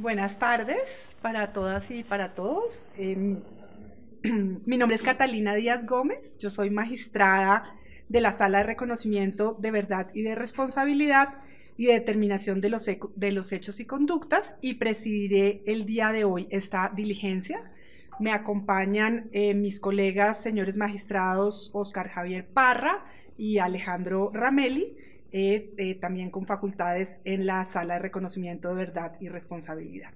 Buenas tardes para todas y para todos. Em, mi nombre es Catalina Díaz Gómez, yo soy magistrada de la Sala de Reconocimiento de Verdad y de Responsabilidad y de Determinación de los, de los Hechos y Conductas y presidiré el día de hoy esta diligencia. Me acompañan eh, mis colegas, señores magistrados Oscar Javier Parra y Alejandro Ramelli, eh, eh, también con facultades en la Sala de Reconocimiento de Verdad y Responsabilidad.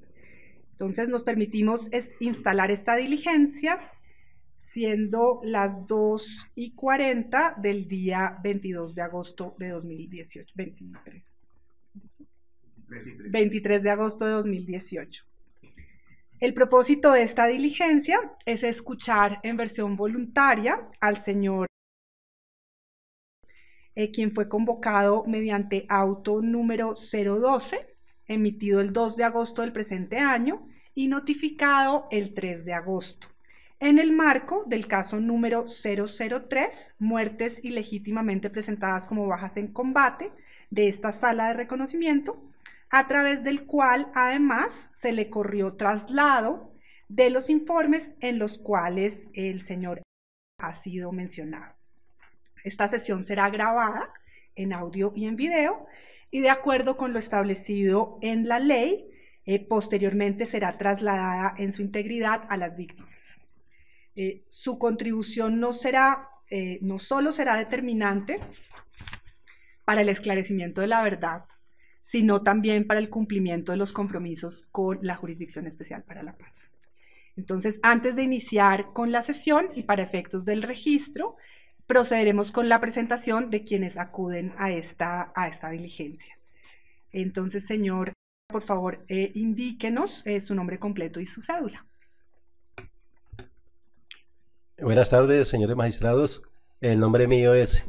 Entonces nos permitimos instalar esta diligencia siendo las 2 y 40 del día 22 de agosto de 2018. 23. 23 de agosto de 2018. El propósito de esta diligencia es escuchar en versión voluntaria al señor, eh, quien fue convocado mediante auto número 012, emitido el 2 de agosto del presente año y notificado el 3 de agosto, en el marco del caso número 003, muertes ilegítimamente presentadas como bajas en combate de esta sala de reconocimiento, a través del cual además se le corrió traslado de los informes en los cuales el señor ha sido mencionado. Esta sesión será grabada en audio y en video y de acuerdo con lo establecido en la ley, eh, posteriormente será trasladada en su integridad a las víctimas. Eh, su contribución no será, eh, no solo será determinante para el esclarecimiento de la verdad, sino también para el cumplimiento de los compromisos con la Jurisdicción Especial para la Paz. Entonces, antes de iniciar con la sesión y para efectos del registro, procederemos con la presentación de quienes acuden a esta, a esta diligencia. Entonces, señor, por favor, eh, indíquenos eh, su nombre completo y su cédula. Buenas tardes, señores magistrados. El nombre mío es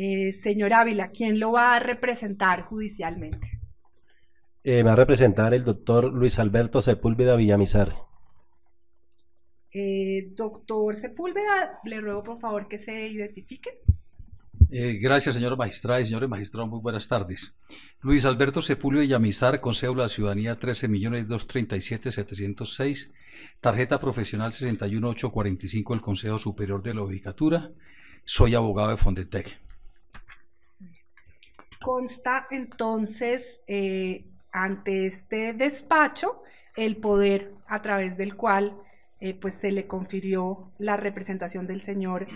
Eh, señor Ávila, ¿quién lo va a representar judicialmente? Eh, va a representar el doctor Luis Alberto Sepúlveda Villamizar. Eh, doctor Sepúlveda, le ruego por favor que se identifique. gracias, señora magistrada y señores magistrados, muy buenas tardes. Luis Alberto Sepúlveda Villamizar, con cédula de ciudadanía 13.237.706, tarjeta profesional 61845 del Consejo Superior de la Judicatura. Soy abogado de Fondetec. Consta entonces eh, ante este despacho el poder a través del cual eh, pues se le confirió la representación del señor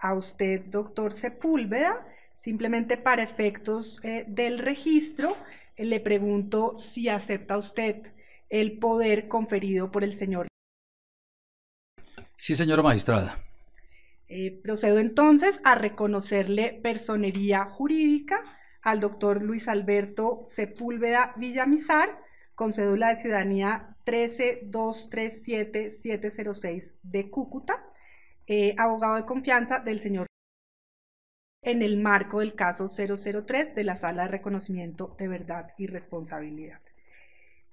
a usted, doctor Sepúlveda. Simplemente para efectos eh, del registro, le pregunto si acepta usted el poder conferido por el señor. Sí, señora magistrada. Eh, procedo entonces a reconocerle personería jurídica al doctor Luis Alberto Sepúlveda Villamizar, con cédula de ciudadanía 13237-706 de Cúcuta, eh, abogado de confianza del señor en el marco del caso 003 de la Sala de Reconocimiento de Verdad y Responsabilidad.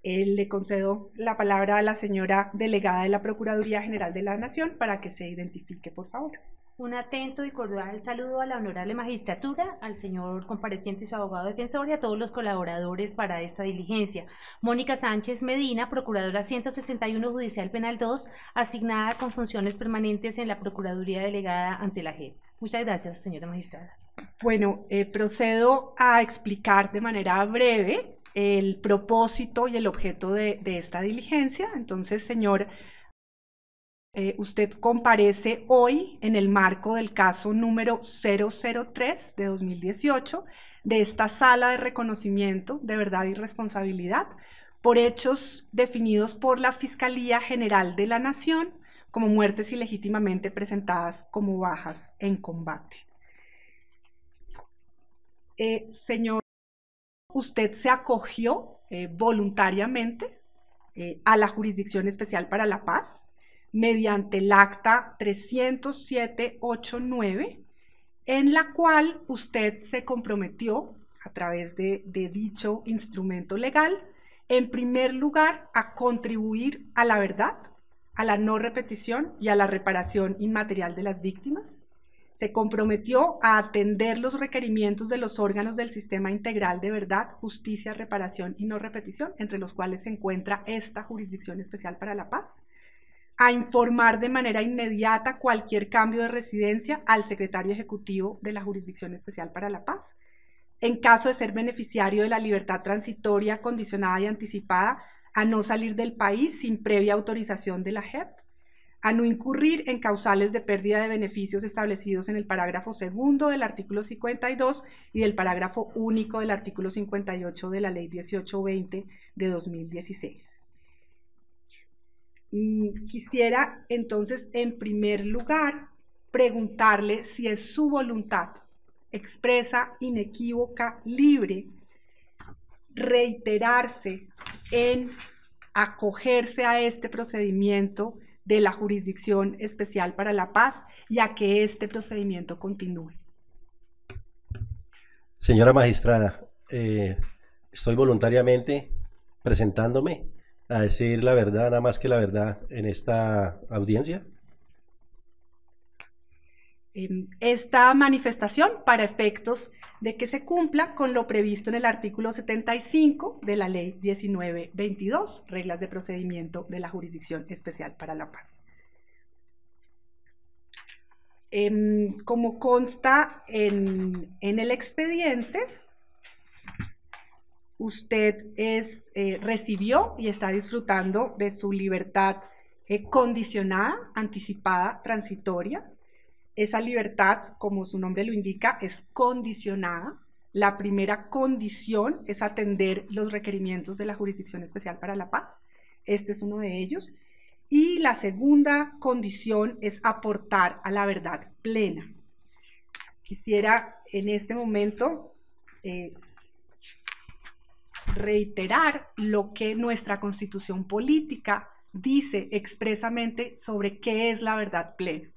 Eh, le concedo la palabra a la señora delegada de la Procuraduría General de la Nación para que se identifique, por favor. Un atento y cordial saludo a la honorable magistratura, al señor compareciente y su abogado defensor y a todos los colaboradores para esta diligencia. Mónica Sánchez Medina, Procuradora 161 Judicial Penal 2, asignada con funciones permanentes en la Procuraduría Delegada ante la JEP. Muchas gracias, señora magistrada. Bueno, eh, procedo a explicar de manera breve el propósito y el objeto de, esta diligencia. Entonces, señor, eh, usted comparece hoy en el marco del caso número 003 de 2018 de esta sala de reconocimiento de verdad y responsabilidad por hechos definidos por la Fiscalía General de la Nación como muertes ilegítimamente presentadas como bajas en combate. Eh, señor usted se acogió eh, voluntariamente a la Jurisdicción Especial para la Paz mediante el acta 30789, en la cual usted se comprometió a través de, de dicho instrumento legal, en primer lugar, a contribuir a la verdad, a la no repetición y a la reparación inmaterial de las víctimas, se comprometió a atender los requerimientos de los órganos del sistema integral de verdad, justicia, reparación y no repetición, entre los cuales se encuentra esta Jurisdicción Especial para la Paz, a informar de manera inmediata cualquier cambio de residencia al secretario ejecutivo de la Jurisdicción Especial para la Paz. En caso de ser beneficiario de la libertad transitoria condicionada y anticipada, a no salir del país sin previa autorización de la JEP, a no incurrir en causales de pérdida de beneficios establecidos en el parágrafo segundo del artículo 52 y del parágrafo único del artículo 58 de la Ley 1820 de 2016. Mm, quisiera entonces, en primer lugar, preguntarle si es su voluntad expresa, inequívoca, libre, reiterarse en acogerse a este procedimiento de la Jurisdicción Especial para la Paz y a que este procedimiento continúe. Señora magistrada, eh, estoy voluntariamente presentándome a decir la verdad, nada más que la verdad, en esta audiencia? Esta manifestación para efectos de que se cumpla con lo previsto en el artículo 75 de la Ley 1922, Reglas de Procedimiento de la Jurisdicción Especial para la Paz. Em, como consta en el expediente, usted es, eh, recibió y está disfrutando de su libertad eh, condicionada, anticipada, transitoria. Esa libertad, como su nombre lo indica, es condicionada. La primera condición es atender los requerimientos de la Jurisdicción Especial para la Paz. Este es uno de ellos. Y la segunda condición es aportar a la verdad plena. Quisiera en este momento eh, reiterar lo que nuestra constitución política dice expresamente sobre qué es la verdad plena.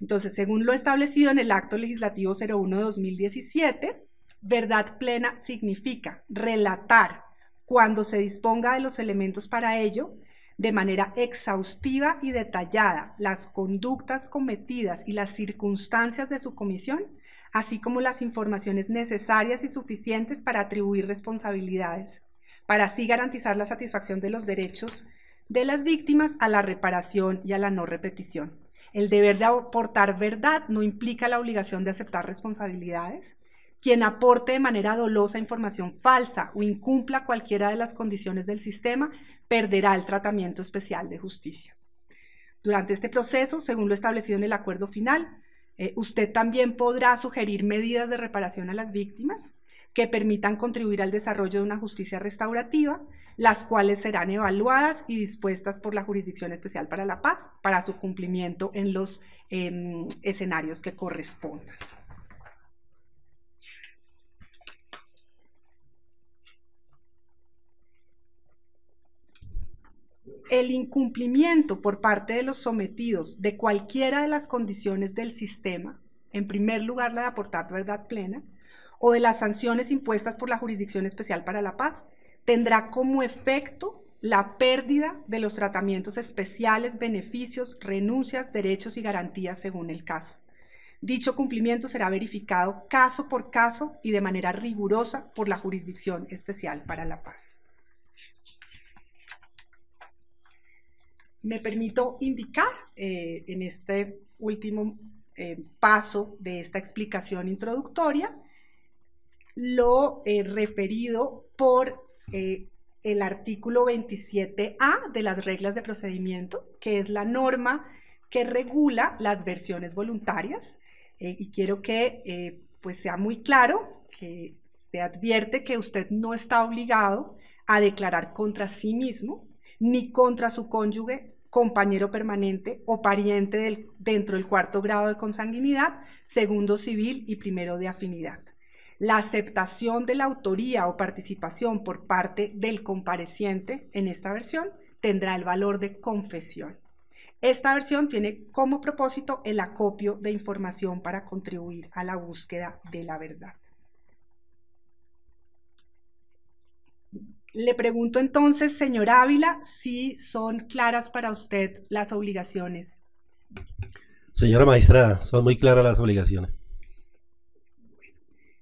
Entonces, según lo establecido en el Acto Legislativo 01 de 2017, verdad plena significa relatar cuando se disponga de los elementos para ello, de manera exhaustiva y detallada, las conductas cometidas y las circunstancias de su comisión así como las informaciones necesarias y suficientes para atribuir responsabilidades, para así garantizar la satisfacción de los derechos de las víctimas a la reparación y a la no repetición. El deber de aportar verdad no implica la obligación de aceptar responsabilidades. Quien aporte de manera dolosa información falsa o incumpla cualquiera de las condiciones del sistema perderá el tratamiento especial de justicia. Durante este proceso, según lo establecido en el acuerdo final, eh, usted también podrá sugerir medidas de reparación a las víctimas que permitan contribuir al desarrollo de una justicia restaurativa, las cuales serán evaluadas y dispuestas por la Jurisdicción Especial para la Paz para su cumplimiento en los em, escenarios que correspondan. El incumplimiento por parte de los sometidos de cualquiera de las condiciones del sistema, en primer lugar la de aportar verdad plena, o de las sanciones impuestas por la Jurisdicción Especial para la Paz, tendrá como efecto la pérdida de los tratamientos especiales, beneficios, renuncias, derechos y garantías según el caso. Dicho cumplimiento será verificado caso por caso y de manera rigurosa por la Jurisdicción Especial para la Paz. Me permito indicar eh, en este último eh, paso de esta explicación introductoria lo eh, referido por el artículo 27A de las reglas de procedimiento, que es la norma que regula las versiones voluntarias. y quiero que pues sea muy claro que se advierte que usted no está obligado a declarar contra sí mismo ni contra su cónyuge compañero permanente o pariente dentro del cuarto grado de consanguinidad, segundo civil y primero de afinidad. La aceptación de la autoría o participación por parte del compareciente en esta versión tendrá el valor de confesión. Esta versión tiene como propósito el acopio de información para contribuir a la búsqueda de la verdad. Le pregunto entonces, señor Ávila, si son claras para usted las obligaciones. Señora magistrada, son muy claras las obligaciones.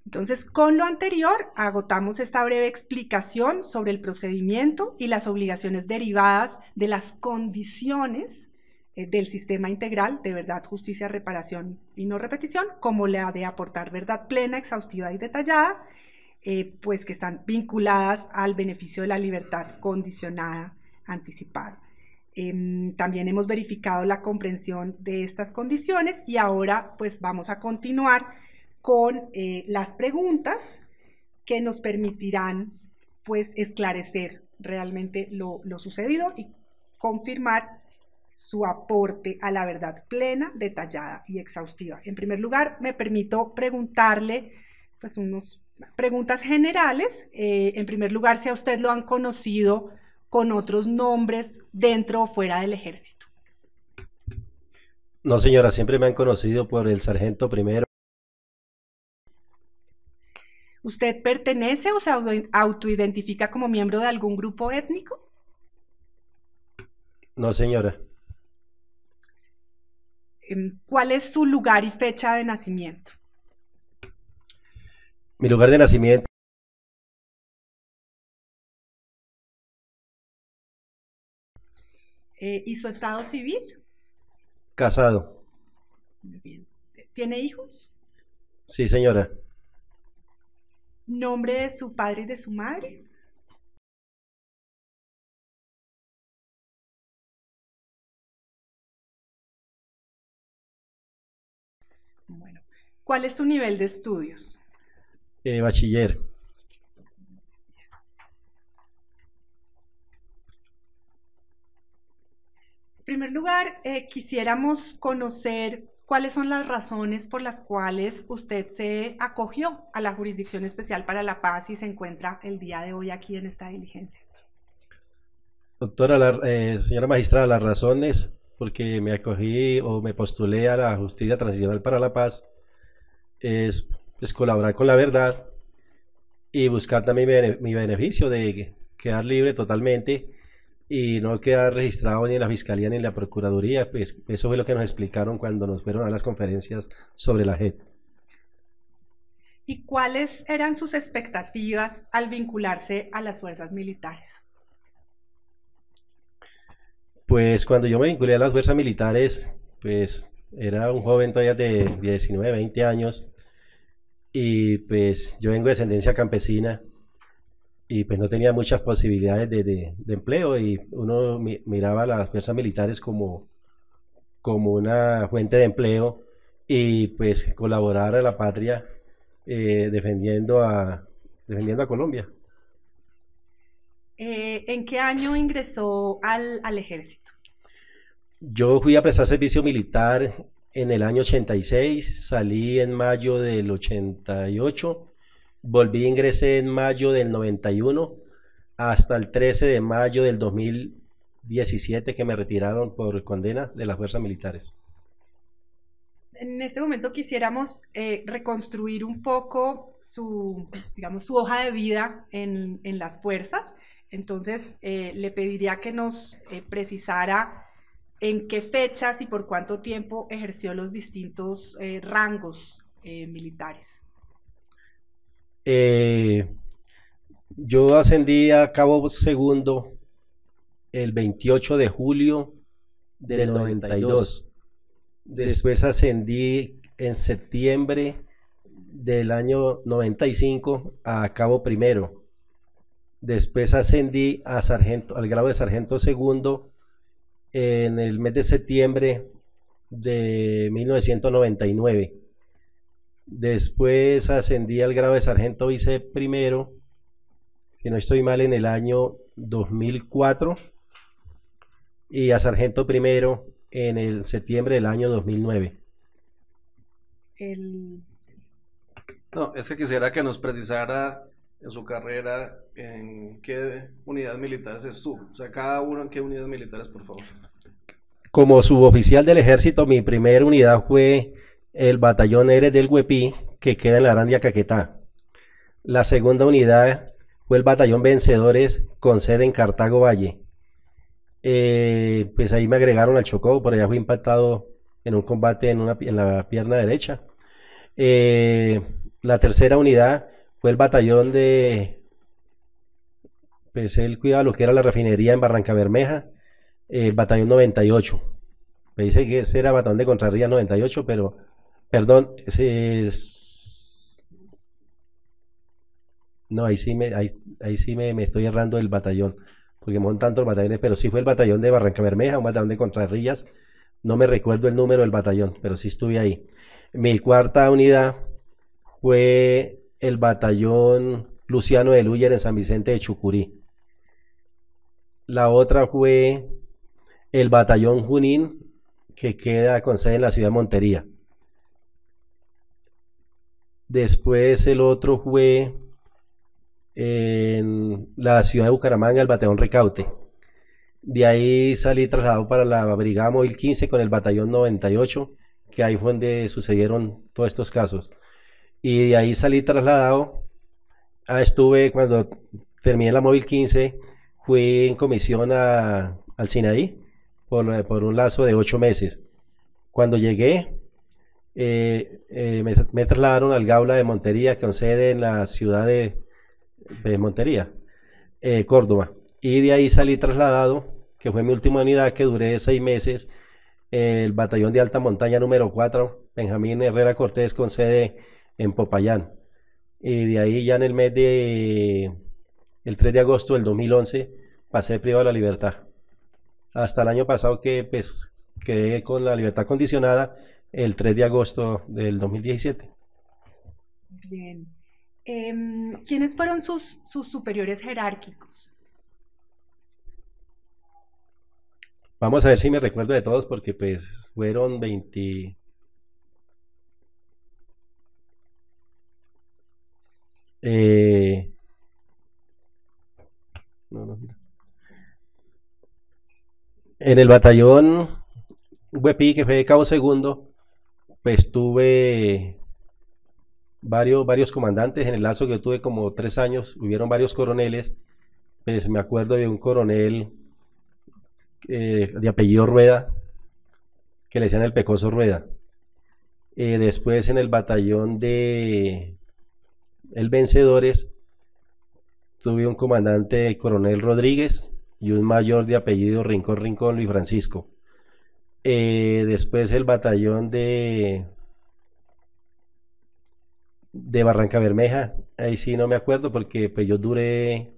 Entonces, con lo anterior, agotamos esta breve explicación sobre el procedimiento y las obligaciones derivadas de las condiciones eh, del sistema integral de verdad, justicia, reparación y no repetición, como la de aportar verdad plena, exhaustiva y detallada, eh, pues que están vinculadas al beneficio de la libertad condicionada anticipada. Em, también hemos verificado la comprensión de estas condiciones y ahora pues vamos a continuar con eh, las preguntas que nos permitirán pues esclarecer realmente lo, sucedido y confirmar su aporte a la verdad plena, detallada y exhaustiva. En primer lugar, me permito preguntarle pues unas preguntas generales. Eh, en primer lugar, si a usted lo han conocido con otros nombres dentro o fuera del ejército. No, señora, siempre me han conocido por el sargento primero ¿Usted pertenece o se autoidentifica como miembro de algún grupo étnico? No, señora. Em, ¿Cuál es su lugar y fecha de nacimiento? Mi lugar de nacimiento. Eh, ¿Y su estado civil? Casado. Muy bien. ¿Tiene hijos? Sí, señora. ¿Nombre de su padre y de su madre? Bueno, ¿cuál es su nivel de estudios? Eh, bachiller. En primer lugar, eh, quisiéramos conocer ¿Cuáles son las razones por las cuales usted se acogió a la Jurisdicción Especial para la Paz y se encuentra el día de hoy aquí en esta diligencia? Doctora, la, eh, señora magistrada, las razones porque me acogí o me postulé a la Justicia Transicional para la Paz es, colaborar con la verdad y buscar también mi beneficio de quedar libre totalmente y no queda registrado ni en la Fiscalía ni en la Procuraduría, pues eso fue lo que nos explicaron cuando nos fueron a las conferencias sobre la JET. ¿Y cuáles eran sus expectativas al vincularse a las fuerzas militares? Pues cuando yo me vinculé a las fuerzas militares, pues era un joven todavía de 19, 20 años y pues yo vengo de descendencia campesina y pues no tenía muchas posibilidades de, empleo y uno miraba a las fuerzas militares como, como una fuente de empleo y pues colaborar a la patria eh, defendiendo, a, defendiendo a Colombia. Eh, ¿En qué año ingresó al, al ejército? Yo fui a prestar servicio militar en el año 86, salí en mayo del 88 Volví, ingresé en mayo del 91 hasta el 13 de mayo del 2017 que me retiraron por condena de las fuerzas militares. En este momento quisiéramos eh, reconstruir un poco su, digamos, su hoja de vida en, las fuerzas. Entonces, eh, le pediría que nos eh, precisara en qué fechas y por cuánto tiempo ejerció los distintos rangos militares. Eh, yo ascendí a cabo segundo el 28 de julio del 92. Después ascendí en septiembre del año 95 a cabo primero. Después ascendí a sargento, al grado de sargento segundo en el mes de septiembre de 1999. Después ascendí al grado de sargento vice primero, si no estoy mal, en el año 2004 y a sargento primero en el septiembre del año 2009. No, es que quisiera que nos precisara en su carrera en qué unidades militares estuvo. O sea, cada uno en qué unidades militares, por favor. Como suboficial del ejército, mi primera unidad fue el batallón Eres del Huepí, que queda en la Arandia Caquetá. La segunda unidad fue el batallón Vencedores, con sede en Cartago Valle. Eh, pues ahí me agregaron al Chocó, por allá fui impactado en un combate en, una, en la pierna derecha. Eh, la tercera unidad fue el batallón de, pues él cuidaba lo que era la refinería en Barranca Bermeja, el batallón 98. Me dice que ese era batallón de Contrarría 98, pero, perdón, ese es... No, ahí sí me, ahí, sí me, me estoy errando el batallón, porque son tantos batallones, pero sí fue el batallón de Barranca Bermeja, un batallón de Contrarrillas. No me recuerdo el número del batallón, pero sí estuve ahí. Mi cuarta unidad fue el batallón Luciano de Luyer en San Vicente de Chucurí. La otra fue el batallón Junín, que queda con sede en la ciudad de Montería. Después el otro fue en la ciudad de Bucaramanga, el batallón Recaute. De ahí salí trasladado para la Brigada Móvil 15 con el batallón 98, que ahí fue donde sucedieron todos estos casos. Y de ahí salí trasladado, ah, estuve cuando terminé la Móvil 15, fui en comisión a, al Sinaí por, por, un lazo de ocho meses. Cuando llegué, eh, eh, me, trasladaron al Gaula de Montería, con sede en la ciudad de, Montería, eh, Córdoba. Y de ahí salí trasladado, que fue mi última unidad, que duré seis meses, el batallón de alta montaña número 4, Benjamín Herrera Cortés, con sede en Popayán. Y de ahí ya en el mes de, el 3 de agosto del 2011, pasé privado de la libertad. Hasta el año pasado que pues quedé con la libertad condicionada el 3 de agosto del 2017. Bien. Eh, ¿Quiénes fueron sus, sus superiores jerárquicos? Vamos a ver si me recuerdo de todos porque pues fueron 20... Eh... No, no, mira. En el batallón Huepi, que fue de cabo segundo, pues tuve varios, varios comandantes. En el lazo que tuve como tres años, hubieron varios coroneles. Pues me acuerdo de un coronel eh, de apellido Rueda, que le decían el Pecoso Rueda. Eh, después en el batallón de El Vencedores, tuve un comandante coronel Rodríguez y un mayor de apellido Rincón Rincón Luis Francisco. Eh, después el batallón de de Barranca Bermeja, ahí sí no me acuerdo porque pues yo duré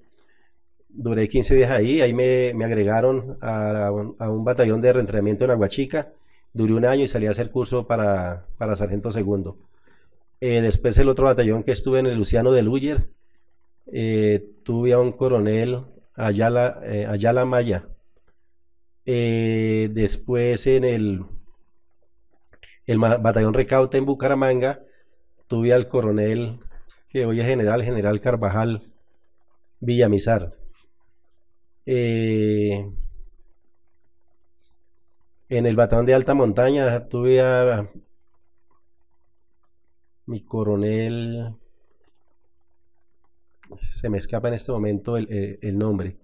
duré 15 días ahí, ahí me, me agregaron a, a, un batallón de reentrenamiento en Aguachica, duré un año y salí a hacer curso para, para sargento segundo. Eh, después el otro batallón que estuve en el Luciano de Luyer, eh, tuve a un coronel Ayala, eh, Maya. Eh, después en el, el batallón Recaute en Bucaramanga, tuve al coronel, que hoy es general, general Carvajal Villamizar. Eh, en el batallón de alta montaña tuve a mi coronel se me escapa en este momento el, el, el, nombre.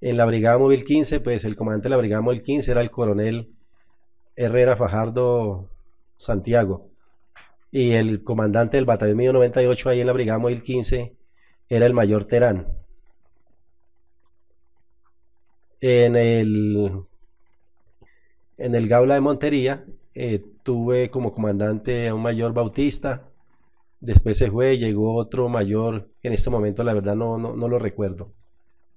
En la Brigada Móvil 15, pues el comandante de la Brigada Móvil 15 era el coronel Herrera Fajardo Santiago. Y el comandante del batallón 98 ahí en la Brigada Móvil 15 era el mayor Terán. En el, en el Gaula de Montería eh, tuve como comandante a un mayor Bautista, Después se fue, llegó otro mayor, en este momento la verdad no, no, no lo recuerdo.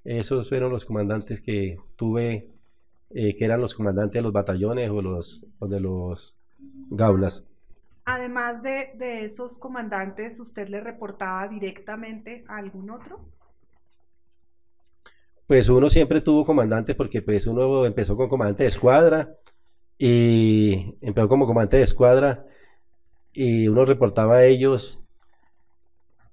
Esos fueron los comandantes que tuve, eh, que eran los comandantes de los batallones o, los, o de los gaulas. Además de, de, esos comandantes, ¿usted le reportaba directamente a algún otro? Pues uno siempre tuvo comandantes porque pues uno empezó con comandante de escuadra y empezó como comandante de escuadra y uno reportaba a ellos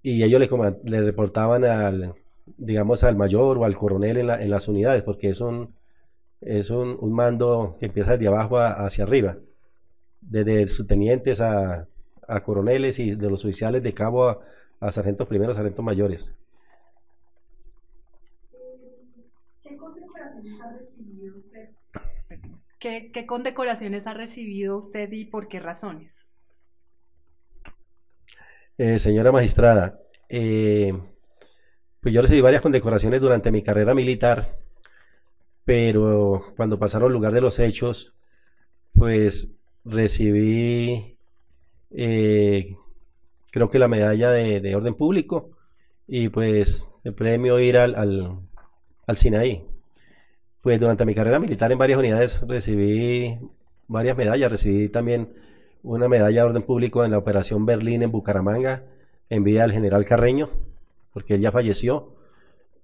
y ellos le, le reportaban al, digamos, al mayor o al coronel en, la, en las unidades, porque es un, es un, un, mando que empieza de abajo a, hacia arriba, desde subtenientes a, a, coroneles y de los oficiales de cabo a, a sargentos primeros, sargentos mayores. ¿Qué condecoraciones ha recibido usted? ¿Qué, qué condecoraciones ha recibido usted y por qué razones? Eh, señora magistrada, eh, pues yo recibí varias condecoraciones durante mi carrera militar, pero cuando pasaron al lugar de los hechos, pues recibí, eh, creo que la medalla de, de orden público y pues el premio ir al, al, al Sinaí. Pues durante mi carrera militar en varias unidades recibí varias medallas, recibí también una medalla de orden público en la Operación Berlín en Bucaramanga, en vida del general Carreño, porque él ya falleció.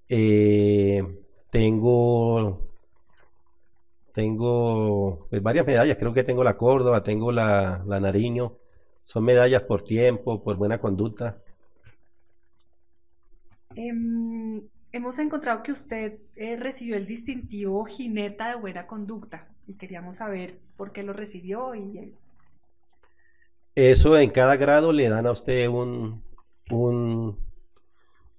Eh, tengo tengo pues, varias medallas, creo que tengo la Córdoba, tengo la, la Nariño, son medallas por tiempo, por buena conducta. Em, hemos encontrado que usted eh, recibió el distintivo Jineta de Buena Conducta y queríamos saber por qué lo recibió y Eso en cada grado le dan a usted un, un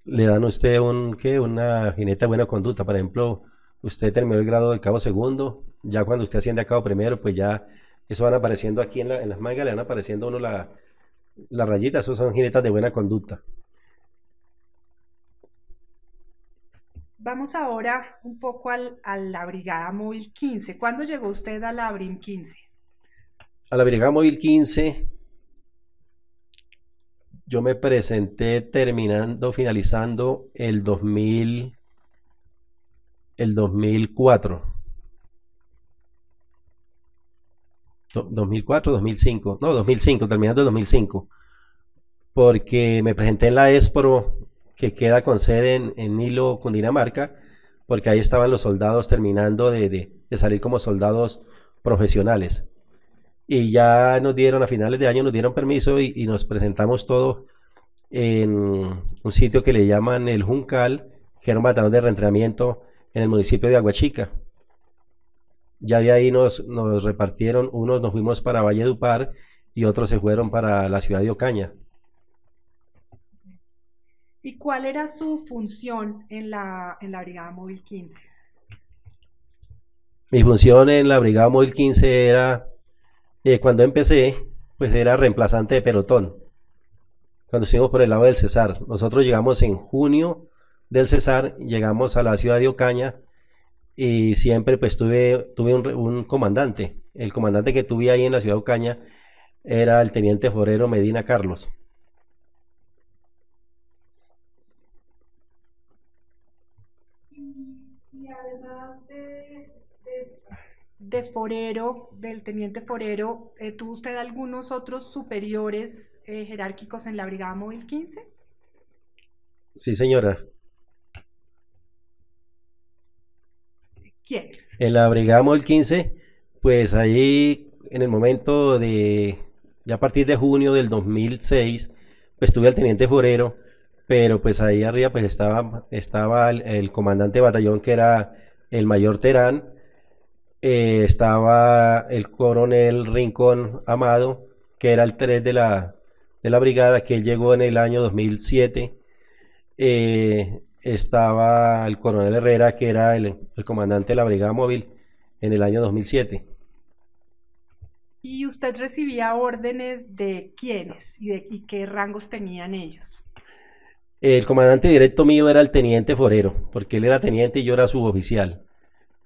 le dan a usted un, ¿qué? Una jineta de buena conducta. Por ejemplo, usted terminó el grado de cabo segundo, ya cuando usted asciende a cabo primero, pues ya eso van apareciendo aquí en, la- en las mangas, le van apareciendo a uno la, rayitas, esos son jinetas de buena conducta. Vamos ahora un poco al- a la Brigada Móvil 15. ¿Cuándo llegó usted a la BRIM 15? A la Brigada Móvil 15, yo me presenté terminando, finalizando el 2000, el 2004. Do- 2004, 2005, no, 2005, terminando el 2005, porque me presenté en la ESPRO, que queda con sede en, en Nilo, Cundinamarca, porque ahí estaban los soldados terminando de salir como soldados profesionales. Y ya nos dieron, a finales de año, nos dieron permiso y, y nos presentamos todos en un sitio que le llaman el Juncal, que era un batallón de reentrenamiento en el municipio de Aguachica. Ya de ahí nos, nos repartieron, unos nos fuimos para Valledupar y otros se fueron para la ciudad de Ocaña. ¿Y cuál era su función en la, en la Brigada Móvil 15? Mi función en la Brigada Móvil 15 era, eh, cuando empecé, pues era reemplazante de pelotón. Cuando estuvimos por el lado del Cesar. Nosotros llegamos en junio del Cesar, llegamos a la ciudad de Ocaña y siempre pues tuve, un, un comandante. El comandante que tuve ahí en la ciudad de Ocaña era el teniente forero Medina Carlos. Y además de, de forero, del teniente forero, eh, ¿tuvo usted algunos otros superiores eh, jerárquicos en la Brigada Móvil 15? Sí, señora. ¿Quiénes? En la Brigada Móvil 15, pues ahí en el momento de, ya a partir de junio del 2006, pues tuve al teniente forero, pero pues ahí arriba pues estaba, estaba el, el comandante de batallón que era el mayor Terán, eh, estaba el coronel Rincón Amado, que era el 3 de la, de la brigada, que él llegó en el año 2007. Eh, estaba el coronel Herrera, que era el, el comandante de la brigada móvil en el año 2007. ¿Y usted recibía órdenes de quiénes y, de, y qué rangos tenían ellos? El comandante directo mío era el teniente forero, porque él era teniente y yo era suboficial.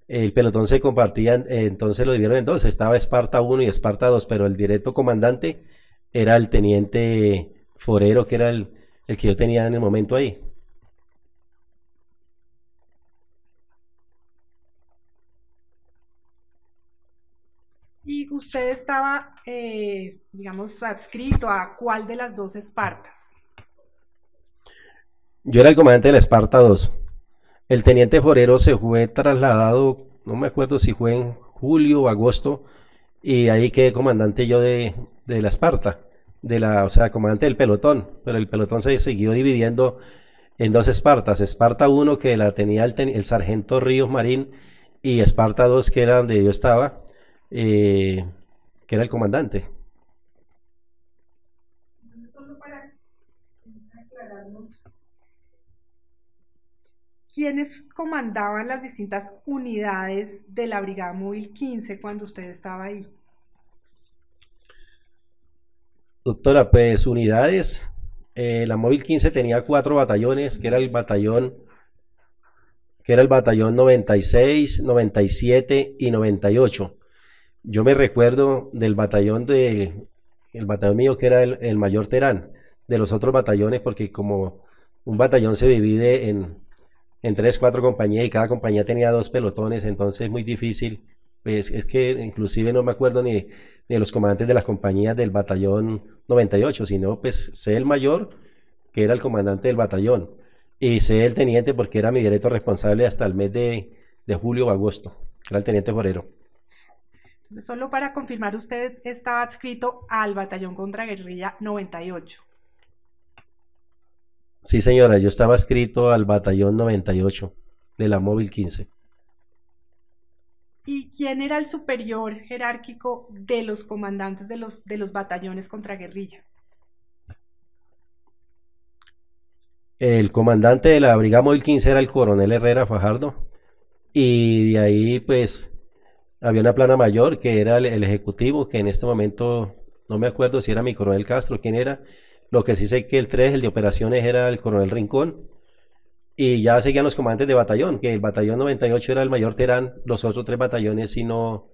El pelotón se compartía, eh, entonces lo dividieron en dos, estaba Esparta 1 y Esparta 2, pero el directo comandante era el teniente forero, que era el, el que yo tenía en el momento ahí. ¿Y usted estaba, eh, digamos, adscrito a cuál de las dos Espartas? Yo era el comandante de la Esparta 2. El teniente forero se fue trasladado, no me acuerdo si fue en julio o agosto, y ahí quedé comandante yo de, de la Esparta, de la, o sea, comandante del pelotón, pero el pelotón se siguió dividiendo en dos Espartas, Esparta 1 que la tenía el, el sargento Ríos Marín y Esparta 2 que era donde yo estaba, eh, que era el comandante. Solo para aclararnos, ¿quiénes comandaban las distintas unidades de la Brigada Móvil 15 cuando usted estaba ahí? Doctora, pues unidades. eh, la Móvil 15 tenía cuatro batallones, que era el batallón, que era el batallón 96, 97 y 98. Yo me recuerdo del batallón de, el batallón mío que era el, el mayor Terán, de los otros batallones, porque como un batallón se divide en, en tres, cuatro compañías y cada compañía tenía dos pelotones, entonces es muy difícil. Pues es que inclusive no me acuerdo ni, de los comandantes de las compañías del batallón 98, sino pues sé el mayor, que era el comandante del batallón, y sé el teniente porque era mi directo responsable hasta el mes de, de julio o agosto, era el teniente Forero. Entonces, solo para confirmar, usted estaba adscrito al batallón contraguerrilla 98. Sí, señora, yo estaba escrito al batallón 98 de la móvil 15. ¿Y quién era el superior jerárquico de los comandantes de los, de los batallones contraguerrilla? El comandante de la brigada móvil 15 era el coronel Herrera Fajardo. Y de ahí, pues, había una plana mayor que era el, el ejecutivo, que en este momento no me acuerdo si era mi coronel Castro, quién era. Lo que sí sé que el 3, el de operaciones, era el coronel Rincón. Y ya seguían los comandantes de batallón, que el batallón 98 era el mayor Terán, los otros tres batallones sí no,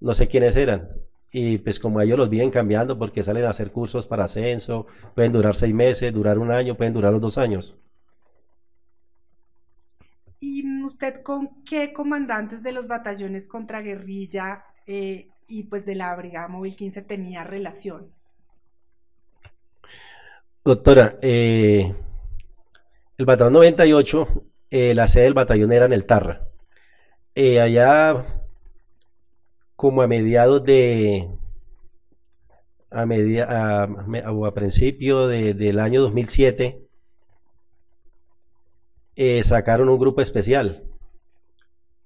no sé quiénes eran. Y pues como ellos los vienen cambiando porque salen a hacer cursos para ascenso, pueden durar seis meses, durar un año, pueden durar los dos años. ¿Y usted con qué comandantes de los batallones contraguerrilla eh, y pues de la Brigada Móvil 15 tenía relación? Doctora, eh, el batallón 98, eh, la sede del batallón era en el Tarra. Eh, allá, como a mediados de, a, a, a, principio de, del año 2007, eh, sacaron un grupo especial.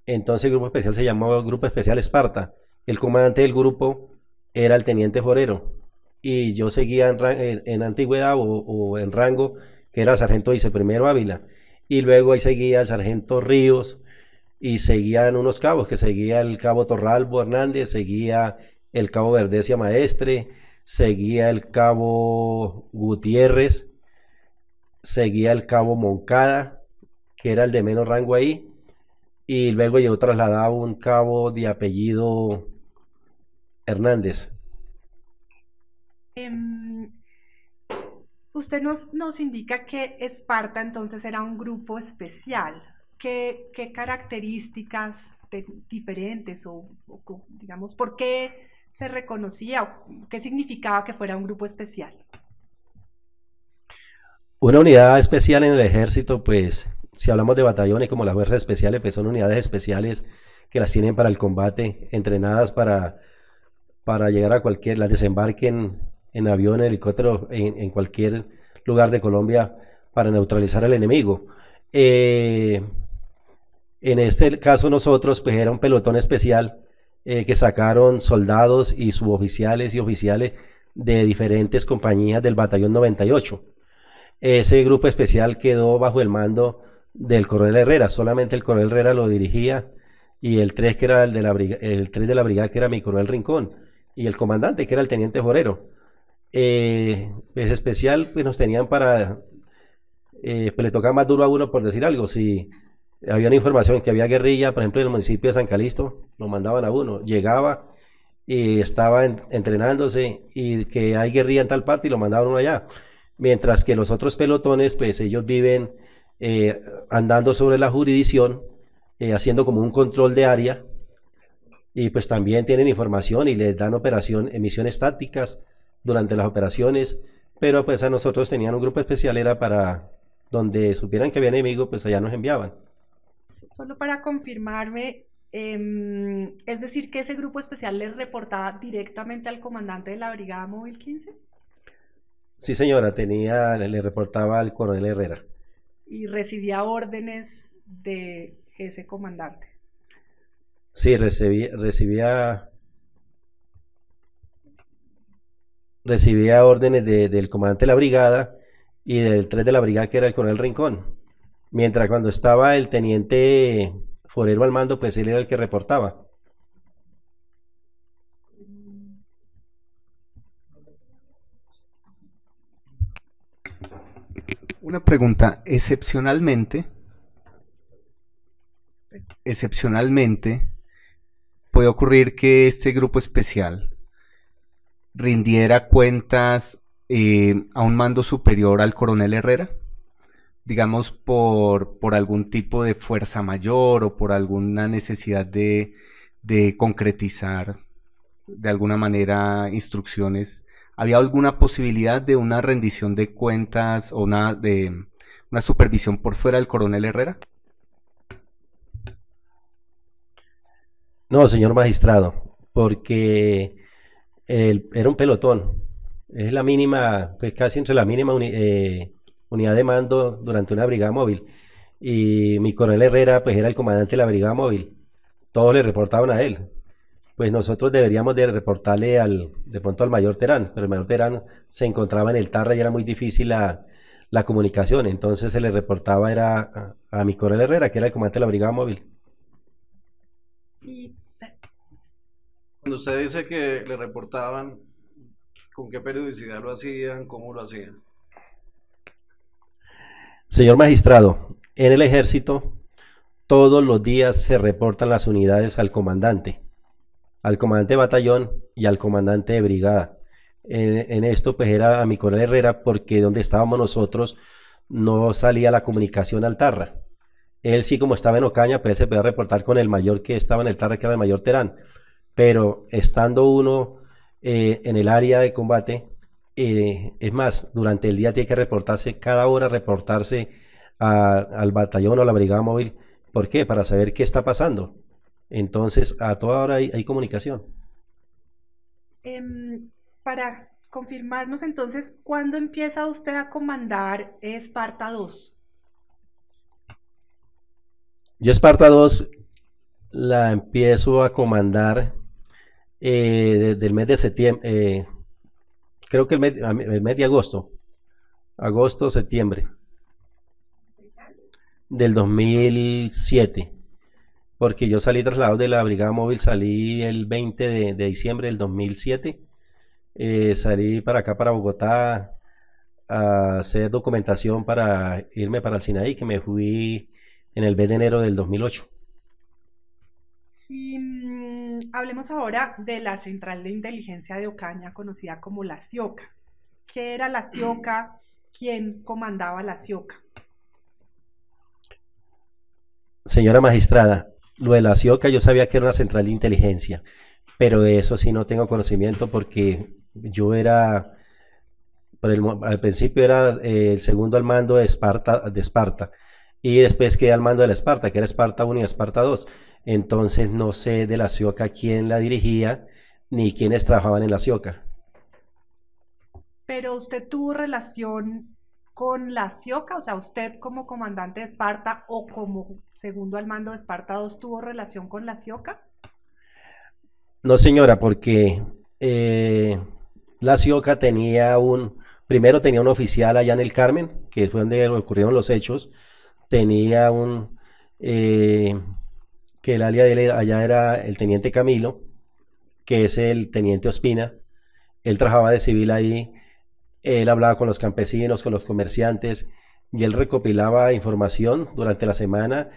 Entonces el grupo especial se llamaba Grupo Especial Esparta. El comandante del grupo era el teniente Forero. Y yo seguía en, antigüedad o, o, en rango, que era sargento viceprimero Ávila. Y luego ahí seguía el sargento Ríos y seguían unos cabos, que seguía el cabo Torralbo Hernández, seguía el cabo Verdecia Maestre, seguía el cabo Gutiérrez, seguía el cabo Moncada, que era el de menos rango ahí, y luego yo trasladaba un cabo de apellido Hernández. Um, usted nos, nos, indica que Esparta entonces era un grupo especial. ¿Qué, qué características diferentes o, o, digamos, por qué se reconocía o qué significaba que fuera un grupo especial? Una unidad especial en el ejército, pues si hablamos de batallones como las fuerzas especiales, pues son unidades especiales que las tienen para el combate, entrenadas para, para llegar a cualquier, las desembarquen en avión, helicóptero, en, cualquier lugar de Colombia para neutralizar al enemigo. Eh, en este caso nosotros, pues era un pelotón especial eh, que sacaron soldados y suboficiales y oficiales de diferentes compañías del batallón 98. Ese grupo especial quedó bajo el mando del coronel Herrera, solamente el coronel Herrera lo dirigía y el 3 que era el de la el 3 de la brigada que era mi coronel Rincón y el comandante que era el teniente Jorero. Eh, es especial, pues nos tenían para, eh, pues le tocaba más duro a uno por decir algo, si había una información que había guerrilla, por ejemplo en el municipio de San Calixto, lo mandaban a uno, llegaba y estaba en, entrenándose y que hay guerrilla en tal parte y lo mandaban uno allá, mientras que los otros pelotones, pues ellos viven eh, andando sobre la jurisdicción, haciendo como un control de área, y pues también tienen información y les dan operación, emisiones tácticas durante las operaciones, pero pues a nosotros tenían un grupo especial, era para donde supieran que había enemigo, pues allá nos enviaban. Solo para confirmarme, eh, es decir, que ese grupo especial le reportaba directamente al comandante de la Brigada Móvil 15? Sí, señora, tenía, le reportaba al coronel Herrera y recibía órdenes de ese comandante. Sí, recibía, recibía, recibía órdenes de, del comandante de la brigada y del 3 de la brigada que era el coronel Rincón. Mientras cuando estaba el teniente Forero al mando, pues él era el que reportaba. Una pregunta, excepcionalmente, excepcionalmente, puede ocurrir que este grupo especial rindiera cuentas eh, a un mando superior al coronel Herrera, digamos por, por, algún tipo de fuerza mayor o por alguna necesidad de, de concretizar de alguna manera instrucciones ¿Había alguna posibilidad de una rendición de cuentas o una, de una supervisión por fuera del coronel Herrera? No, señor magistrado, porque era un pelotón. Es la mínima, pues casi entre la mínima eh, unidad de mando durante una brigada móvil. Y mi coronel Herrera, pues era el comandante de la brigada móvil. Todos le reportaban a él pues nosotros deberíamos de reportarle al, de pronto al mayor Terán, pero el mayor Terán se encontraba en el Tarra y era muy difícil la, comunicación, entonces se le reportaba era a, mi coronel Herrera, que era el comandante de la brigada móvil. Cuando usted dice que le reportaban, ¿con qué periodicidad lo hacían? ¿Cómo lo hacían? Señor magistrado, en el ejército todos los días se reportan las unidades al comandante al comandante de batallón y al comandante de brigada. En, esto pues era a mi coronel Herrera porque donde estábamos nosotros no salía la comunicación al Tarra. Él sí como estaba en Ocaña pues se podía reportar con el mayor que estaba en el Tarra que era el mayor Terán. Pero estando uno eh, en el área de combate, eh, es más, durante el día tiene que reportarse, cada hora reportarse al batallón o a la brigada móvil. ¿Por qué? Para saber qué está pasando. Entonces, a toda hora hay, comunicación. Em, para confirmarnos entonces, ¿cuándo empieza usted a comandar Esparta 2? Yo Esparta 2 la empiezo a comandar eh, desde el mes de septiembre, eh, creo que el mes, el mes de agosto, agosto, septiembre del 2007 porque yo salí trasladado de la Brigada Móvil, salí el 20 de, diciembre del 2007, eh, salí para acá, para Bogotá, a hacer documentación para irme para el Sinaí, que me fui en el mes de enero del 2008. Y mm, hablemos ahora de la Central de Inteligencia de Ocaña, conocida como la CIOCA. ¿Qué era la CIOCA? ¿Quién comandaba la CIOCA? Señora magistrada, lo de la CIOCA yo sabía que era una central de inteligencia, pero de eso sí no tengo conocimiento porque yo era, al principio era eh, el segundo al mando de Esparta, de Esparta y después quedé al mando de la Esparta, que era Esparta 1 y Esparta 2. Entonces no sé de la CIOCA quién la dirigía ni quiénes trabajaban en la CIOCA. Pero usted tuvo relación con la CIOCA? O sea, usted como comandante de Esparta o como segundo al mando de Esparta 2 tuvo relación con la CIOCA? No, señora, porque eh, la CIOCA tenía un, primero tenía un oficial allá en el Carmen, que fue donde ocurrieron los hechos, tenía un, eh, que el alias de él allá era el teniente Camilo, que es el teniente Ospina, él trabajaba de civil ahí, él hablaba con los campesinos, con los comerciantes y él recopilaba información durante la semana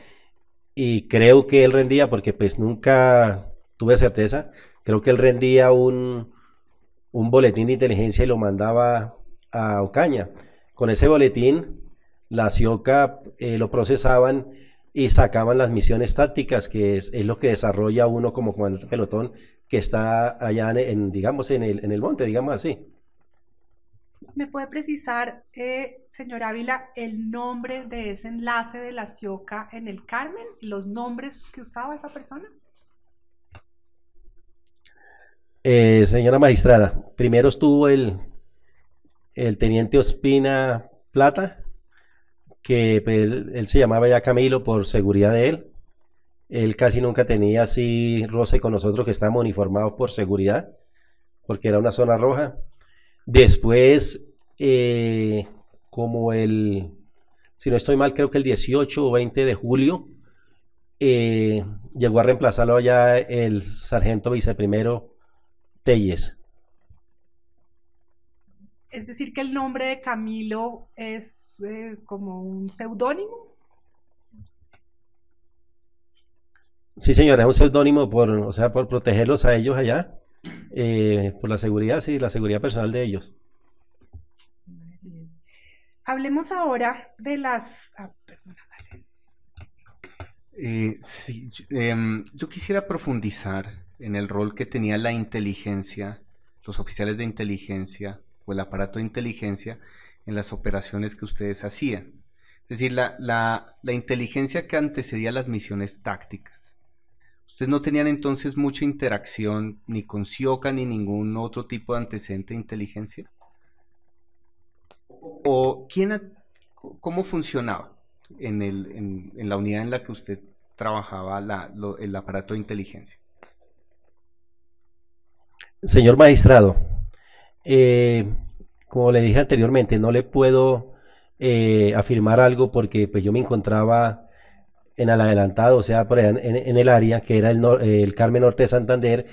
y creo que él rendía, porque pues nunca tuve certeza, creo que él rendía un, un boletín de inteligencia y lo mandaba a Ocaña. Con ese boletín, la CIOCA eh, lo procesaban y sacaban las misiones tácticas, que es, lo que desarrolla uno como comandante pelotón que está allá en, digamos, en el, en el monte, digamos así. ¿Me puede precisar, eh, señor Ávila, el nombre de ese enlace de la CIOCA en el Carmen? ¿Los nombres que usaba esa persona? Eh, señora magistrada, primero estuvo el, el teniente Ospina Plata, que pues, él, se llamaba ya Camilo por seguridad de él. Él casi nunca tenía así roce con nosotros que estábamos uniformados por seguridad, porque era una zona roja. Después, eh, como el si no estoy mal, creo que el 18 o 20 de julio, eh, llegó a reemplazarlo ya el sargento viceprimero Telles. Es decir, que el nombre de Camilo es eh, como un seudónimo. Sí, señora, es un seudónimo por, o sea, por protegerlos a ellos allá, eh, por la seguridad, sí, la seguridad personal de ellos. Hablemos ahora de las... ah, perdona, dale. Eh, sí, yo, em, yo quisiera profundizar en el rol que tenía la inteligencia, los oficiales de inteligencia el aparato de inteligencia en las operaciones que ustedes hacían. Es decir, la, inteligencia que antecedía las misiones tácticas. Ustedes no tenían entonces mucha interacción ni con CIOCA ni ningún otro tipo de antecedente de inteligencia. ¿O quién, cómo funcionaba en, la unidad en la que usted trabajaba el aparato de inteligencia? Señor magistrado, eh, como le dije anteriormente, no le puedo eh, afirmar algo porque pues, yo me encontraba en el adelantado, o sea, por allá en, el área que era el, nor- el Carmen Norte de Santander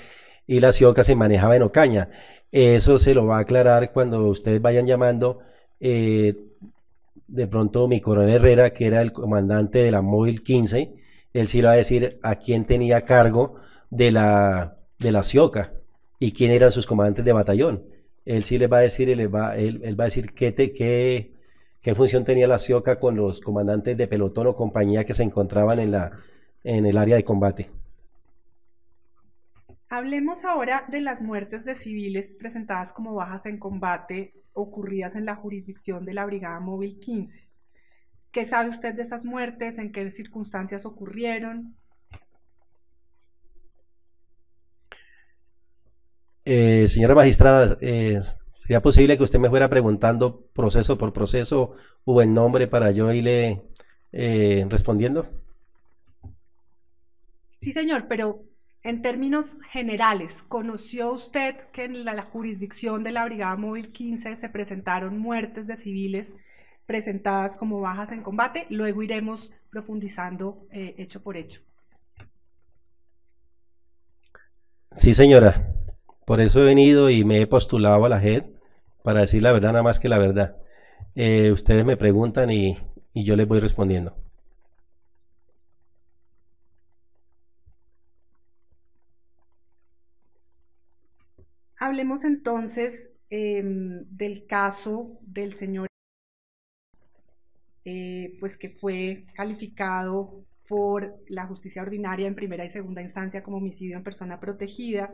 y la Cioca se manejaba en Ocaña. Eso se lo va a aclarar cuando ustedes vayan llamando. eh, de pronto mi coronel Herrera, que era el comandante de la Móvil 15, él sí le va a decir a quién tenía cargo de la, de la Cioca y quién eran sus comandantes de batallón. Él sí les va a decir, les va, él, él va a decir qué, qué función tenía la CIOCA con los comandantes de pelotón o compañía que se encontraban en, la, en el área de combate. Hablemos ahora de las muertes de civiles presentadas como bajas en combate ocurridas en la jurisdicción de la Brigada Móvil 15. ¿Qué sabe usted de esas muertes? ¿En qué circunstancias ocurrieron? Eh, señora magistrada, eh, ¿sería posible que usted me fuera preguntando proceso por proceso o el nombre para yo irle eh, respondiendo? Sí, señor, pero en términos generales, ¿conoció usted que en la, la jurisdicción de la Brigada Móvil 15 se presentaron muertes de civiles presentadas como bajas en combate? Luego iremos profundizando hecho por hecho. Sí, señora. Por eso he venido y me he postulado a la JED para decir la verdad, nada más que la verdad. Eh, ustedes me preguntan y, yo les voy respondiendo. Hablemos entonces em, del caso del señor, eh, pues que fue calificado por la justicia ordinaria en primera y segunda instancia como homicidio en persona protegida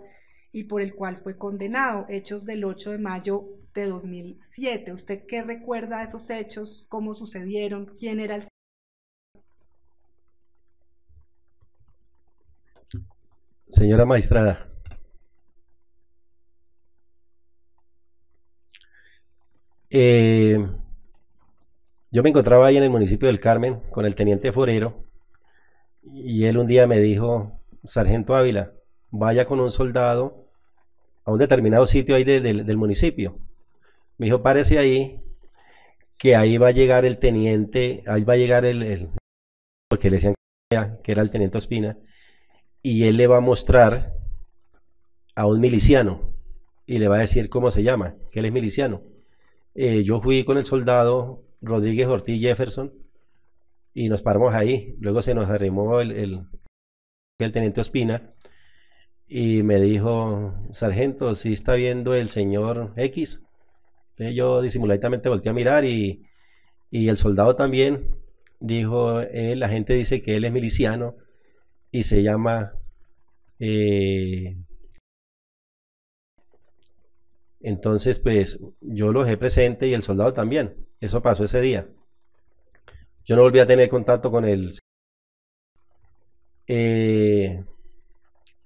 y por el cual fue condenado, hechos del 8 de mayo de 2007. ¿Usted qué recuerda de esos hechos? ¿Cómo sucedieron? ¿Quién era el Señora magistrada, eh, yo me encontraba ahí en el municipio del Carmen con el teniente forero y él un día me dijo, Sargento Ávila, vaya con un soldado a un determinado sitio ahí de- del- del municipio. Me dijo, párese ahí, que ahí va a llegar el teniente, ahí va a llegar el, el- porque le decían que era el teniente Ospina, y él le va a mostrar a un miliciano y le va a decir cómo se llama, que él es miliciano. Eh, yo fui con el soldado Rodríguez Ortiz Jefferson y nos paramos ahí. Luego se nos arrimó el, el, el teniente Ospina y me dijo, sargento, si está viendo el señor X. Yo disimuladamente volteé a mirar y, y el soldado también dijo, "Eh, la gente dice que él es miliciano y se llama eh, entonces pues yo lo dejé presente y el soldado también. Eso pasó ese día. Yo no volví a tener contacto con él. Eh,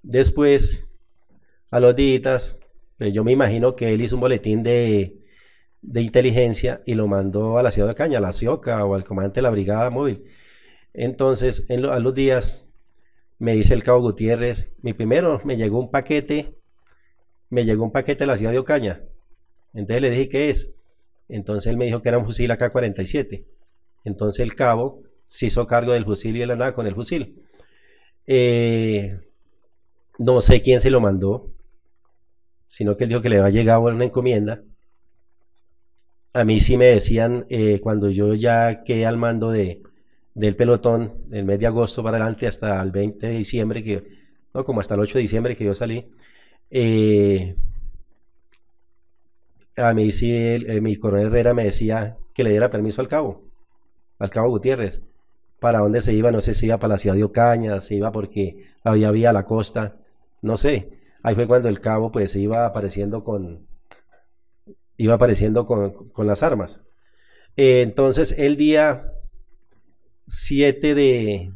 después a los días pues yo me imagino que él hizo un boletín de, de inteligencia y lo mandó a la ciudad de Caña, a la CIOCA o al comandante de la brigada móvil entonces a los días me dice el cabo Gutiérrez, mi primero me llegó un paquete, me llegó un paquete de la ciudad de Ocaña. Entonces le dije, ¿qué es? Entonces él me dijo que era un fusil AK-47. Entonces el cabo se hizo cargo del fusil y él andaba con el fusil. Eh, no sé quién se lo mandó, sino que él dijo que le había llegado una encomienda. A mí sí me decían, eh, cuando yo ya quedé al mando de, del pelotón, el mes de agosto para adelante hasta el 20 de diciembre, que, no, como hasta el 8 de diciembre que yo salí, eh, a mí sí, el- mi coronel Herrera me decía que le diera permiso al cabo, al cabo Gutiérrez. ¿Para dónde se iba? No sé si iba para la ciudad de Ocaña, se iba porque había vía a la costa, no sé. Ahí fue cuando el cabo pues iba apareciendo con, iba apareciendo con, con las armas. Eh, entonces el día 7 de,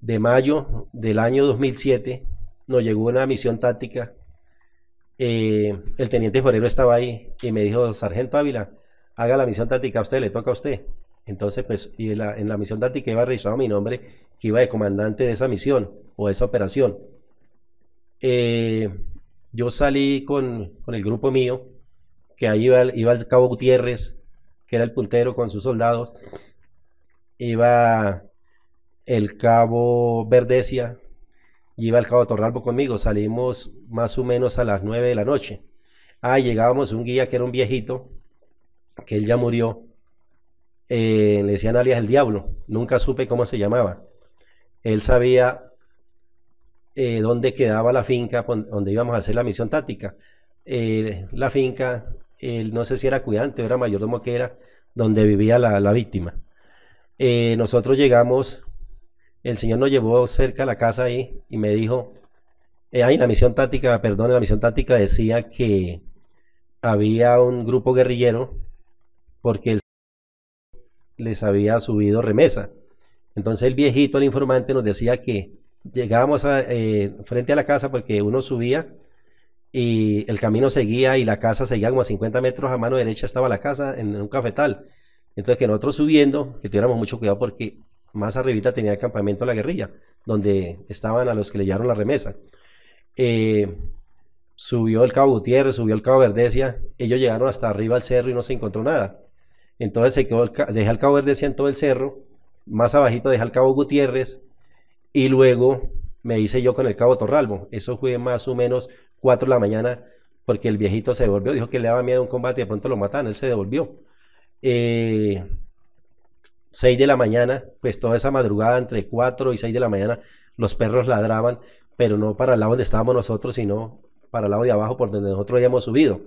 de mayo del año 2007 nos llegó una misión táctica. Eh, el teniente Forero estaba ahí y me dijo, Sargento Ávila, haga la misión táctica a usted, le toca a usted. Entonces, pues, y en la, misión táctica iba registrado mi nombre, que iba de comandante de esa misión o de esa operación. Eh, yo salí con, con el grupo mío, que ahí iba, el- iba el cabo Gutiérrez, que era el puntero con sus soldados, iba el cabo Verdesia, y iba el cabo Torralbo conmigo, salimos más o menos a las 9 de la noche. Ah, llegábamos un guía que era un viejito, que él ya murió, eh, le decían alias el diablo, nunca supe cómo se llamaba. Él sabía eh, dónde quedaba la finca donde íbamos a hacer la misión táctica. Eh, la finca, él no sé si era cuidante era mayordomo que era, donde vivía la, la víctima. Nosotros llegamos, el señor nos llevó cerca a la casa ahí y me dijo, ahí la misión táctica, perdón, la misión táctica decía que había un grupo guerrillero porque el les había subido remesa. Entonces el viejito, el informante, nos decía que llegábamos a, eh, frente a la casa porque uno subía y el camino seguía y la casa seguía como a 50 metros a mano derecha estaba la casa en un cafetal. Entonces que nosotros subiendo, que tuviéramos mucho cuidado porque más arribita tenía el campamento de la guerrilla, donde estaban a los que le llevaron la remesa. Eh, subió el cabo Gutiérrez, subió el cabo Verdesia, ellos llegaron hasta arriba al cerro y no se encontró nada. Entonces dejé al cabo Verdesia en todo el cerro, más abajito dejé al cabo Gutiérrez y luego me hice yo con el cabo Torralbo. Eso fue más o menos 4 de la mañana porque el viejito se devolvió, dijo que le daba miedo a un combate y de pronto lo mataban, él se devolvió. Eh, 6 de la mañana, pues toda esa madrugada entre 4 y 6 de la mañana los perros ladraban, pero no para el lado donde estábamos nosotros, sino para el lado de abajo por donde nosotros habíamos subido.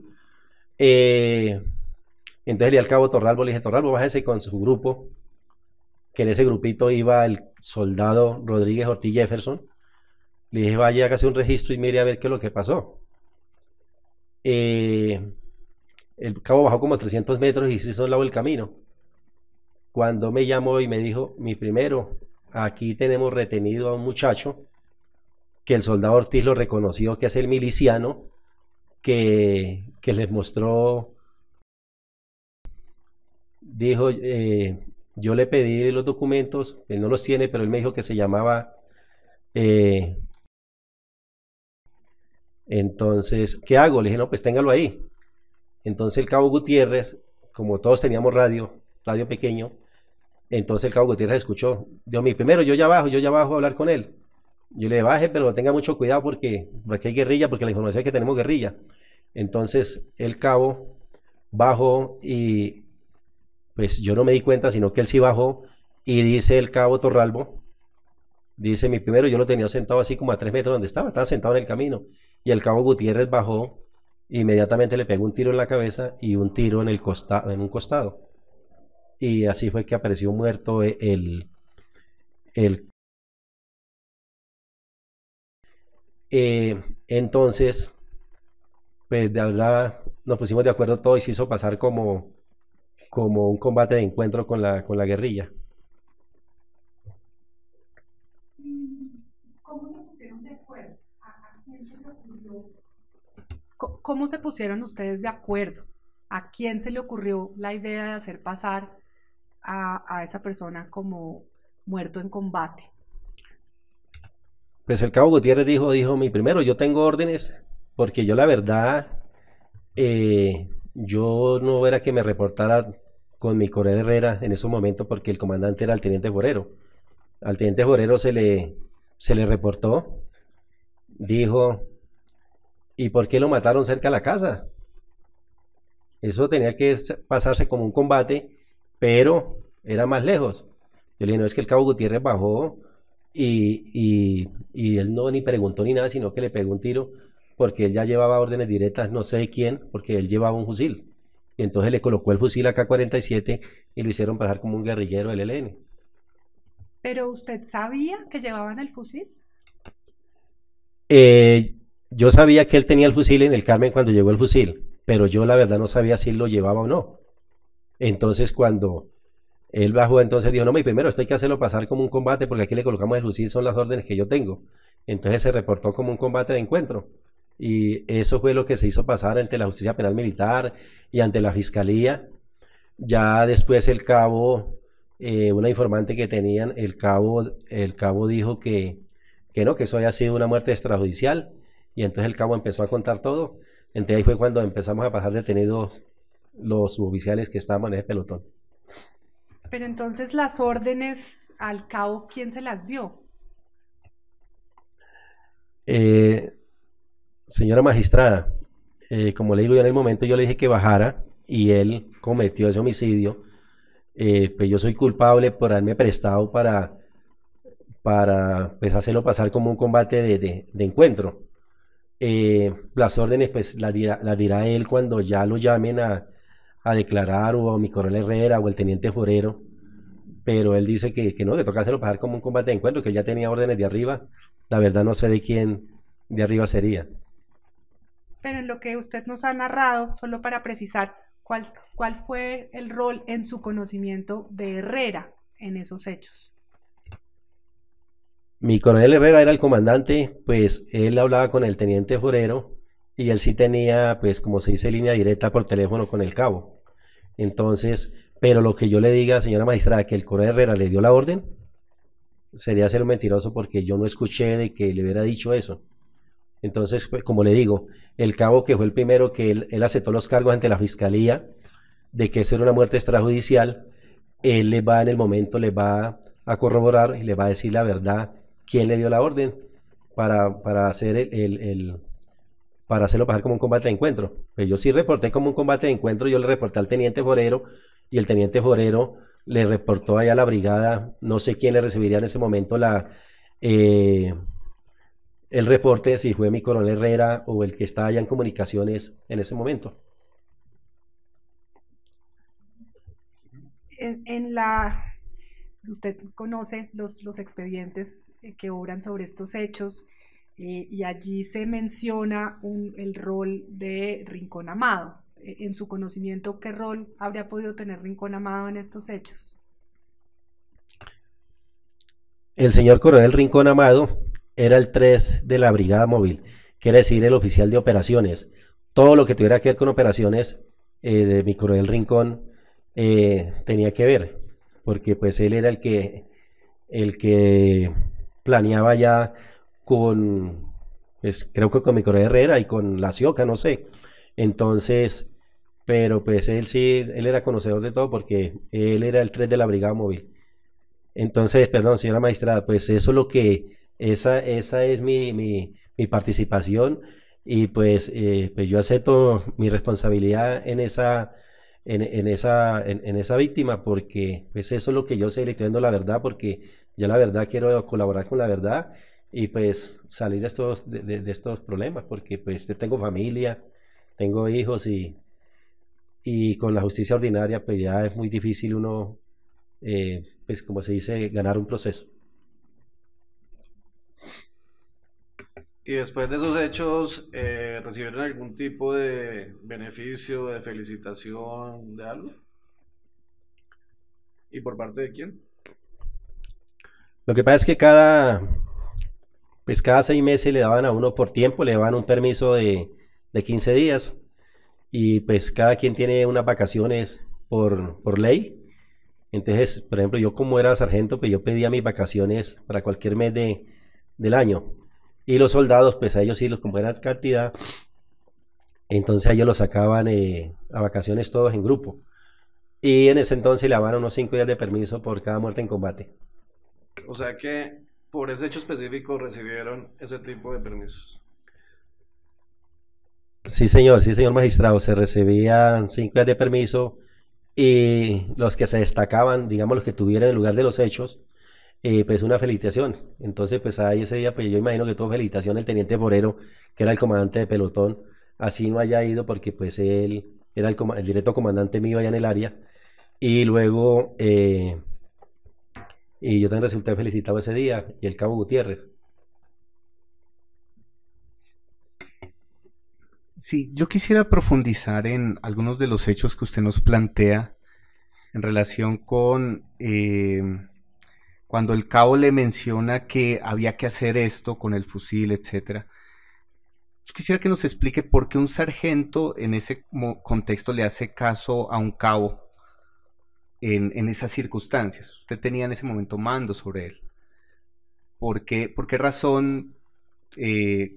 Eh, entonces le al cabo Torralbo, le dije, Torralbo, bájese con su grupo, que en ese grupito iba el soldado Rodríguez Ortiz Jefferson. Le dije, vaya, hágase un registro y mire a ver qué es lo que pasó. Eh, el cabo bajó como 300 metros y se hizo al lado del camino. Cuando me llamó y me dijo, mi primero, aquí tenemos retenido a un muchacho que el soldado Ortiz lo reconoció que es el miliciano que, que les mostró dijo, eh, yo le pedí los documentos, él no los tiene, pero él me dijo que se llamaba... eh, entonces, ¿qué hago? Le dije, no, pues téngalo ahí. Entonces el cabo Gutiérrez, como todos teníamos radio, radio pequeño, entonces el cabo Gutiérrez escuchó, primero, yo ya bajo, yo ya bajo a hablar con él. Yo le baje, pero tenga mucho cuidado porque, porque hay guerrilla, porque la información es que tenemos guerrilla. Entonces el cabo bajó y pues yo no me di cuenta, sino que él sí bajó y dice el cabo Torralbo, dice mi primero, yo lo tenía sentado así como a tres metros donde estaba, estaba sentado en el camino y el cabo Gutiérrez bajó, inmediatamente le pegó un tiro en la cabeza y un tiro en el costado, en un costado. Y así fue que apareció muerto el, el eh, entonces, pues de verdad nos pusimos de acuerdo todos y se hizo pasar como, como un combate de encuentro con la, con la guerrilla. ¿Cómo se pusieron de acuerdo? ¿A, quién se le ocurrió? Co- ¿Cómo se pusieron ustedes de acuerdo? ¿A quién se le ocurrió la idea de hacer pasar a, a esa persona como muerto en combate? Pues el cabo Gutiérrez dijo, dijo, mi primero, yo tengo órdenes, porque yo la verdad, eh, yo no era que me reportara con mi coronel Herrera en ese momento porque el comandante era el teniente Forero. Al teniente Forero se le, se le reportó, dijo, ¿y por qué lo mataron cerca de la casa? Eso tenía que pasarse como un combate, pero era más lejos. Yo le dije, no, es que el cabo Gutiérrez bajó y, y, él no ni preguntó ni nada, sino que le pegó un tiro porque él ya llevaba órdenes directas, no sé de quién, porque él llevaba un fusil. Y entonces le colocó el fusil a K-47 y lo hicieron pasar como un guerrillero del ELN. ¿Pero usted sabía que llevaban el fusil? Eh, yo sabía que él tenía el fusil en el Carmen cuando llegó el fusil, pero yo la verdad no sabía si él lo llevaba o no. Entonces cuando él bajó, entonces dijo, no, mi primero, esto hay que hacerlo pasar como un combate porque aquí le colocamos el fusil, son las órdenes que yo tengo. Entonces se reportó como un combate de encuentro. Y eso fue lo que se hizo pasar ante la justicia penal militar y ante la fiscalía. Ya después el cabo, eh, una informante que tenían, el cabo, el cabo dijo que, que no, que eso había sido una muerte extrajudicial. Y entonces el cabo empezó a contar todo. Entonces ahí fue cuando empezamos a pasar detenidos los oficiales que estaban en ese pelotón. Pero entonces las órdenes al cabo, ¿quién se las dio? Eh, señora magistrada, eh, como le digo yo en el momento, yo le dije que bajara y él cometió ese homicidio. Eh, pues yo soy culpable por haberme prestado para, para pues, hacerlo pasar como un combate de, encuentro. las órdenes pues las dirá, dirá él cuando ya lo llamen a, a declarar o a mi coronel Herrera o el teniente Forero, pero él dice que, que no, que toca hacerlo pasar como un combate de encuentro, que ya tenía órdenes de arriba. La verdad no sé de quién de arriba sería. Pero en lo que usted nos ha narrado, solo para precisar, ¿cuál, cuál fue el rol en su conocimiento de Herrera en esos hechos? Mi coronel Herrera era el comandante, pues él hablaba con el teniente Forero y él sí tenía, pues como se dice, línea directa por teléfono con el cabo. Entonces, pero lo que yo le diga, señora magistrada, que el coronel Herrera le dio la orden, sería ser mentiroso porque yo no escuché de que le hubiera dicho eso. Entonces, pues, como le digo, el cabo que fue el primero que él, aceptó los cargos ante la fiscalía de que eso era una muerte extrajudicial, él le va en el momento, le va a corroborar y le va a decir la verdad quién le dio la orden para, para hacer el para hacerlo pasar como un combate de encuentro. Pues yo sí reporté como un combate de encuentro, yo le reporté al teniente Forero y el teniente Forero le reportó allá a la brigada, no sé quién le recibiría en ese momento la eh, el reporte, si fue mi coronel Herrera o el que estaba allá en comunicaciones en ese momento. En, la usted conoce los, los expedientes que obran sobre estos hechos eh, y allí se menciona el rol de Rincón Amado. Eh, en su conocimiento, ¿qué rol habría podido tener Rincón Amado en estos hechos? El señor coronel Rincón Amado era el 3 de la Brigada Móvil, quiere decir el oficial de operaciones. Todo lo que tuviera que ver con operaciones eh, de mi coronel Rincón tenía que ver, porque pues él era el que, el que planeaba ya con, pues, creo que con mi Corea Herrera y con La Cioca, no sé. Entonces, pero pues él sí, él era conocedor de todo porque él era el 3 de la Brigada Móvil. Entonces, perdón, señora magistrada, pues eso es lo que, esa, esa es mi, mi, mi participación y pues, eh, pues yo acepto mi responsabilidad en esa, en, en esa, en, esa víctima porque pues eso es lo que yo sé, le estoy dando la verdad porque yo la verdad quiero colaborar con la verdad y pues salir de estos, de, estos problemas, porque pues tengo familia, tengo hijos y, y con la justicia ordinaria pues ya es muy difícil uno, eh, pues como se dice, ganar un proceso. ¿Y después de esos hechos eh, recibieron algún tipo de beneficio, de felicitación, de algo? ¿Y por parte de quién? Lo que pasa es que cada, pues cada seis meses le daban a uno por tiempo, le daban un permiso de, de 15 días y pues cada quien tiene unas vacaciones por, por ley. Entonces, por ejemplo, yo como era sargento, pues yo pedía mis vacaciones para cualquier mes de, del año. Y los soldados, pues a ellos sí, los como era cantidad, entonces a ellos los sacaban eh, a vacaciones todos en grupo. y en ese entonces le daban unos cinco días de permiso por cada muerte en combate. O sea que por ese hecho específico recibieron ese tipo de permisos. Sí, señor, sí, señor magistrado, se recibían cinco días de permiso y los que se destacaban, digamos, los que tuvieran en lugar de los hechos, eh, pues una felicitación. Entonces, pues ahí ese día, pues yo imagino que tuvo felicitación el teniente Borero, que era el comandante de pelotón, así no haya ido porque pues él era el, el directo comandante mío allá en el área. Y luego, eh, y yo también resulté felicitado ese día, y el cabo Gutiérrez. Sí, yo quisiera profundizar en algunos de los hechos que usted nos plantea en relación con eh, cuando el cabo le menciona que había que hacer esto con el fusil, etcétera. Yo quisiera que nos explique por qué un sargento en ese contexto le hace caso a un cabo en, esas circunstancias. Usted tenía en ese momento mando sobre él. ¿Por qué, por qué razón eh,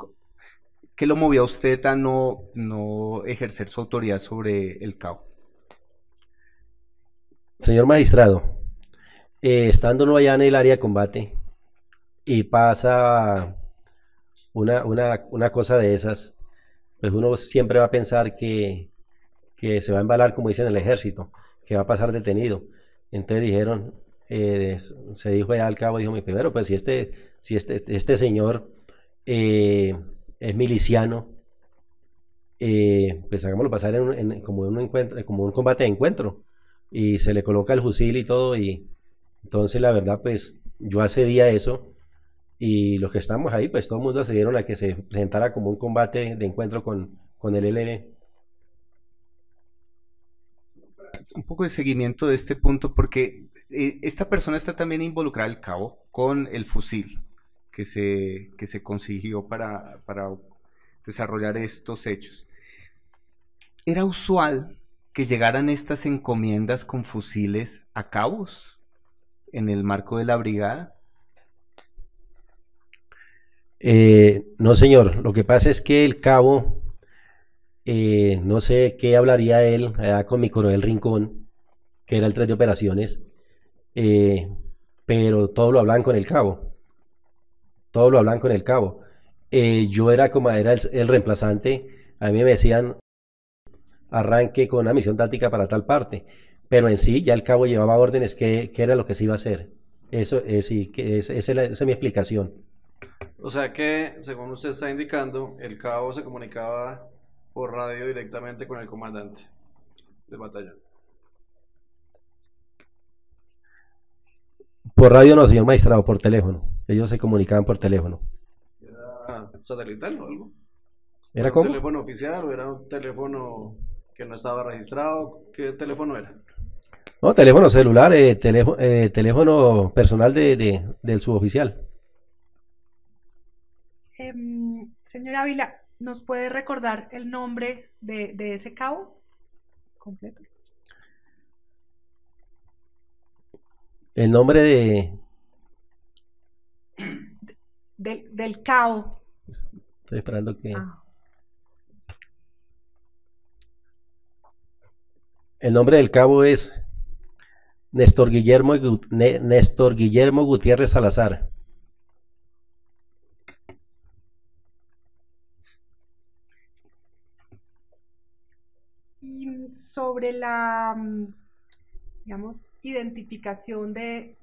¿Qué lo movió a usted a no, no ejercer su autoridad sobre el cabo? Señor magistrado, eh, estando allá en el área de combate y pasa una, una, cosa de esas, pues uno siempre va a pensar que, que, se va a embalar, como dicen en el ejército, que va a pasar detenido. Entonces dijeron, eh, se dijo allá al cabo, dijo mi primero, pues si este, si este, este señor eh, es miliciano, pues hagámoslo pasar en, como, un encuentro, como un combate de encuentro. Y se le coloca el fusil y todo. Y entonces la verdad, pues yo accedí eso. Y los que estamos ahí, pues todo el mundo accedieron a que se presentara como un combate de encuentro con, con el LN. Un poco de seguimiento de este punto, porque eh, esta persona está también involucrada al cabo con el fusil que se, que se consiguió para, para desarrollar estos hechos. Era usual que llegaran estas encomiendas con fusiles a cabos en el marco de la brigada. Eh, no, señor. Lo que pasa es que el cabo, eh, no sé qué hablaría él con mi coronel Rincón, que era el 3 de operaciones, eh, pero todo lo hablan con el cabo todo lo hablan con el cabo. Yo era como era el, reemplazante, a mí me decían arranque con una misión táctica para tal parte, pero en sí ya el cabo llevaba órdenes que, era lo que se iba a hacer. Eso es, eh, sí, que es, esa, es mi explicación. O sea que, según usted está indicando, el cabo se comunicaba por radio directamente con el comandante del batallón. Por radio no, señor magistrado, por teléfono. Ellos se comunicaban por teléfono. ¿Era satelital o algo? ¿Era cómo? un teléfono oficial o era un teléfono que no estaba registrado? ¿Qué teléfono era? No, teléfono celular, eh, teléfono, eh, teléfono personal de, del suboficial. Eh, señor Ávila, ¿nos puede recordar el nombre de, de ese cabo completo? El nombre de, del, del cabo. Estoy esperando que... Ah. El nombre del cabo es Néstor Guillermo, Guillermo Gutiérrez Salazar. Y sobre la, digamos, identificación de,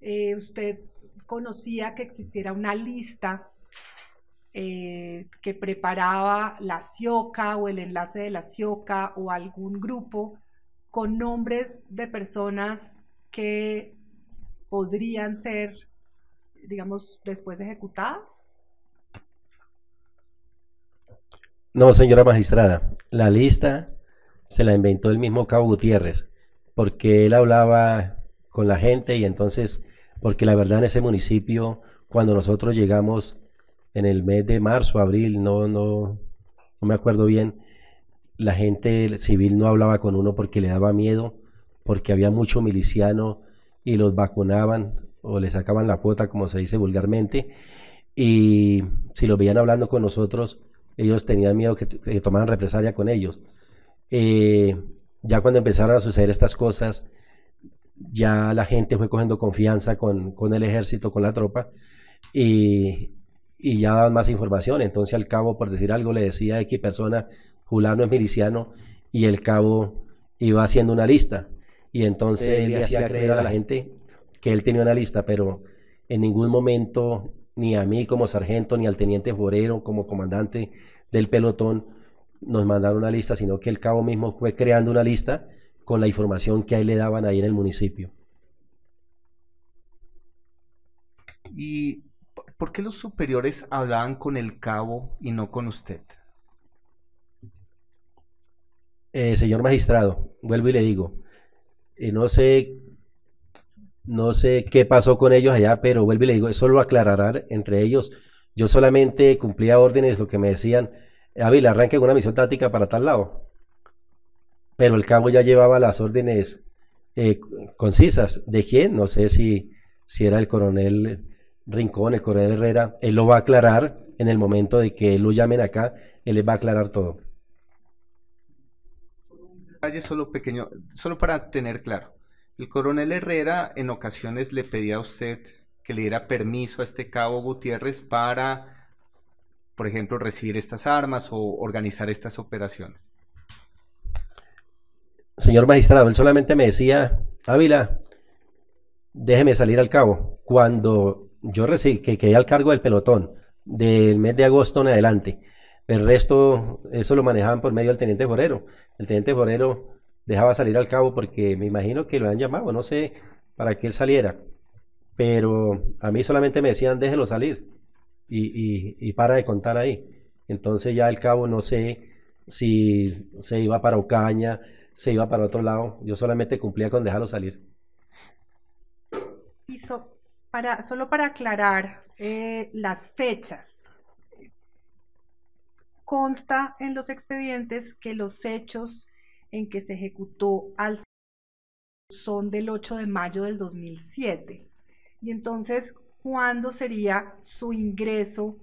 eh, usted conocía que existiera una lista eh, que preparaba la CIOCA o el enlace de la CIOCA o algún grupo con nombres de personas que podrían ser, digamos, después ejecutadas? No, señora magistrada, la lista se la inventó el mismo Cabo Gutiérrez, porque él hablaba con la gente y entonces porque la verdad en ese municipio, cuando nosotros llegamos en el mes de marzo, abril, no, no, no me acuerdo bien, la gente civil no hablaba con uno porque le daba miedo, porque había mucho miliciano y los vacunaban o le sacaban la cuota, como se dice vulgarmente, y si los veían hablando con nosotros, ellos tenían miedo que, que tomaran represalia con ellos. Eh, ya cuando empezaron a suceder estas cosas, ya la gente fue cogiendo confianza con, con el ejército, con la tropa, y, y ya daban más información. Entonces al cabo, por decir algo, le decía a X persona, fulano es miliciano, y el cabo iba haciendo una lista. Y entonces él le hacía creer a la gente que él tenía una lista, pero en ningún momento, ni a mí como sargento, ni al teniente forero como comandante del pelotón, nos mandaron una lista, sino que el cabo mismo fue creando una lista con la información que ahí le daban ahí en el municipio. ¿Y por qué los superiores hablaban con el cabo y no con usted? Eh, señor magistrado, vuelvo y le digo, eh, no sé, no sé qué pasó con ellos allá, pero vuelvo y le digo, eso lo aclararán entre ellos. Yo solamente cumplía órdenes, lo que me decían, Ávila, arranque una misión táctica para tal lado. Pero el cabo ya llevaba las órdenes eh, concisas. ¿De quién? No sé si, si era el coronel Rincón, el coronel Herrera. Él lo va a aclarar en el momento de que lo llamen acá. Él les va a aclarar todo. solo pequeño, solo para tener claro. El coronel Herrera en ocasiones le pedía a usted que le diera permiso a este cabo Gutiérrez para por ejemplo, recibir estas armas o organizar estas operaciones? Señor magistrado, él solamente me decía, Ávila, déjeme salir al cabo. Cuando yo recibí, que quedé al cargo del pelotón del mes de agosto en adelante, el resto, eso lo manejaban por medio del teniente forero. El teniente forero dejaba salir al cabo porque me imagino que lo han llamado, no sé para que él saliera. Pero a mí solamente me decían, déjelo salir y, para de contar ahí. Entonces ya al cabo no sé si se iba para Ocaña, se iba para otro lado. Yo solamente cumplía con dejarlo salir. Solo para aclarar eh, las fechas, consta en los expedientes que los hechos en que se ejecutó al son del 8 de mayo del 2007. Y entonces, cuándo sería su ingreso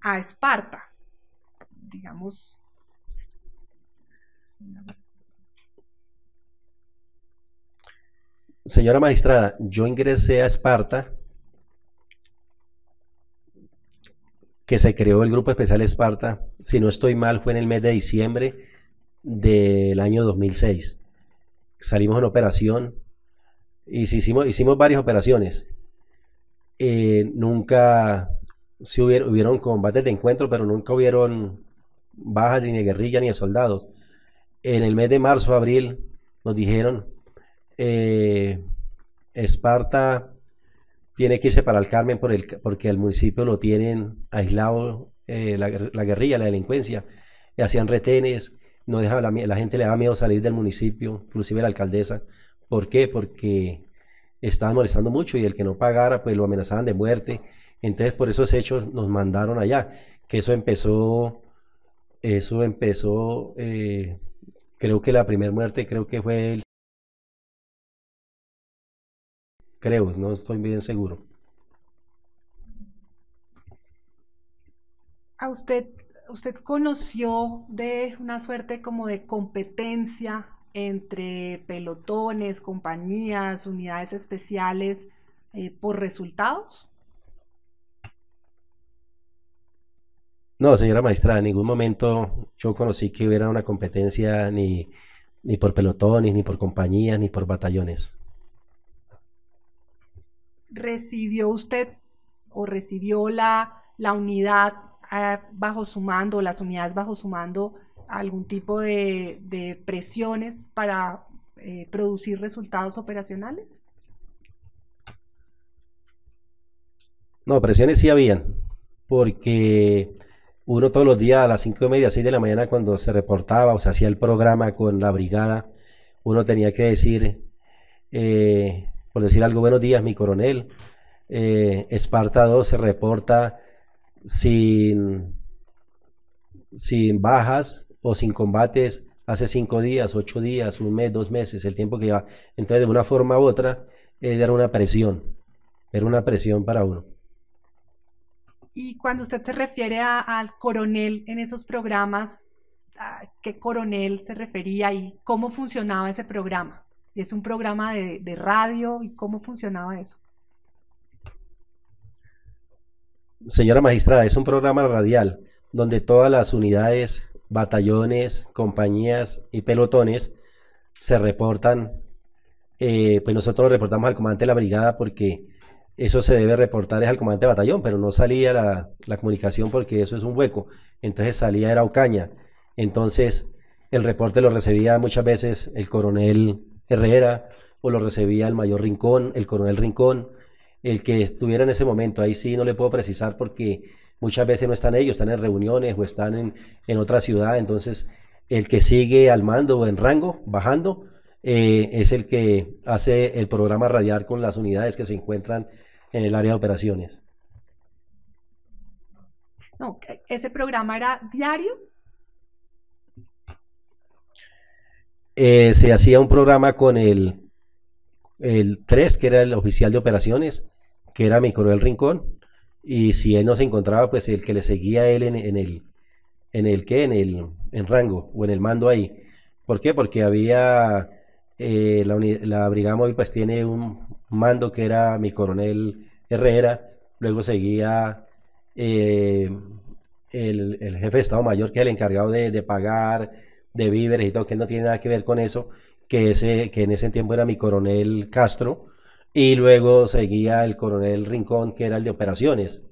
a Esparta. Digamos. Señora magistrada, yo ingresé a Esparta, que se creó el Grupo Especial Esparta, si no estoy mal, fue en el mes de diciembre del año 2006. Salimos en operación y hicimos, varias operaciones. Eh, nunca se hubieron, hubieron combates de encuentro, pero nunca hubieron bajas ni de guerrilla ni de soldados. En el mes de marzo, abril, nos dijeron, eh, Esparta tiene que irse para el Carmen porque el municipio lo tienen aislado, eh, la, guerrilla, la delincuencia, hacían retenes, no dejaban la, la gente le daba miedo salir del municipio, inclusive la alcaldesa. ¿Por qué? Porque estaban molestando mucho y el que no pagara pues lo amenazaban de muerte. Entonces por esos hechos nos mandaron allá, que eso empezó, eso empezó, eh, creo que la primera muerte creo que fue el... Creo, no estoy bien seguro. ¿A usted, usted conoció de una suerte como de competencia entre pelotones, compañías, unidades especiales eh, por resultados? No, señora maestra, en ningún momento yo conocí que hubiera una competencia ni, ni por pelotones, ni por compañías, ni por batallones. ¿Recibió usted o recibió la, la unidad eh, bajo su mando, las unidades bajo su mando, algún tipo de, presiones para eh, producir resultados operacionales? No, presiones sí habían, porque uno todos los días a las cinco y media, seis de la mañana, cuando se reportaba o se hacía el programa con la brigada, uno tenía que decir, eh, por decir algo, buenos días, mi coronel, eh, Esparta 2 se reporta sin, sin bajas, o sin combates hace cinco días, ocho días, un mes, dos meses, el tiempo que lleva. Entonces, de una forma u otra, eh, era una presión, era una presión para uno. Y cuando usted se refiere al coronel en esos programas, a qué coronel se refería y cómo funcionaba ese programa. ¿Es un programa de, radio y cómo funcionaba eso? Señora magistrada, es un programa radial donde todas las unidades, batallones, compañías y pelotones se reportan. eh, pues nosotros reportamos al comandante de la brigada porque eso se debe reportar es al comandante de batallón, pero no salía la, la comunicación porque eso es un hueco. Entonces salía era Ocaña. Entonces el reporte lo recibía muchas veces el coronel Herrera o lo recibía el mayor Rincón, el coronel Rincón, el que estuviera en ese momento. Ahí sí no le puedo precisar porque muchas veces no están ellos, están en reuniones o están en, en otra ciudad. Entonces el que sigue al mando o en rango, bajando, eh, es el que hace el programa radial con las unidades que se encuentran en el área de operaciones. No, ese programa era diario. Eh, se hacía un programa con el, el 3, que era el oficial de operaciones, que era mi coronel Rincón, y si él no se encontraba, pues el que le seguía a él en, en el, en el qué, en el en rango o en el mando ahí. ¿Por qué? Porque había eh, la, la brigada móvil pues tiene un mando que era mi coronel Herrera, luego seguía eh, el, el jefe de Estado Mayor que es el encargado de, de pagar, de víveres y todo, que no tiene nada que ver con eso, que, ese, que en ese tiempo era mi coronel Castro, y luego seguía el coronel Rincón, que era el de operaciones,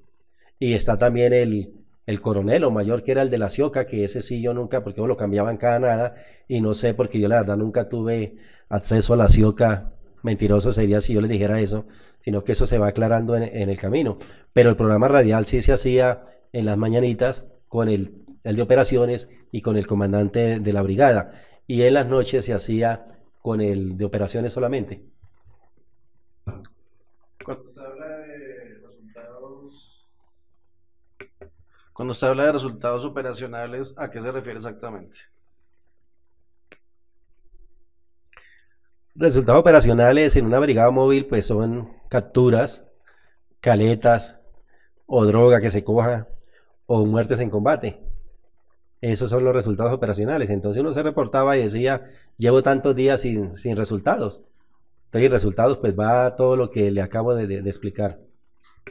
y está también el, el coronel o mayor, que era el de la Cioca, que ese sí yo nunca, porque lo cambiaban cada nada, y no sé, porque yo la verdad nunca tuve acceso a la Cioca, mentiroso sería si yo les dijera eso, sino que eso se va aclarando en, en el camino. Pero el programa radial sí se hacía en las mañanitas con el, el de operaciones y con el comandante de la brigada, y en las noches se hacía con el de operaciones solamente. Cuando usted habla de resultados, cuando usted habla de resultados operacionales, ¿a qué se refiere exactamente? Resultados operacionales en una brigada móvil pues son capturas, caletas o droga que se coja o muertes en combate. Esos son los resultados operacionales. Entonces uno se reportaba y decía, llevo tantos días sin, sin resultados. Entonces, resultados pues va todo lo que le acabo de, de- de explicar.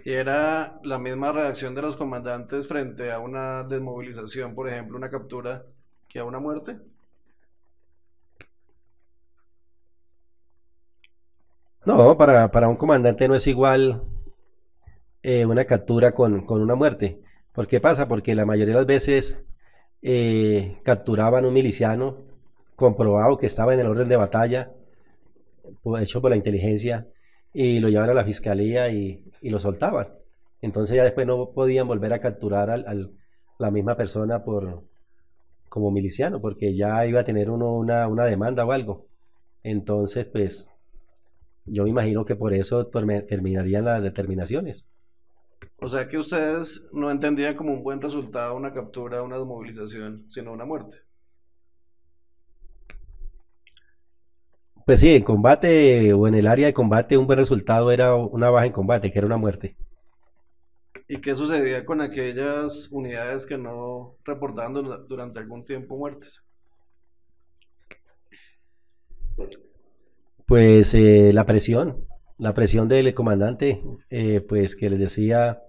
Y era la misma reacción de los comandantes frente a una desmovilización, por ejemplo, una captura, que a una muerte. No, para, para un comandante no es igual eh, una captura con, con una muerte. ¿Por qué pasa? Porque la mayoría de las veces eh, capturaban un miliciano comprobado que estaba en el orden de batalla, po- hecho por la inteligencia, y lo llevaban a la fiscalía y, lo soltaban. Entonces ya después no podían volver a capturar al- la misma persona por, como miliciano, porque ya iba a tener uno una, una demanda o algo. Entonces, pues, yo me imagino que por eso termi- terminarían las determinaciones. O sea que ustedes no entendían como un buen resultado una captura, una desmovilización, sino una muerte. Pues sí, en combate o en el área de combate un buen resultado era una baja en combate, que era una muerte. ¿Y qué sucedía con aquellas unidades que no reportaban dur- durante algún tiempo muertes? Pues eh, la presión, la presión del comandante, eh, pues que les decía,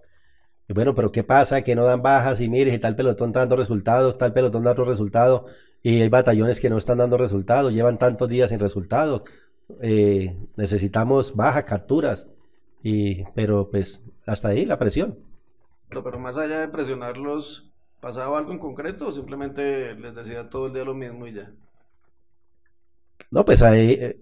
bueno, pero ¿qué pasa? Que no dan bajas y mire, tal pelotón está dando resultados, tal pelotón da otro resultado, y hay batallones que no están dando resultados, llevan tantos días sin resultados, eh, necesitamos bajas, capturas, y, pero pues hasta ahí la presión. Pero, pero más allá de presionarlos, ¿pasaba algo en concreto o simplemente les decía todo el día lo mismo y ya? No, pues ahí, eh,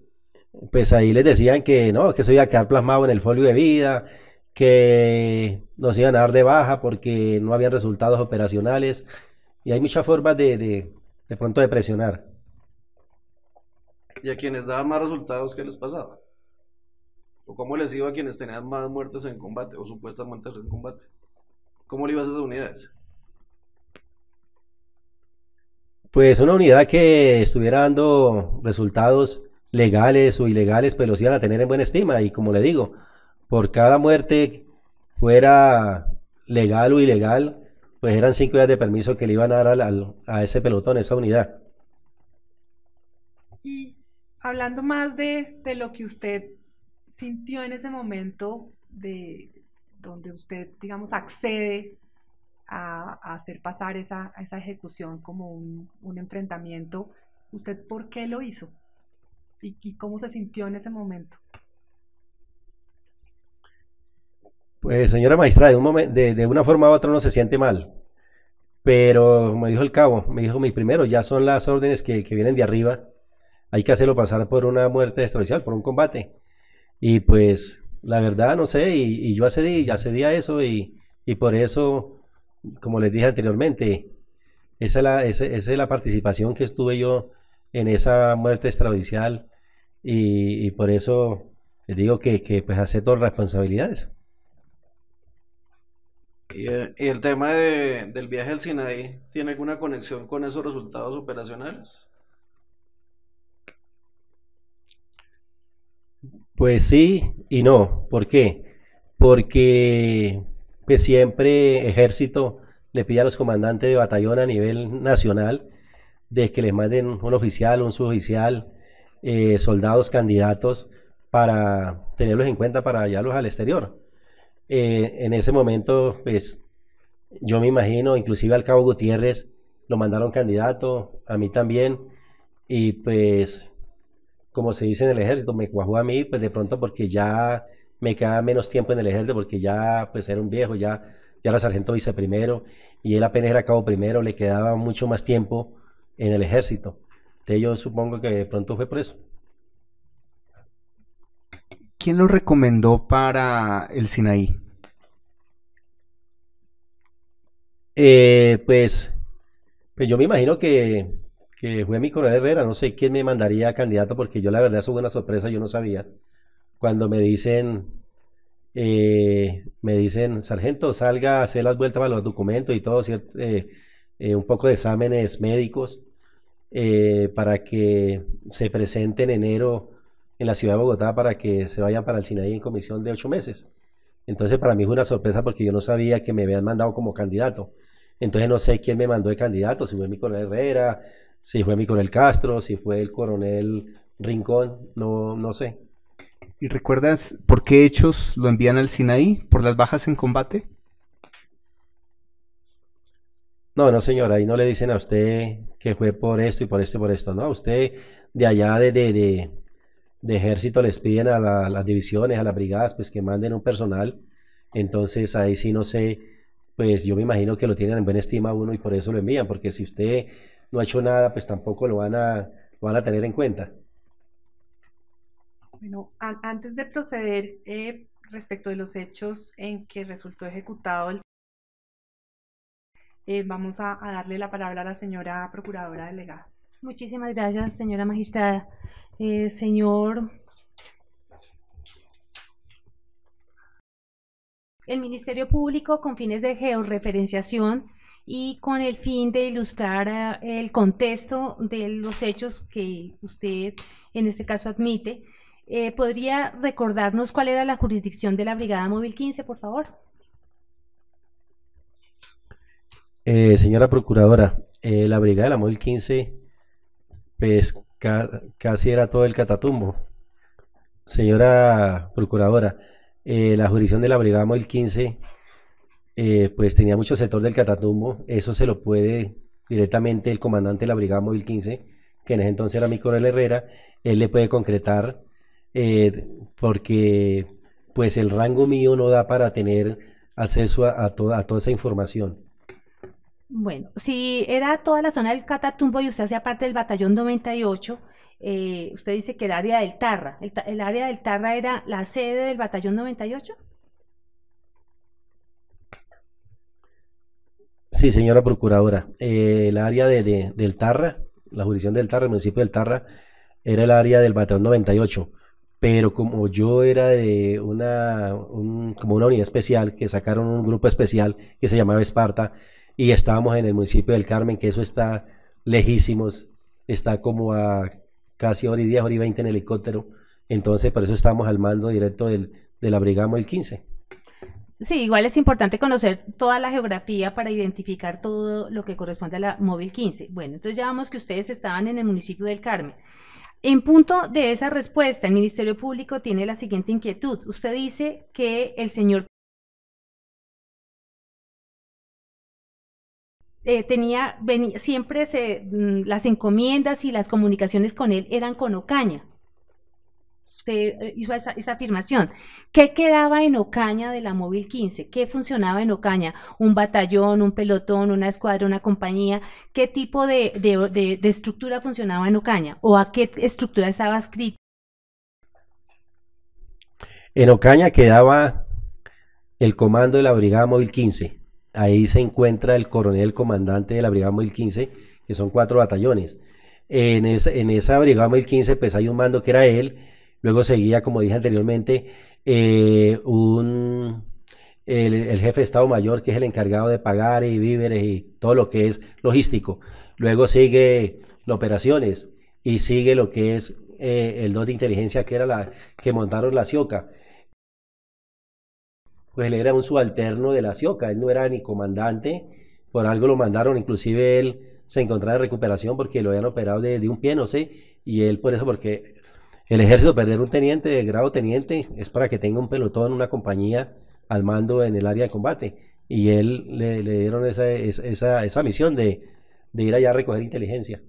pues ahí les decían que no, que eso iba a quedar plasmado en el folio de vida, que nos iban a dar de baja porque no habían resultados operacionales. Y hay muchas formas de, de, de pronto de presionar. ¿Y a quienes daban más resultados, qué les pasaba? ¿O cómo les iba a quienes tenían más muertes en combate o supuestas muertes en combate? ¿Cómo le iba a esas unidades? Pues una unidad que estuviera dando resultados legales o ilegales, los iban a tener en buena estima. Y como le digo, por cada muerte fuera legal o ilegal, pues eran cinco días de permiso que le iban a dar al- al- a ese pelotón, a esa unidad. Y hablando más de, de lo que usted sintió en ese momento, de donde usted, digamos, accede a, a hacer pasar esa, esa ejecución como un, un enfrentamiento, ¿usted por qué lo hizo? ¿Y, cómo se sintió en ese momento? Pues señora magistrada, de, un de, de una forma u otra uno se siente mal, pero me dijo el cabo, me dijo mi primero, ya son las órdenes que, que vienen de arriba, hay que hacerlo pasar por una muerte extrajudicial, por un combate. Y pues la verdad no sé, y, y yo accedí, accedí a eso y, y por eso, como les dije anteriormente, esa es la, esa es la participación que estuve yo en esa muerte extrajudicial y, y por eso les digo que, que pues acepto responsabilidades. Y, eh, y el tema de- del viaje al Sinaí, ¿tiene alguna conexión con esos resultados operacionales? Pues sí y no. ¿Por qué? Porque pues siempre ejército le pide a los comandantes de batallón a nivel nacional de que les manden un oficial, un suboficial, eh, soldados candidatos para tenerlos en cuenta para llevarlos al exterior. Eh, en ese momento, pues yo me imagino, inclusive al cabo Gutiérrez lo mandaron candidato, a mí también, y pues como se dice en el ejército, me cuajó a mí, pues de pronto porque ya me quedaba menos tiempo en el ejército, porque ya pues era un viejo, ya, ya era sargento viceprimero, y él apenas era cabo primero, le quedaba mucho más tiempo en el ejército. Entonces yo supongo que de pronto fue por eso. ¿Quién lo recomendó para el Sinaí? Eh, pues, pues yo me imagino que, que fue mi coronel Herrera, no sé quién me mandaría candidato, porque yo la verdad eso fue una sorpresa, yo no sabía. Cuando me dicen, eh, me dicen, sargento, salga a hacer las vueltas para los documentos y todo, eh, eh, un poco de exámenes médicos, eh, para que se presente en enero en la ciudad de Bogotá para que se vayan para el Sinaí en comisión de ocho meses. Entonces para mí fue una sorpresa porque yo no sabía que me habían mandado como candidato. Entonces no sé quién me mandó de candidato, si fue mi coronel Herrera, si fue mi coronel Castro, si fue el coronel Rincón, no, no sé. ¿Y recuerdas por qué hechos lo envían al Sinaí? ¿Por las bajas en combate? No, no señora, ahí no le dicen a usted que fue por esto y por esto y por esto, no, a usted de allá de, de, de, ejército les piden a la- las divisiones, a las brigadas, pues que manden un personal, entonces ahí sí no sé, pues yo me imagino que lo tienen en buena estima uno y por eso lo envían, porque si usted no ha hecho nada, pues tampoco lo van a, lo van a tener en cuenta. Bueno, an- antes de proceder eh, respecto de los hechos en que resultó ejecutado el eh, vamos a, darle la palabra a la señora procuradora delegada. Muchísimas gracias, señora magistrada. Eh, señor. El Ministerio Público, con fines de georreferenciación y con el fin de ilustrar eh, el contexto de los hechos que usted en este caso admite, eh, ¿podría recordarnos cuál era la jurisdicción de la Brigada Móvil 15, por favor? Eh, señora procuradora, eh, la brigada de la móvil 15, pues ca- casi era todo el catatumbo. Señora procuradora, eh, la jurisdicción de la brigada móvil 15, eh, pues tenía mucho sector del catatumbo, eso se lo puede directamente el comandante de la brigada móvil 15, que en ese entonces era mi coronel Herrera, él le puede concretar, porque pues el rango mío no da para tener acceso a toda esa información. Bueno, si era toda la zona del Catatumbo y usted hacía parte del batallón 98, eh, usted dice que el área del Tarra, el, área del Tarra era la sede del batallón 98. Sí, señora procuradora. Eh, el área de- del Tarra, la jurisdicción del Tarra, el municipio del Tarra, era el área del batallón 98. Pero como yo era de una, un- como una unidad especial, que sacaron un grupo especial que se llamaba Esparta, y estábamos en el municipio del Carmen, que eso está lejísimos, está como a casi hora y 10, hora y 20 en helicóptero. Entonces, por eso estamos al mando directo del, de la Brigada Móvil 15. Sí, igual es importante conocer toda la geografía para identificar todo lo que corresponde a la móvil 15. Bueno, entonces ya vamos que ustedes estaban en el municipio del Carmen. En punto de esa respuesta, el Ministerio Público tiene la siguiente inquietud. Usted dice que el señor eh, tenía, venía, siempre se, mm, las encomiendas y las comunicaciones con él eran con Ocaña. Usted eh, hizo esa, esa, afirmación. ¿Qué quedaba en Ocaña de la Móvil 15? ¿Qué funcionaba en Ocaña? ¿Un batallón, un pelotón, una escuadra, una compañía? ¿Qué tipo de, de, estructura funcionaba en Ocaña? ¿O a qué estructura estaba escrito? En Ocaña quedaba el comando de la Brigada Móvil 15 ahí se encuentra el coronel comandante de la Brigada Móvil 15, que son cuatro batallones. En, esa Brigada Móvil 15, pues hay un mando que era él, luego seguía, como dije anteriormente, eh, un, el, el, jefe de Estado Mayor, que es el encargado de pagar y víveres y todo lo que es logístico. Luego sigue las operaciones y sigue lo que es eh, el 2 de inteligencia, que era la que montaron la CIOCA pues él era un subalterno de la CIOCA, él no era ni comandante, por algo lo mandaron, inclusive él se encontraba en recuperación porque lo habían operado de, un pie, no sé, y él por eso, porque el ejército perder un teniente de grado teniente es para que tenga un pelotón, una compañía al mando en el área de combate, y él le, dieron esa, esa, esa misión de, ir allá a recoger inteligencia.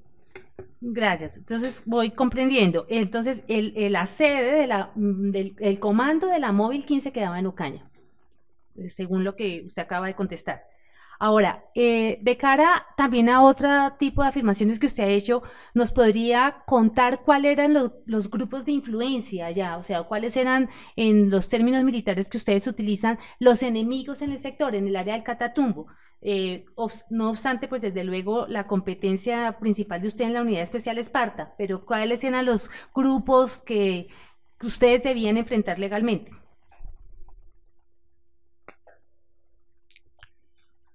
Gracias. Entonces voy comprendiendo. Entonces el, la sede de la, del el comando de la móvil 15 quedaba en Ucaña. Eh, según lo que usted acaba de contestar. Ahora, eh, de cara también a otro tipo de afirmaciones que usted ha hecho, ¿nos podría contar cuáles eran los, grupos de influencia ya? O sea, cuáles eran, en los términos militares que ustedes utilizan, los enemigos en el sector, en el área del Catatumbo. Eh, no obstante, pues desde luego la competencia principal de usted en la Unidad Especial Esparta, pero ¿cuáles eran los grupos que ustedes debían enfrentar legalmente?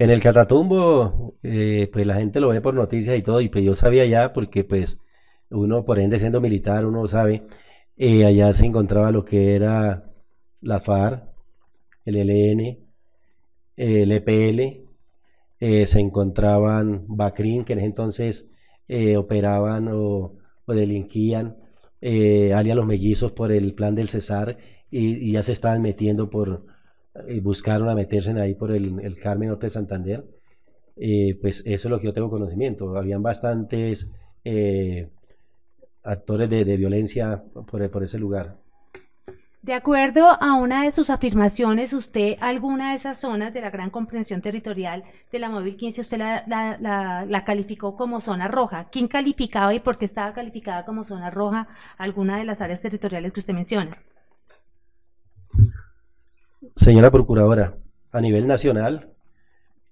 En el Catatumbo, eh, pues la gente lo ve por noticias y todo, y pues yo sabía ya, porque pues uno, por ende, siendo militar, uno sabe, eh, allá se encontraba lo que era la FARC, el ELN, el EPL, eh, se encontraban Bacrin, que en ese entonces operaban o, delinquían, alias los mellizos por el plan del Cesar, y, y ya se estaban metiendo por y buscaron a meterse ahí por el, el Carmen Norte de Santander, eh, pues eso es lo que yo tengo conocimiento. Habían bastantes eh, actores de, de violencia por, por, ese lugar. De acuerdo a una de sus afirmaciones, usted alguna de esas zonas de la gran comprensión territorial de la Móvil 15, usted la, la, la, la, calificó como zona roja. ¿Quién calificaba y por qué estaba calificada como zona roja alguna de las áreas territoriales que usted menciona? Señora Procuradora, a nivel nacional,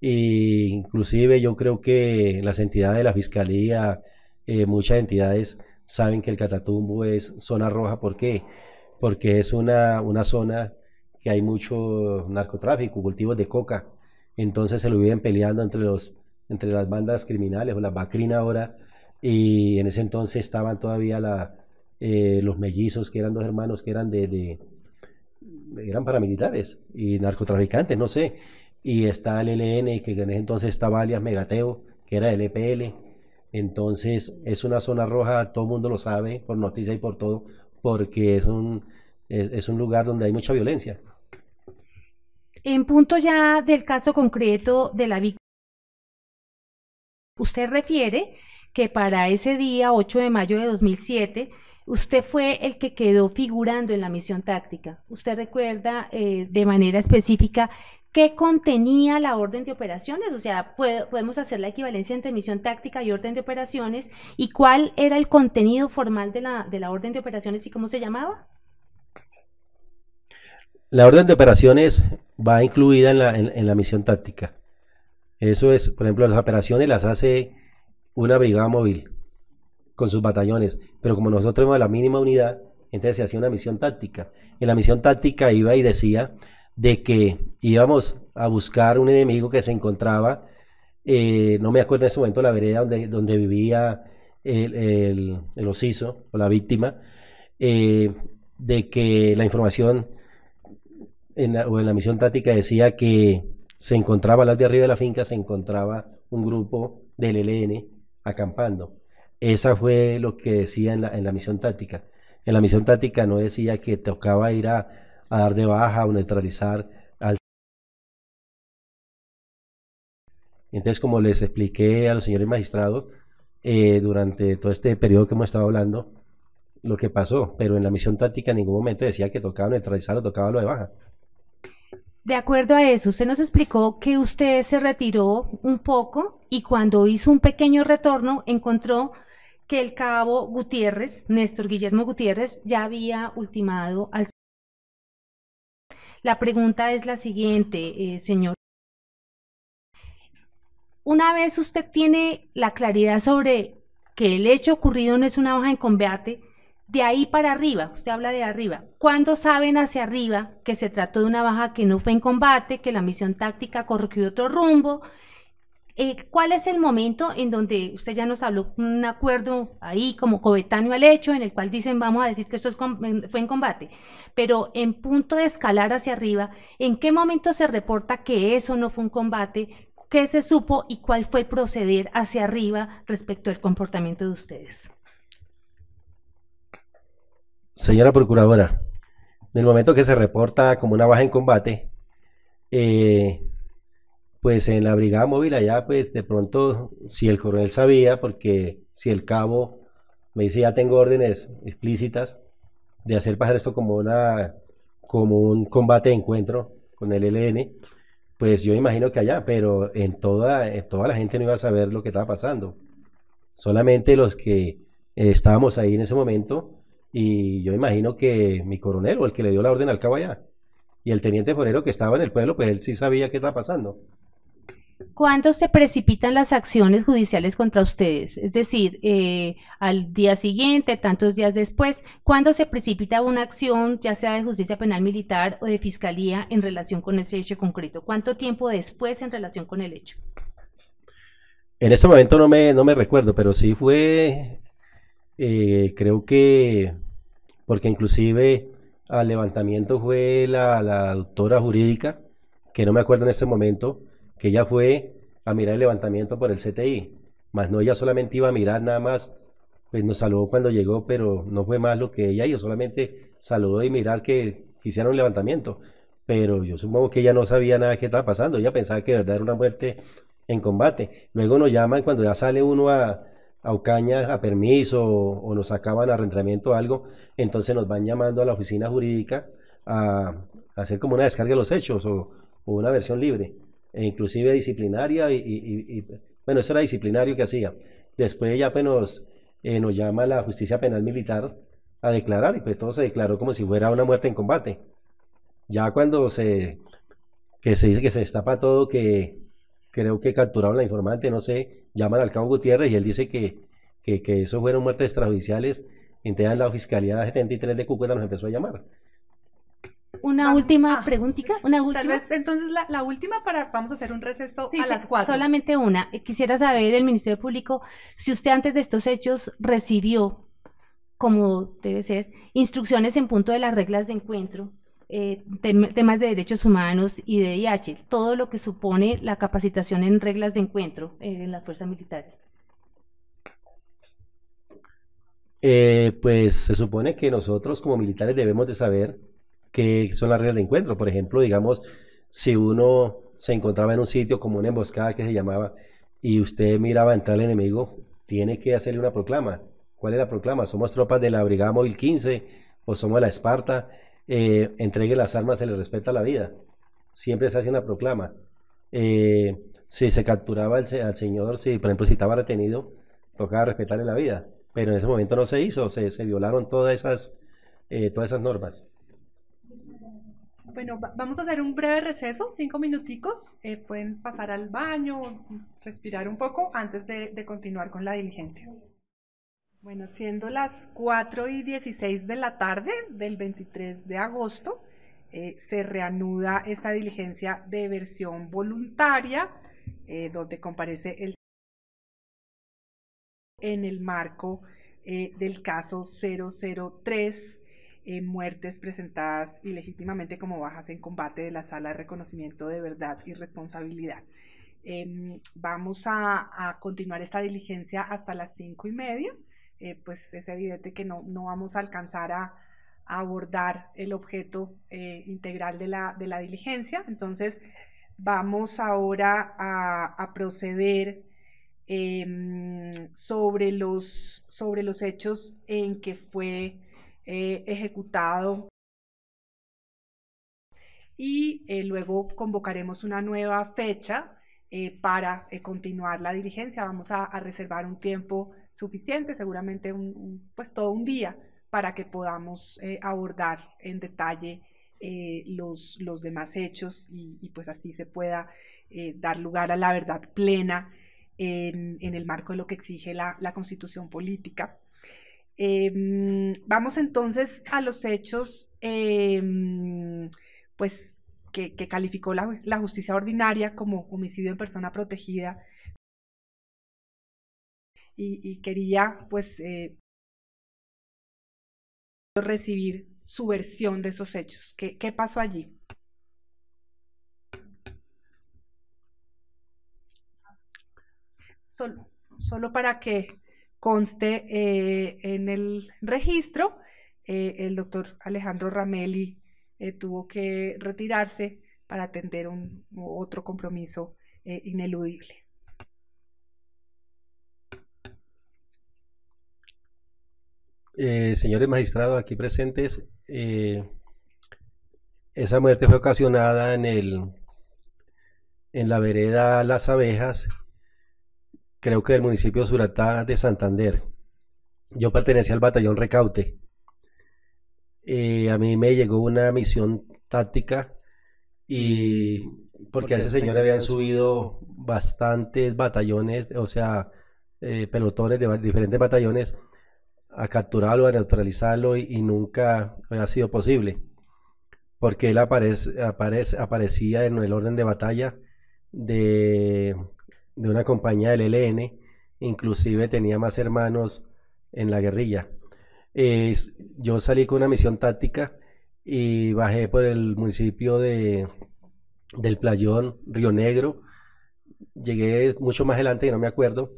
e inclusive yo creo que las entidades de la Fiscalía, eh, muchas entidades saben que el Catatumbo es zona roja. ¿Por qué? Porque es una, una zona que hay mucho narcotráfico, cultivos de coca. Entonces se lo viven peleando entre, los, entre las bandas criminales o la Bacrina ahora. Y en ese entonces estaban todavía eh, los mellizos, que eran dos hermanos que eran de eran paramilitares y narcotraficantes, no sé. Y está el LN, que entonces estaba alias Megateo, que era el EPL. Entonces es una zona roja, todo el mundo lo sabe, por noticia y por todo, porque es un, es, es un lugar donde hay mucha violencia. En punto ya del caso concreto de la víctima, usted refiere que para ese día, 8 de mayo de 2007, Usted fue el que quedó figurando en la misión táctica. ¿Usted recuerda eh, de manera específica qué contenía la orden de operaciones? O sea, podemos hacer la equivalencia entre misión táctica y orden de operaciones. ¿Y cuál era el contenido formal de la, de la orden de operaciones y cómo se llamaba? La orden de operaciones va incluida en la, en, en la misión táctica. Eso es, por ejemplo, las operaciones las hace una brigada móvil con sus batallones, pero como nosotros tenemos la mínima unidad, entonces se hacía una misión táctica. En la misión táctica iba y decía de que íbamos a buscar un enemigo que se encontraba, eh, no me acuerdo en ese momento la vereda donde, donde vivía el, el, el osiso o la víctima, eh, de que la información en la, o en la misión táctica decía que se encontraba, lado de arriba de la finca, se encontraba un grupo del ELN acampando. Esa fue lo que decía en la, en la misión táctica. En la misión táctica no decía que tocaba ir a, a dar de baja o neutralizar al... Entonces, como les expliqué a los señores magistrados, eh, durante todo este periodo que hemos estado hablando, lo que pasó, pero en la misión táctica en ningún momento decía que tocaba neutralizar o tocaba lo de baja. De acuerdo a eso, usted nos explicó que usted se retiró un poco y cuando hizo un pequeño retorno encontró que el cabo Gutiérrez, Néstor Guillermo Gutiérrez, ya había ultimado al... La pregunta es la siguiente, eh, señor. Una vez usted tiene la claridad sobre que el hecho ocurrido no es una baja en combate, de ahí para arriba, usted habla de arriba, ¿cuándo saben hacia arriba que se trató de una baja que no fue en combate, que la misión táctica corrigió otro rumbo? Eh, ¿Cuál es el momento en donde usted ya nos habló un acuerdo ahí como coetáneo al hecho, en el cual dicen vamos a decir que esto es fue en combate? Pero en punto de escalar hacia arriba, ¿en qué momento se reporta que eso no fue un combate? ¿Qué se supo y cuál fue el proceder hacia arriba respecto al comportamiento de ustedes? Señora Procuradora, en el momento que se reporta como una baja en combate, eh, pues en la brigada móvil allá, pues de pronto, si el coronel sabía, porque si el cabo me dice ya tengo órdenes explícitas de hacer pasar esto como una como un combate de encuentro con el LN, pues yo imagino que allá, pero en toda, en toda la gente no iba a saber lo que estaba pasando. Solamente los que estábamos ahí en ese momento y yo imagino que mi coronel o el que le dio la orden al cabo allá y el teniente forero que estaba en el pueblo, pues él sí sabía qué estaba pasando. ¿Cuándo se precipitan las acciones judiciales contra ustedes? Es decir, eh, al día siguiente, tantos días después, ¿cuándo se precipita una acción, ya sea de justicia penal militar o de fiscalía, en relación con ese hecho concreto? ¿Cuánto tiempo después en relación con el hecho? En este momento no me, no me recuerdo, pero sí fue, eh, creo que porque inclusive al levantamiento fue la, doctora jurídica, que no me acuerdo en este momento, que ella fue a mirar el levantamiento por el CTI, más no ella solamente iba a mirar nada más, pues nos saludó cuando llegó, pero no fue más lo que ella hizo, solamente saludó y mirar que, hicieron un levantamiento, pero yo supongo que ella no sabía nada qué estaba pasando, ella pensaba que de verdad era una muerte en combate. Luego nos llaman cuando ya sale uno a, a a permiso o, nos acaban a o algo, entonces nos van llamando a la oficina jurídica a, hacer como una descarga de los hechos o, una versión libre, e inclusive disciplinaria y, bueno, eso era disciplinario que hacía. Después ya pues nos, eh, llama la justicia penal militar a declarar y pues todo se declaró como si fuera una muerte en combate. Ya cuando se, que se dice que se destapa todo, que creo que capturaron la informante, no sé, llaman al cabo Gutiérrez y él dice que, que, que eso fueron muertes extrajudiciales. Entonces la Fiscalía 73 de Cúcuta nos empezó a llamar. Una última ah, preguntita. Una última. Tal vez entonces la, la, última para, vamos a hacer un receso a las cuatro. Solamente una. Eh, quisiera saber, el Ministerio Público, si usted antes de estos hechos recibió, como debe ser, instrucciones en punto de las reglas de encuentro eh, temas de derechos humanos y de IH, todo lo que supone la capacitación en reglas de encuentro eh, en las fuerzas militares. Eh, pues se supone que nosotros como militares debemos de saber qué son las reglas de encuentro. Por ejemplo, digamos, si uno se encontraba en un sitio como una emboscada que se llamaba y usted miraba entrar al enemigo, tiene que hacerle una proclama. ¿Cuál es la proclama? ¿Somos tropas de la Brigada Móvil 15 o somos la Esparta? eh, entregue las armas, se le respeta la vida. Siempre se hace una proclama. Eh, si se capturaba al, señor, si por ejemplo si estaba retenido, tocaba respetarle la vida. Pero en ese momento no se hizo, se, violaron todas esas, eh, todas esas normas. Bueno, vamos a hacer un breve receso, cinco minuticos. Eh, pueden pasar al baño, respirar un poco antes de continuar con la diligencia. Bueno, siendo las 4 y 16 de la tarde del 23 de agosto, eh, se reanuda esta diligencia de versión voluntaria, eh, donde comparece el en el marco del caso 003 eh, muertes presentadas ilegítimamente como bajas en combate de la Sala de Reconocimiento de Verdad y Responsabilidad. Em, vamos a, continuar esta diligencia hasta las cinco y media. Eh, pues es evidente que no, vamos a alcanzar a, abordar el objeto eh, integral de la, de la, diligencia. Entonces, vamos ahora a, proceder em, sobre, los, sobre los hechos en que fue eh, ejecutado y luego convocaremos una nueva fecha eh, para eh, continuar la diligencia. Vamos a, reservar un tiempo suficiente, seguramente un, pues todo un día, para que podamos eh, abordar en detalle los, los, demás hechos y, pues así se pueda dar lugar a la verdad plena en, en, el marco de lo que exige la, la constitución política. Em, vamos entonces a los hechos em, pues que, calificó la, justicia ordinaria como homicidio en persona protegida y, quería pues eh, recibir su versión de esos hechos. ¿Qué, pasó allí? Solo, solo para que conste eh, en el registro, eh, el doctor Alejandro Ramelli eh, tuvo que retirarse para atender un, otro compromiso ineludible. Señores magistrados aquí presentes, esa muerte fue ocasionada en el en la vereda Las Abejas, creo que del municipio de Suratá de Santander. Yo pertenecía al batallón Recaute. Eh, a mí me llegó una misión táctica y porque a ese señor habían subido bastantes batallones, o sea, eh, pelotones de diferentes batallones a capturarlo, a neutralizarlo y, nunca había sido posible, porque él aparece, aparece, aparecía en el orden de batalla de, de una compañía del ELN, inclusive tenía más hermanos en la guerrilla yo salí con una misión táctica y bajé por el municipio de, del Playón, Río Negro. Llegué mucho más adelante y no me acuerdo.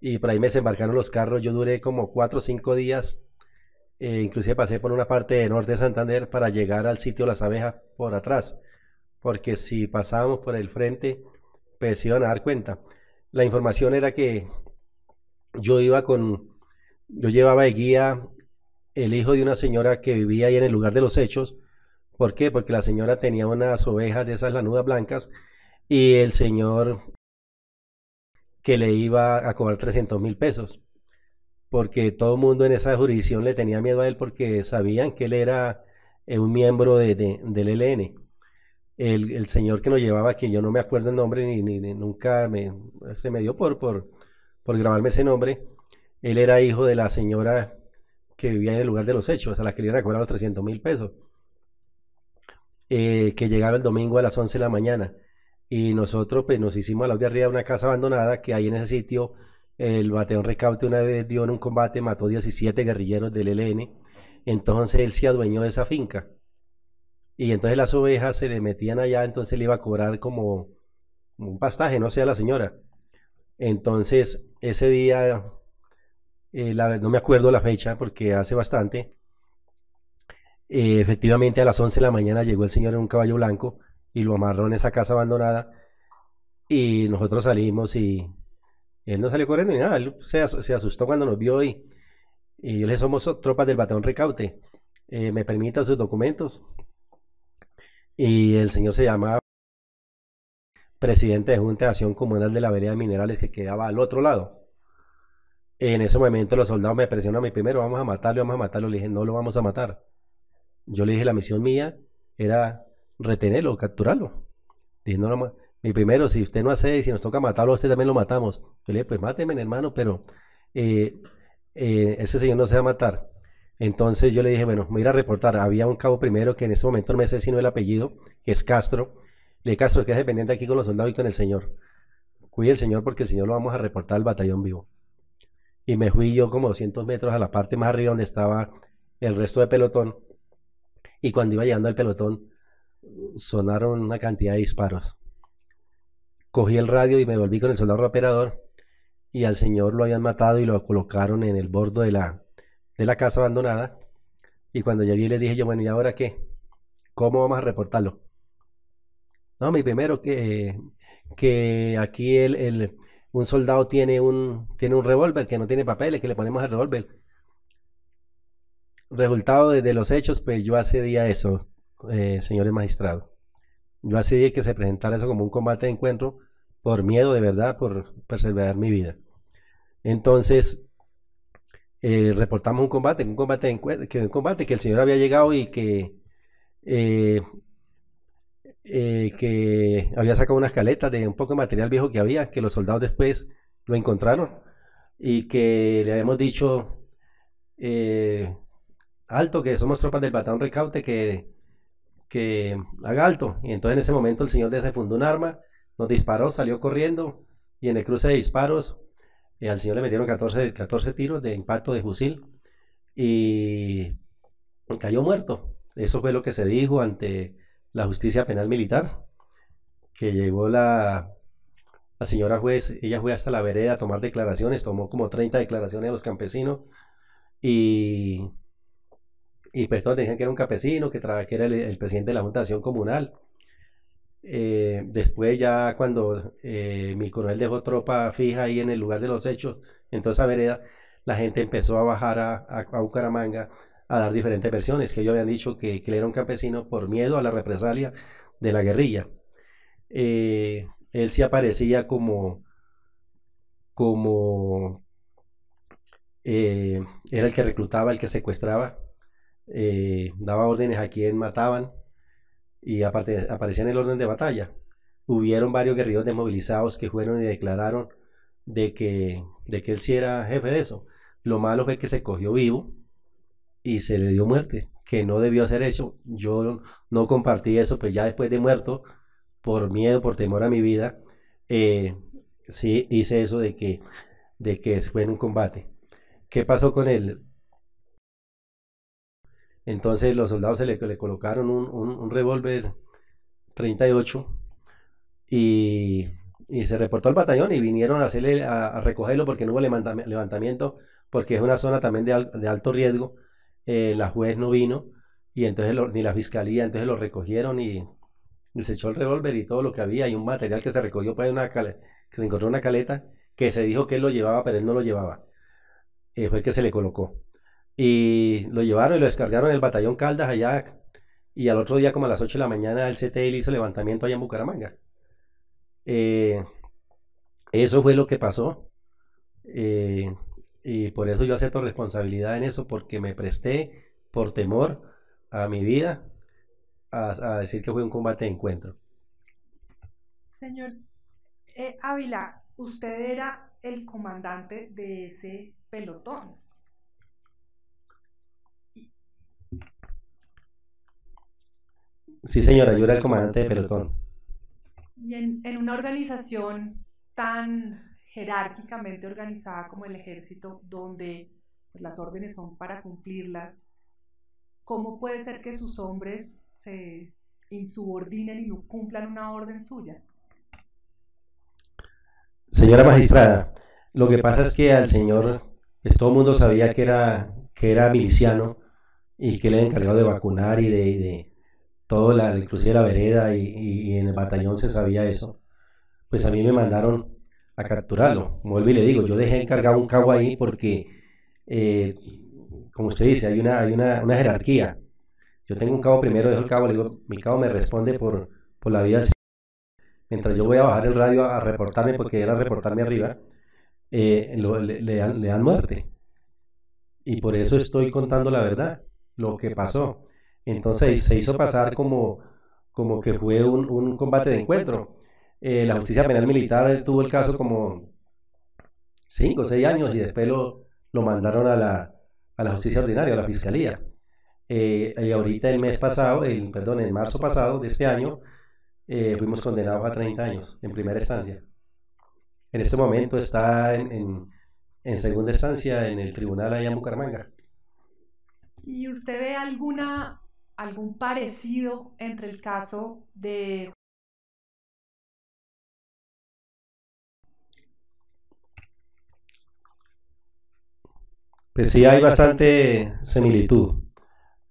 Y por ahí me desembarcaron los carros. Yo duré como cuatro o cinco días. Eh, inclusive pasé por una parte de norte de Santander para llegar al sitio Las Abejas por atrás. Porque si pasábamos por el frente, pues se iban a dar cuenta. La información era que yo iba con, yo llevaba de guía el hijo de una señora que vivía ahí en el lugar de los hechos. ¿Por qué? Porque la señora tenía unas ovejas de esas lanudas blancas y el señor que le iba a cobrar 300 mil pesos. Porque todo el mundo en esa jurisdicción le tenía miedo a él porque sabían que él era eh, un miembro de, del ELN. El, señor que nos llevaba, que yo no me acuerdo el nombre, ni, ni, nunca me, se me dio por, por, por grabarme ese nombre, él era hijo de la señora que vivía en el lugar de los hechos, a la que le iban a cobrar los 300 mil pesos, eh, que llegaba el domingo a las 11 de la mañana. Y nosotros pues nos hicimos a la de arriba de una casa abandonada que hay en ese sitio. El bateón recaute una vez dio en un combate, mató 17 guerrilleros del ELN. Entonces él se adueñó de esa finca. Y entonces las ovejas se le metían allá, entonces le iba a cobrar como un pastaje, no sé, a la señora. Entonces ese día eh, no me acuerdo la fecha porque hace bastante. Eh, efectivamente, a las 11 de la mañana llegó el señor en un caballo blanco y lo amarró en esa casa abandonada. Y nosotros salimos y él no salió corriendo ni nada. Él se, asustó cuando nos vio y, yo le somos tropas del batón recaute. Eh, me permitan sus documentos. Y el señor se llama presidente de Junta de Acción Comunal de la Vereda de Minerales que quedaba al otro lado. En ese momento los soldados me presionan a mí primero, vamos a matarlo, vamos a matarlo. Le dije, no lo vamos a matar. Yo le dije, la misión mía era retenerlo, capturarlo. Le dije, no, mi primero, si usted no hace si nos toca matarlo, usted también lo matamos. Yo le dije, pues máteme, hermano, pero eh, eh, ese señor no se va a matar. Entonces yo le dije, bueno, me voy a ir a reportar. Había un cabo primero que en ese momento no me sé sino el apellido, que es Castro. Le dije, Castro, que es dependiente aquí con los soldados y con el señor. Cuide el señor porque el señor lo vamos a reportar al batallón vivo y me fui yo como 200 metros a la parte más arriba donde estaba el resto de pelotón Y cuando iba llegando al pelotón, sonaron una cantidad de disparos. Cogí el radio y me volví con el soldado operador y al señor lo habían matado y lo colocaron en el borde de la, de la casa abandonada. Y cuando llegué le dije yo, bueno, ¿y ahora qué? ¿Cómo vamos a reportarlo? No, mi primero que, que aquí el, el- un soldado tiene un, tiene un revólver que no tiene papeles, que le ponemos el revólver. Resultado de, los hechos, pues yo accedí a eso, eh, señores magistrados. Yo accedí que se presentara eso como un combate de encuentro por miedo de verdad, por preservar mi vida. Entonces, eh, reportamos un combate, un combate, que, un combate que el señor había llegado y que, eh, eh, había sacado unas caletas de un poco de material viejo que había, que los soldados después lo encontraron y que le habíamos dicho, alto, que somos tropas del batallón Recaute, que, que haga alto. Y entonces en ese momento el señor desenfundó un arma, nos disparó, salió corriendo y en el cruce de disparos al señor le metieron 14, 14 tiros de impacto de fusil y cayó muerto. Eso fue lo que se dijo ante la justicia penal militar, que llegó la, la señora juez, ella fue hasta la vereda a tomar declaraciones, tomó como 30 declaraciones de los campesinos y, y pues todos decían que era un campesino, que, que era el, el presidente de la Junta de Acción Comunal. Eh, después ya cuando eh, mi coronel dejó tropa fija ahí en el lugar de los hechos, en toda esa vereda, la gente empezó a bajar a, a- a Bucaramanga a dar diferentes versiones, que ellos habían dicho que, que él era un campesino por miedo a la represalia de la guerrilla. Eh, él sí aparecía como, como era el que reclutaba, el que secuestraba, daba órdenes a quien mataban y aparte, aparecía en el orden de batalla. Hubieron varios guerrilleros desmovilizados que fueron y declararon de que, de que él sí era jefe de eso. Lo malo fue que se cogió vivo y se le dio muerte, que no debió hacer eso. Yo no compartí eso, pues ya después de muerto, por miedo, por temor a mi vida, eh, sí hice eso de que, de que fue en un combate. ¿Qué pasó con él? Entonces los soldados se le, colocaron un, un- revólver 38 y, y se reportó al batallón y vinieron a, hacerle, a, recogerlo porque no hubo levantami- levantamiento, porque es una zona también de, al- de alto riesgo. Eh, la juez no vino y entonces ni la fiscalía, entonces lo recogieron y, y se echó el revólver y todo lo que había y un material que se recogió pues una cale- que se encontró en una caleta que se dijo que él lo llevaba, pero él no lo llevaba. Eh, fue el que se le colocó. Y lo llevaron y lo descargaron en el batallón Caldas allá. Y al otro día, como a las 8 de la mañana, el CTI hizo levantamiento allá en Bucaramanga. Eh, eso fue lo que pasó. Eh, y por eso yo acepto responsabilidad en eso, porque me presté por temor a mi vida a, a decir que fue un combate de encuentro. Señor eh, Ávila, usted era el comandante de ese pelotón. Sí, señora, yo era el comandante de pelotón. Y en, en una organización tan jerárquicamente organizada como el ejército, donde pues, las órdenes son para cumplirlas, ¿cómo puede ser que sus hombres se insubordinen y no cumplan una orden suya? Señora magistrada, lo que pasa es que al señor, pues, todo el mundo sabía que era, que era miliciano y que él era encargado de vacunar y de, y de todo, la, inclusive la vereda y, y- en el batallón se sabía eso. Pues a mí me mandaron a capturarlo. Vuelvo y le digo, yo dejé encargado un cabo ahí porque, eh, como usted dice, hay una, hay una, una jerarquía. Yo tengo un cabo primero, dejo el cabo, le digo, mi cabo me responde por, por la vida del mientras yo voy a bajar el radio a reportarme, porque era reportarme arriba, eh, le, le dan, le dan muerte. Y por eso estoy contando la verdad, lo que pasó. Entonces se hizo pasar como, como que fue un, un combate de encuentro. Eh, la justicia penal militar tuvo el caso como cinco o seis años y después lo, lo mandaron a la, a la justicia ordinaria, a la fiscalía. Eh, y ahorita el mes pasado, el, perdón, en marzo pasado de este año, eh, fuimos condenados a 30 años en primera instancia. En este momento está en, en- en segunda instancia en el tribunal allá en Bucaramanga. ¿Y usted ve alguna algún parecido entre el caso de Pues sí hay bastante similitud,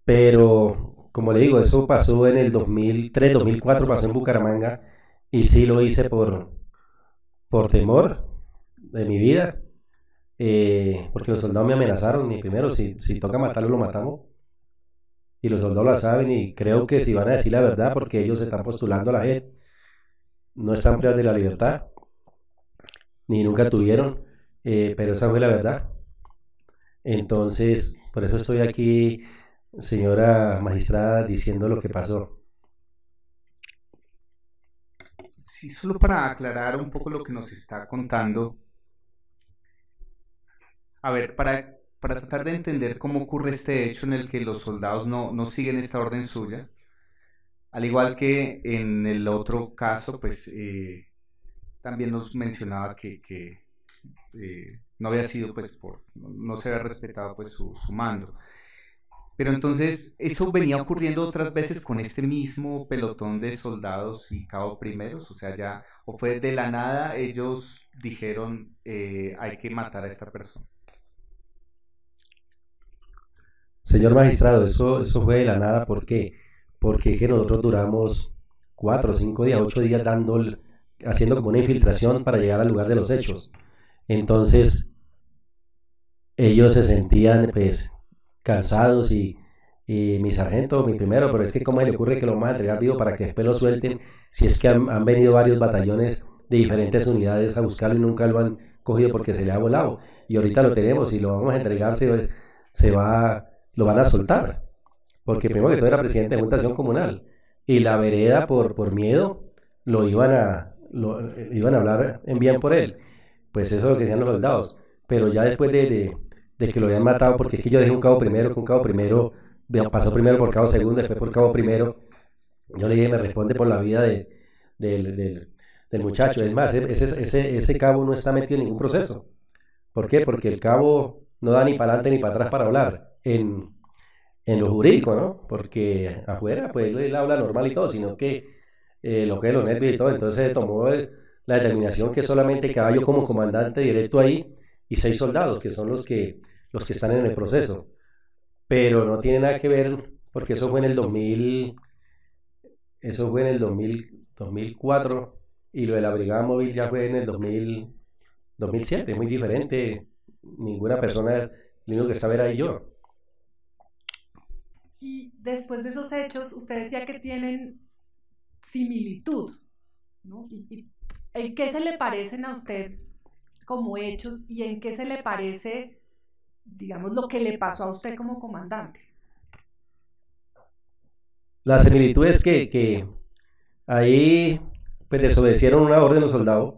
pero como le digo, eso pasó en el 2003, 2004, pasó en Bucaramanga y sí lo hice por, por temor de mi vida, eh, porque los soldados me amenazaron y primero, si, si toca matarlo, lo matamos. Y los soldados lo saben y creo que si van a decir la verdad, porque ellos se están postulando a la JEP, no están privados de la libertad, ni nunca tuvieron, eh, pero esa fue la verdad. Entonces, por eso estoy aquí, señora magistrada, diciendo lo que pasó. Sí, solo para aclarar un poco lo que nos está contando. A ver, para, para tratar de entender cómo ocurre este hecho en el que los soldados no, no siguen esta orden suya, al igual que en el otro caso, pues eh, también nos mencionaba que, eh, no había sido, pues, por, no se había respetado, pues, su, su mando. Pero entonces, eso venía ocurriendo otras veces con este mismo pelotón de soldados y cabo primeros, o sea, ya, o fue de la nada, ellos dijeron, eh, hay que matar a esta persona. Señor magistrado, eso, eso fue de la nada, ¿por qué? Porque que nosotros duramos cuatro, cinco días, ocho días dando, haciendo como una infiltración para llegar al lugar de los hechos. Entonces, ellos se sentían pues cansados y, y mi sargento, mi primero, pero es que cómo le ocurre que lo vamos a entregar vivo para que después lo suelten, si es que han, han venido varios batallones de diferentes unidades a buscarlo y nunca lo han cogido porque se le ha volado. Y ahorita lo tenemos y lo vamos a entregar, se, se va, lo van a soltar. Porque primero que todo era presidente de Junta de Acción Comunal. Y la vereda, por, por miedo, lo iban a, lo, iban a hablar en bien por él. Pues eso es lo que decían los soldados. Pero ya después de, de, de que lo habían matado, porque es que yo dejé un cabo primero, que un cabo primero pasó primero por cabo segundo, después por cabo primero. Yo le dije, me responde por la vida de, del, del, del muchacho. Es más, ese, ese, ese cabo no está metido en ningún proceso. ¿Por qué? Porque el cabo no da ni para adelante ni para atrás para hablar en, en lo jurídico, ¿no? Porque afuera, pues él habla normal y todo, sino que eh, lo que es los nervios y todo, entonces tomó la determinación que solamente caballo como comandante directo ahí y seis soldados, que son los que, los que están en el proceso. Pero no tiene nada que ver, porque eso fue en el 2000, eso fue en el 2000, 2004 y lo de la brigada móvil ya fue en el 2000, 2007, muy diferente. Ninguna persona, lo único que estaba era yo. Y después de esos hechos, usted decía que tienen similitud, ¿no? ¿Y, y, en qué se le parecen a usted como hechos y en qué se le parece, digamos, lo que le pasó a usted como comandante? La similitud es que, que ahí pues desobedecieron una orden los soldados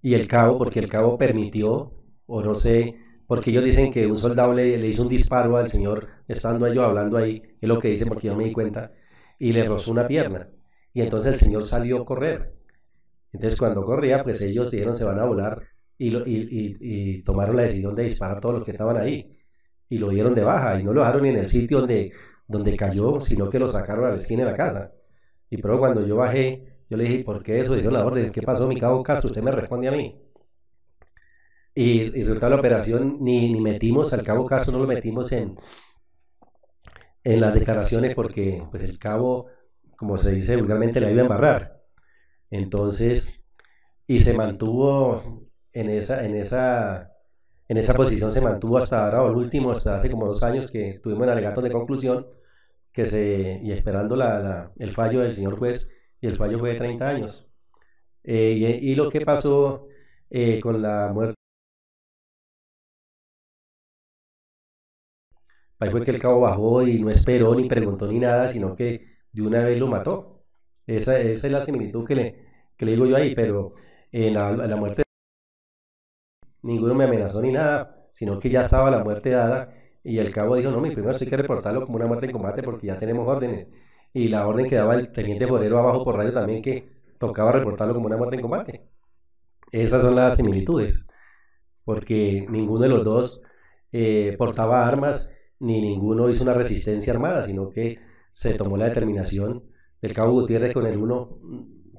y el cabo, porque el cabo permitió, o no sé, porque ellos dicen que un soldado le, le hizo un disparo al señor, estando ellos hablando ahí, es lo que dicen porque yo me di cuenta, y le rozó una pierna. Y entonces el señor salió a correr. Entonces cuando corría, pues ellos dijeron se van a volar y, lo, y, y, y, tomaron la decisión de disparar a todos los que estaban ahí. Y lo dieron de baja y no lo dejaron ni en el sitio donde, donde cayó, sino que lo sacaron a la esquina de la casa. Y pero cuando yo bajé, yo le dije, ¿por qué eso? Dijo la orden, ¿qué pasó, mi cabo Castro? Usted me responde a mí. Y, y resulta la operación, ni, ni metimos al cabo Castro, no lo metimos en, en las declaraciones porque pues, el cabo como se dice vulgarmente, la iba a embarrar. Entonces, y se mantuvo en esa, en esa, en esa posición, se mantuvo hasta ahora, o el último, hasta hace como dos años que tuvimos el alegato de conclusión, que se, y esperando la, la, el fallo del señor juez, y el fallo fue de 30 años. Eh, y, y, lo que pasó eh, con la muerte. Ahí fue que el cabo bajó y no esperó ni preguntó ni nada, sino que de una vez lo mató. Esa, esa es la similitud que le, que le digo yo ahí, pero en la, en la muerte ninguno me amenazó ni nada, sino que ya estaba la muerte dada y el cabo dijo, no, mi primero hay que reportarlo como una muerte en combate porque ya tenemos órdenes. Y la orden que daba el teniente Forero abajo por radio también que tocaba reportarlo como una muerte en combate. Esas son las similitudes, porque ninguno de los dos eh, portaba armas, ni ninguno hizo una resistencia armada, sino que se tomó la determinación del cabo Gutiérrez con el uno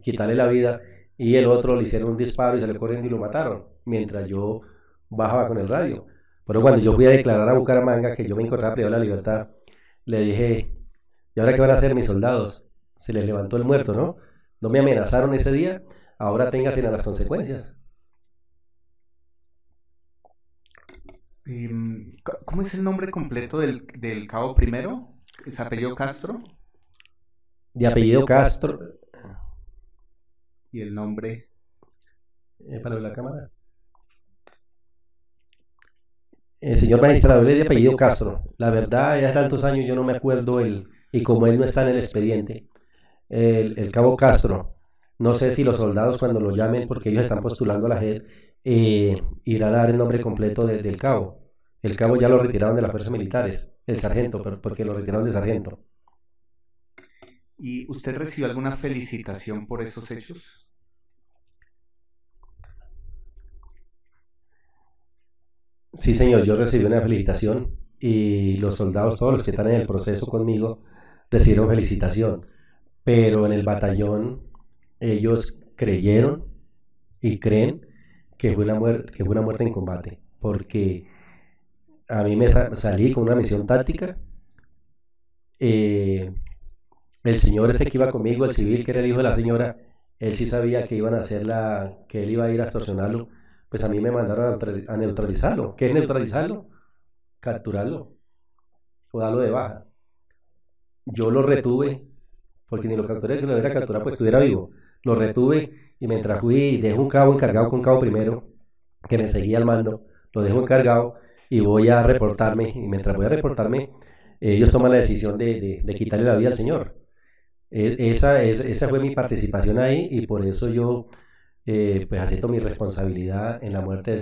quitarle la vida y el otro le hicieron un disparo y salió corriendo y lo mataron, mientras yo bajaba con el radio. Pero cuando yo fui a declarar a Bucaramanga que yo me encontraba privado de la libertad, le dije, ¿y ahora qué van a hacer mis soldados? Se les levantó el muerto, ¿no? No me amenazaron ese día, ahora ténganse a las consecuencias. ¿Cómo es el nombre completo del, del cabo primero? ¿Es apellido Castro? De apellido Castro. ¿Y el nombre? Eh, para la cámara. El señor magistrado, él es de apellido Castro. La verdad, ya tantos años yo no me acuerdo el, y como él no está en el expediente, el, el cabo Castro, no sé si los soldados cuando lo llamen, porque ellos están postulando a la JED, eh, irán a dar el nombre completo de- del cabo. El cabo ya lo retiraron de las fuerzas militares, el sargento, pero porque lo retiraron de sargento. ¿Y usted recibió alguna felicitación por esos hechos? Sí, señor, yo recibí una felicitación y los soldados, todos los que están en el proceso conmigo, recibieron felicitación. Pero en el batallón ellos creyeron y creen que fue una muerte, que fue una muerte en combate, porque a mí me sa- salí con una misión táctica. eh, el señor ese que iba conmigo, el civil que era el hijo de la señora, él sí sabía que iban a hacer la, que él iba a ir a extorsionarlo pues a mí me mandaron a neutrali- a neutralizarlo. ¿Qué es neutralizarlo? Capturarlo o darlo de baja. Yo lo retuve, porque ni lo capturé, que lo hubiera capturado, pues estuviera vivo. Lo retuve y mientras fui, y dejé un cabo encargado con un cabo primero, que me seguía al mando, lo dejo encargado y voy a reportarme. Y mientras voy a reportarme, ellos toman la decisión de, de- de quitarle la vida al señor. E- Esa, es- esa fue mi participación ahí y por eso yo eh, pues acepto mi responsabilidad en la muerte del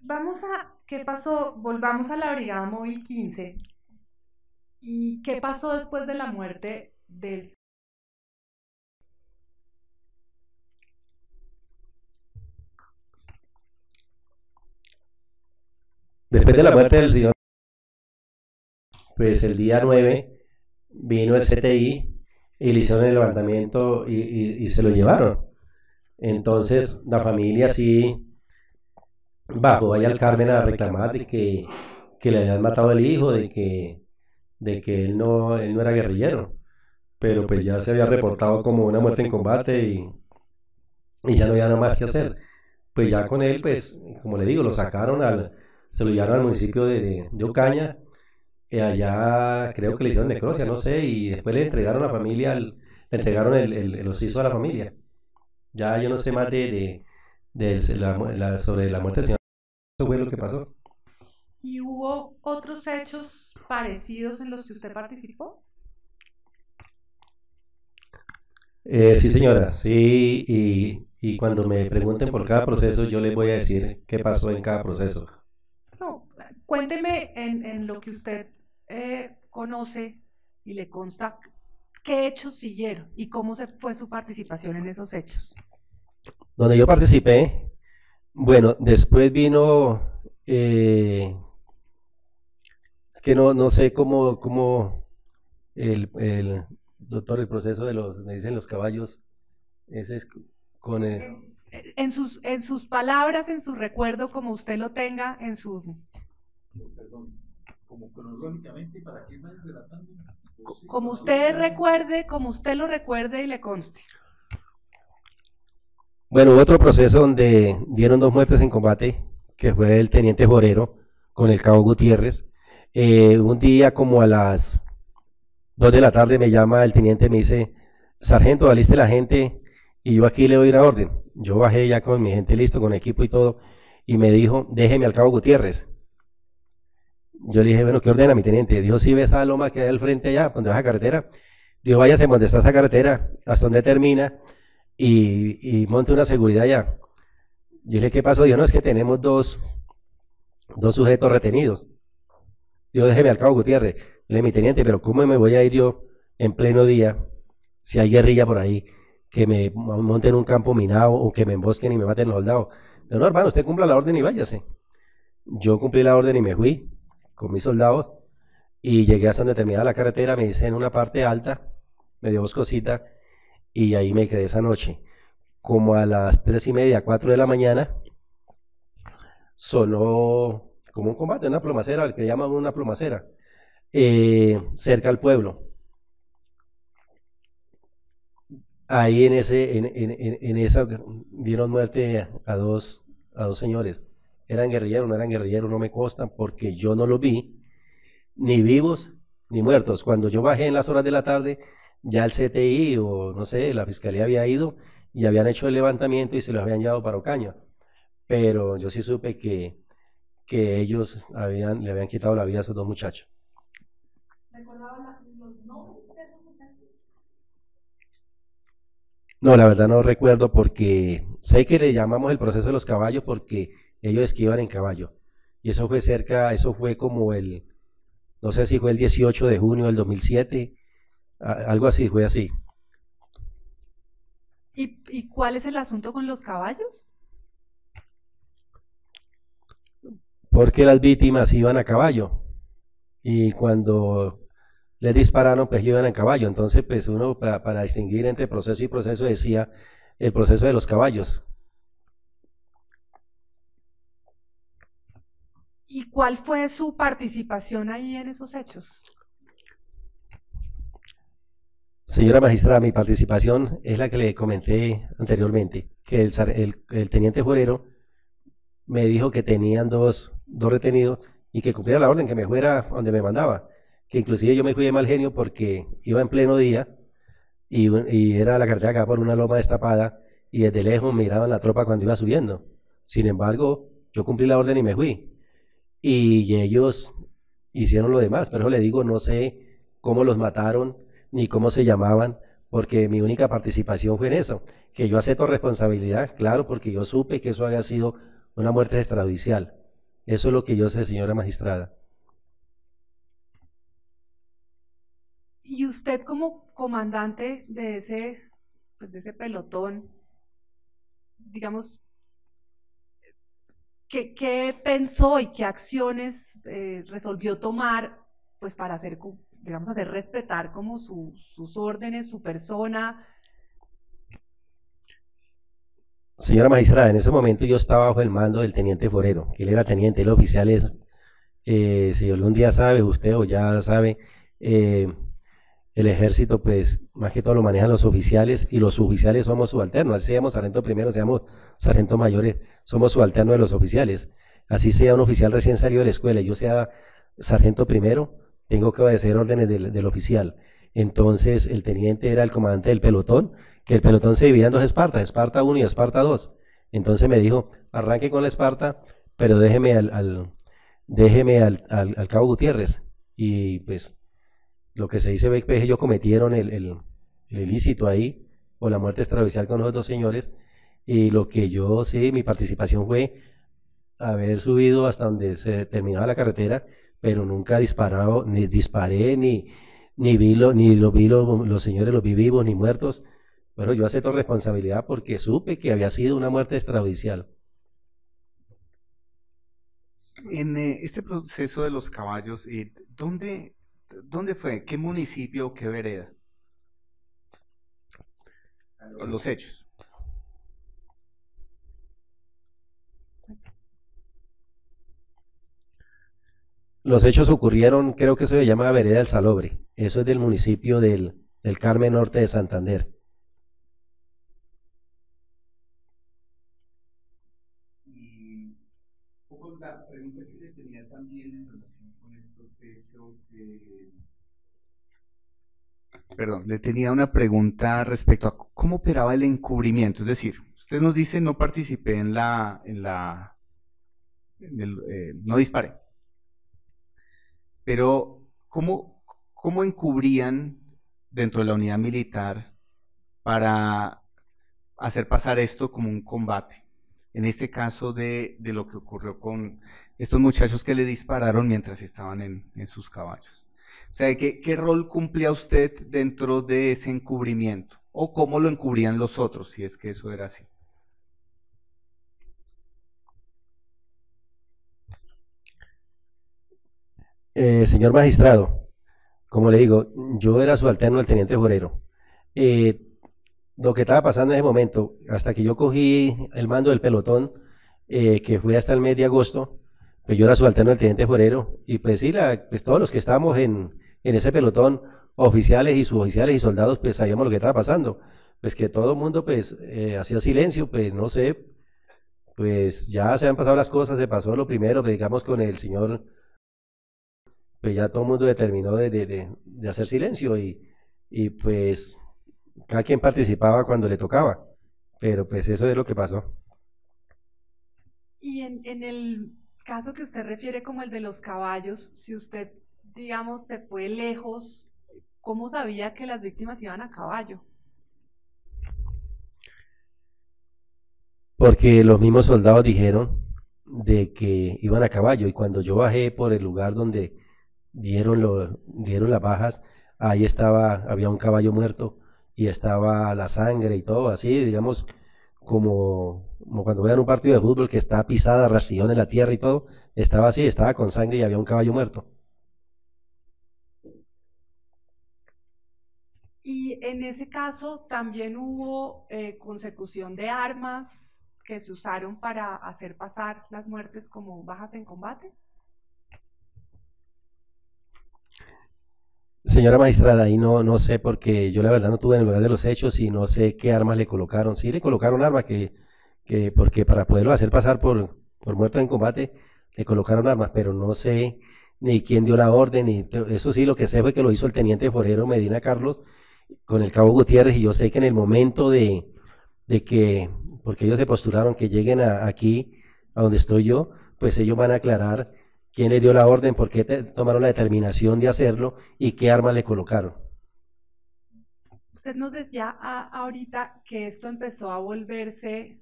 Vamos a, ¿qué pasó? Volvamos a la Brigada Móvil 15. ¿Y qué pasó después de la muerte del... Después de la muerte del señor, pues el día 9 vino el CTI y le hicieron el levantamiento y, y- y se lo llevaron. Entonces la familia sí bajó allá al Carmen a reclamar de que, que le habían matado el hijo, de que, de que él no, él no era guerrillero. Pero pues ya se había reportado como una muerte en combate y, y ya no había nada más que hacer. Pues ya con él, pues, como le digo, lo sacaron al, se lo llevaron al municipio de, de, de Ocaña, y allá creo que le hicieron necrosia, no sé, y después le entregaron a la familia, le entregaron el, el, el osiso a la familia. Ya yo no sé más de, de, de la mu- la- sobre la muerte del señor. Eso fue lo que pasó. ¿Y hubo otros hechos parecidos en los que usted participó? Eh, sí, señora, sí, y, y cuando me pregunten por cada proceso, yo les voy a decir qué pasó en cada proceso. No, cuénteme en, en lo que usted eh, conoce y le consta qué hechos siguieron y cómo se fue su participación en esos hechos. donde yo participé, bueno, después vino, eh, que no, no sé cómo, cómo el, el doctor, el proceso de los, me dicen los caballos, ese es con el, En sus, en sus palabras, en su recuerdo, como usted lo tenga, en su, Perdón, como cronológicamente, ¿para qué más relatando? como usted recuerde, como usted lo recuerde y le conste. Bueno, hubo otro proceso donde dieron dos muertes en combate, que fue el teniente Jorero con el cabo Gutiérrez. Eh, un día como a las 2 de la tarde me llama el teniente y me dice, sargento, aliste la gente y yo aquí le doy la orden. Yo bajé ya con mi gente listo, con equipo y todo, y me dijo, déjeme al cabo Gutiérrez. Yo le dije, bueno, ¿qué ordena mi teniente? Dijo, si ves a loma que hay al frente allá, donde va esa carretera. Dijo, váyase donde está esa carretera, hasta donde termina, y, y monte una seguridad allá. Yo le dije, ¿qué pasó? Dijo, no, es que tenemos dos, dos sujetos retenidos. Dijo, déjeme al cabo Gutiérrez. Yo le mi teniente, pero ¿cómo me voy a ir yo en pleno día, si hay guerrilla por ahí, que me monten un campo minado o que me embosquen y me maten los soldados? Dijo, no, hermano, usted cumpla la orden y váyase. Yo cumplí la orden y me fui con mis soldados y llegué hasta donde terminaba la carretera, me hice en una parte alta, me dio boscosita y ahí me quedé esa noche. Como a las tres y media, cuatro de la mañana, sonó como un combate, una plomacera, el que llaman una plomacera, eh, cerca al pueblo. Ahí en ese, en, en, en esa dieron muerte a dos, a dos señores. Eran guerrilleros, no eran guerrilleros, no me constan porque yo no los vi, ni vivos ni muertos. Cuando yo bajé en las horas de la tarde, ya el CTI o no sé, la fiscalía había ido y habían hecho el levantamiento y se los habían llevado para Ocaña. Pero yo sí supe que, que ellos habían, le habían quitado la vida a esos dos muchachos. No, la verdad no recuerdo porque sé que le llamamos el proceso de los caballos porque ellos esquivan en caballo. Y eso fue cerca, eso fue como el, no sé si fue el 18 de junio del 2007, algo así, fue así. ¿Y, ¿Y cuál es el asunto con los caballos? Porque las víctimas iban a caballo. Y cuando les dispararon, pues iban a caballo. Entonces, pues uno para, distinguir entre proceso y proceso decía el proceso de los caballos. ¿Y cuál fue su participación ahí en esos hechos? Señora magistrada, mi participación es la que le comenté anteriormente, que el, teniente Forero me dijo que tenían dos, dos retenidos y que cumpliera la orden, que me fuera donde me mandaba que inclusive yo me fui de mal genio porque iba en pleno día y, era la carretera acá por una loma destapada y desde lejos miraban la tropa cuando iba subiendo. Sin embargo, yo cumplí la orden y me fui. Y ellos hicieron lo demás, pero le digo, no sé cómo los mataron ni cómo se llamaban, porque mi única participación fue en eso, que yo acepto responsabilidad, claro, porque yo supe que eso había sido una muerte extrajudicial. Eso es lo que yo sé, señora magistrada. Y usted como comandante de ese, pues de ese pelotón, digamos, ¿qué, pensó y qué acciones eh, resolvió tomar pues para hacer, digamos, hacer respetar como sus órdenes, su persona? Señora magistrada, en ese momento yo estaba bajo el mando del teniente Forero, que él era teniente, el oficial es, eh, si algún día sabe usted o ya sabe, eh, el ejército, pues, más que todo lo manejan los oficiales y los oficiales somos subalternos. Así seamos sargento primero, seamos sargento mayores, somos subalternos de los oficiales. Así sea un oficial recién salido de la escuela yo sea sargento primero, tengo que obedecer órdenes del, oficial. Entonces, el teniente era el comandante del pelotón, que el pelotón se dividía en dos Esparta, Esparta 1 y Esparta 2. Entonces me dijo, arranque con la Esparta, pero déjeme al, déjeme al, al cabo Gutiérrez. Y pues lo que se dice que ellos cometieron el, el, ilícito ahí, o la muerte extrajudicial con los dos señores, y lo que yo sí, mi participación fue haber subido hasta donde se terminaba la carretera, pero nunca disparado, ni disparé, ni, ni vi, lo, ni lo vi los señores, los vi vivos ni muertos. Bueno, yo acepto responsabilidad porque supe que había sido una muerte extrajudicial. En eh, este proceso de los caballos, eh, ¿dónde ¿Dónde fue? ¿Qué municipio qué vereda? Los hechos. Los hechos ocurrieron, creo que se llama Vereda del Salobre. Eso es del municipio del, del Carmen Norte de Santander. Perdón, le tenía una pregunta respecto a cómo operaba el encubrimiento. Es decir, usted nos dice no participé en la, en la, eh, no disparé. Pero ¿cómo, cómo encubrían dentro de la unidad militar para hacer pasar esto como un combate? En este caso de, lo que ocurrió con estos muchachos que le dispararon mientras estaban en sus caballos. O sea, ¿qué, ¿qué, rol cumplía usted dentro de ese encubrimiento? ¿O cómo lo encubrían los otros, si es que eso era así? Eh, señor magistrado, como le digo, yo era subalterno del teniente Forero. Eh, lo que estaba pasando en ese momento, hasta que yo cogí el mando del pelotón, eh, que fue hasta el mes de agosto, pues yo era subalterno del teniente Forero, y pues sí, la, pues todos los que estábamos en, en ese pelotón, oficiales y suboficiales y soldados, pues sabíamos lo que estaba pasando. Pues que todo el mundo pues eh, hacía silencio, pues no sé, pues ya se han pasado las cosas, se pasó lo primero, pues, digamos con el señor, pues ya todo el mundo determinó de, de, de, de hacer silencio y, y pues cada quien participaba cuando le tocaba, pero pues eso es lo que pasó. Y en, en el caso que usted refiere como el de los caballos, si usted, digamos, se fue lejos, ¿cómo sabía que las víctimas iban a caballo? Porque los mismos soldados dijeron de que iban a caballo y cuando yo bajé por el lugar donde dieron, dieron las bajas, ahí estaba, había un caballo muerto y estaba la sangre y todo así, digamos, como, cuando vean un partido de fútbol que está pisada, ración en la tierra y todo, estaba así, estaba con sangre y había un caballo muerto. Y en ese caso también hubo eh, consecución de armas que se usaron para hacer pasar las muertes como bajas en combate. Señora magistrada, ahí no, no sé porque yo la verdad no estuve en el lugar de los hechos y no sé qué armas le colocaron. Sí le colocaron armas que, que porque para poderlo hacer pasar por, por muerto en combate, le colocaron armas, pero no sé ni quién dio la orden, ni eso sí, lo que sé fue que lo hizo el teniente forero Medina Carlos con el cabo Gutiérrez y yo sé que en el momento de, de que, porque ellos se postularon que lleguen aquí, a donde estoy yo, pues ellos van a aclarar quién le dio la orden, por qué tomaron la determinación de hacerlo y qué armas le colocaron. Usted nos decía a- ahorita que esto empezó a volverse,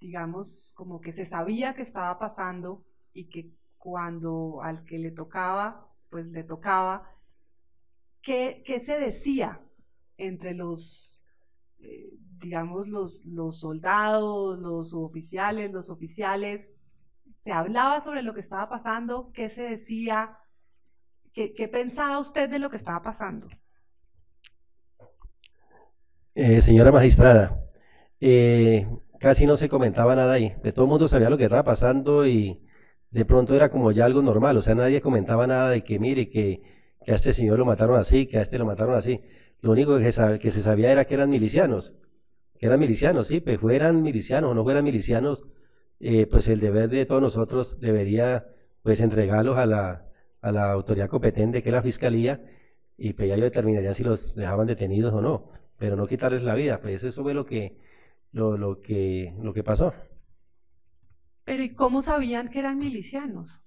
digamos, como que se sabía que estaba pasando y que cuando al que le tocaba, pues le tocaba. ¿Qué, qué se decía entre los, eh, digamos, los, los soldados, los suboficiales, los oficiales? ¿Se hablaba sobre lo que estaba pasando? ¿Qué se decía? ¿Qué, pensaba usted de lo que estaba pasando? Eh, señora magistrada, eh, casi no se comentaba nada ahí, de todo el mundo sabía lo que estaba pasando y de pronto era como ya algo normal, o sea, nadie comentaba nada de que mire, que, que a este señor lo mataron así, que a este lo mataron así. Lo único que se sabía era que eran milicianos, que eran milicianos, sí, pues fueran milicianos o no fueran milicianos, eh, pues el deber de todos nosotros debería pues entregarlos a la, a la autoridad competente, que es la fiscalía, y pues ya ellos determinarían si los dejaban detenidos o no, pero no quitarles la vida, pues eso fue lo que, lo, lo que, lo que pasó. Pero ¿y cómo sabían que eran milicianos?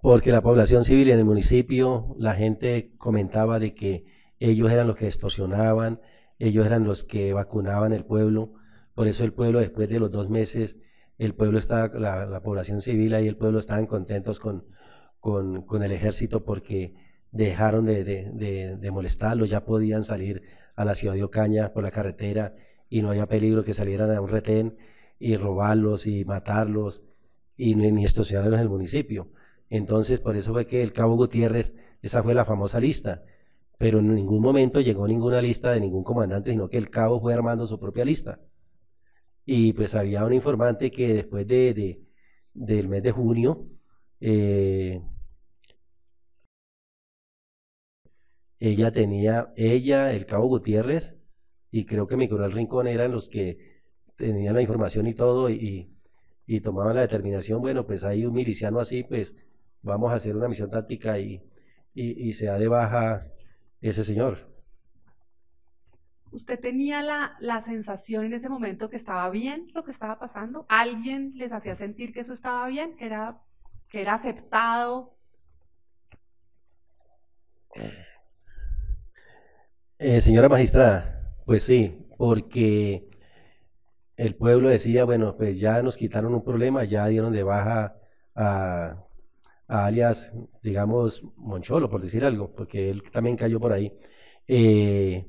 Porque la población civil en el municipio, la gente comentaba de que ellos eran los que extorsionaban, ellos eran los que vacunaban el pueblo. Por eso el pueblo, después de los dos meses, el pueblo estaba, la, la población civil y el pueblo estaban contentos con, con, el ejército porque dejaron de, de, molestarlos, ya podían salir a la ciudad de Ocaña por la carretera y no había peligro que salieran a un retén y robarlos y matarlos y ni, en el municipio. Entonces, por eso fue que el Cabo Gutiérrez, esa fue la famosa lista, pero en ningún momento llegó ninguna lista de ningún comandante, sino que el Cabo fue armando su propia lista. Y pues había un informante que después de, de- del mes de junio, eh, ella tenía, ella, el Cabo Gutiérrez, y creo que mi coronel Rincón eran los que tenían la información y todo, y, y tomaban la determinación, bueno, pues hay un miliciano así, pues vamos a hacer una misión táctica y, y, y se da de baja ese señor. ¿Usted tenía la, la sensación en ese momento que estaba bien lo que estaba pasando? ¿Alguien les hacía sentir que eso estaba bien, que era, que era aceptado? Eh, señora magistrada, pues sí, porque el pueblo decía, bueno, pues ya nos quitaron un problema, ya dieron de baja a, a alias, digamos, Moncholo, por decir algo, porque él también cayó por ahí. Eh,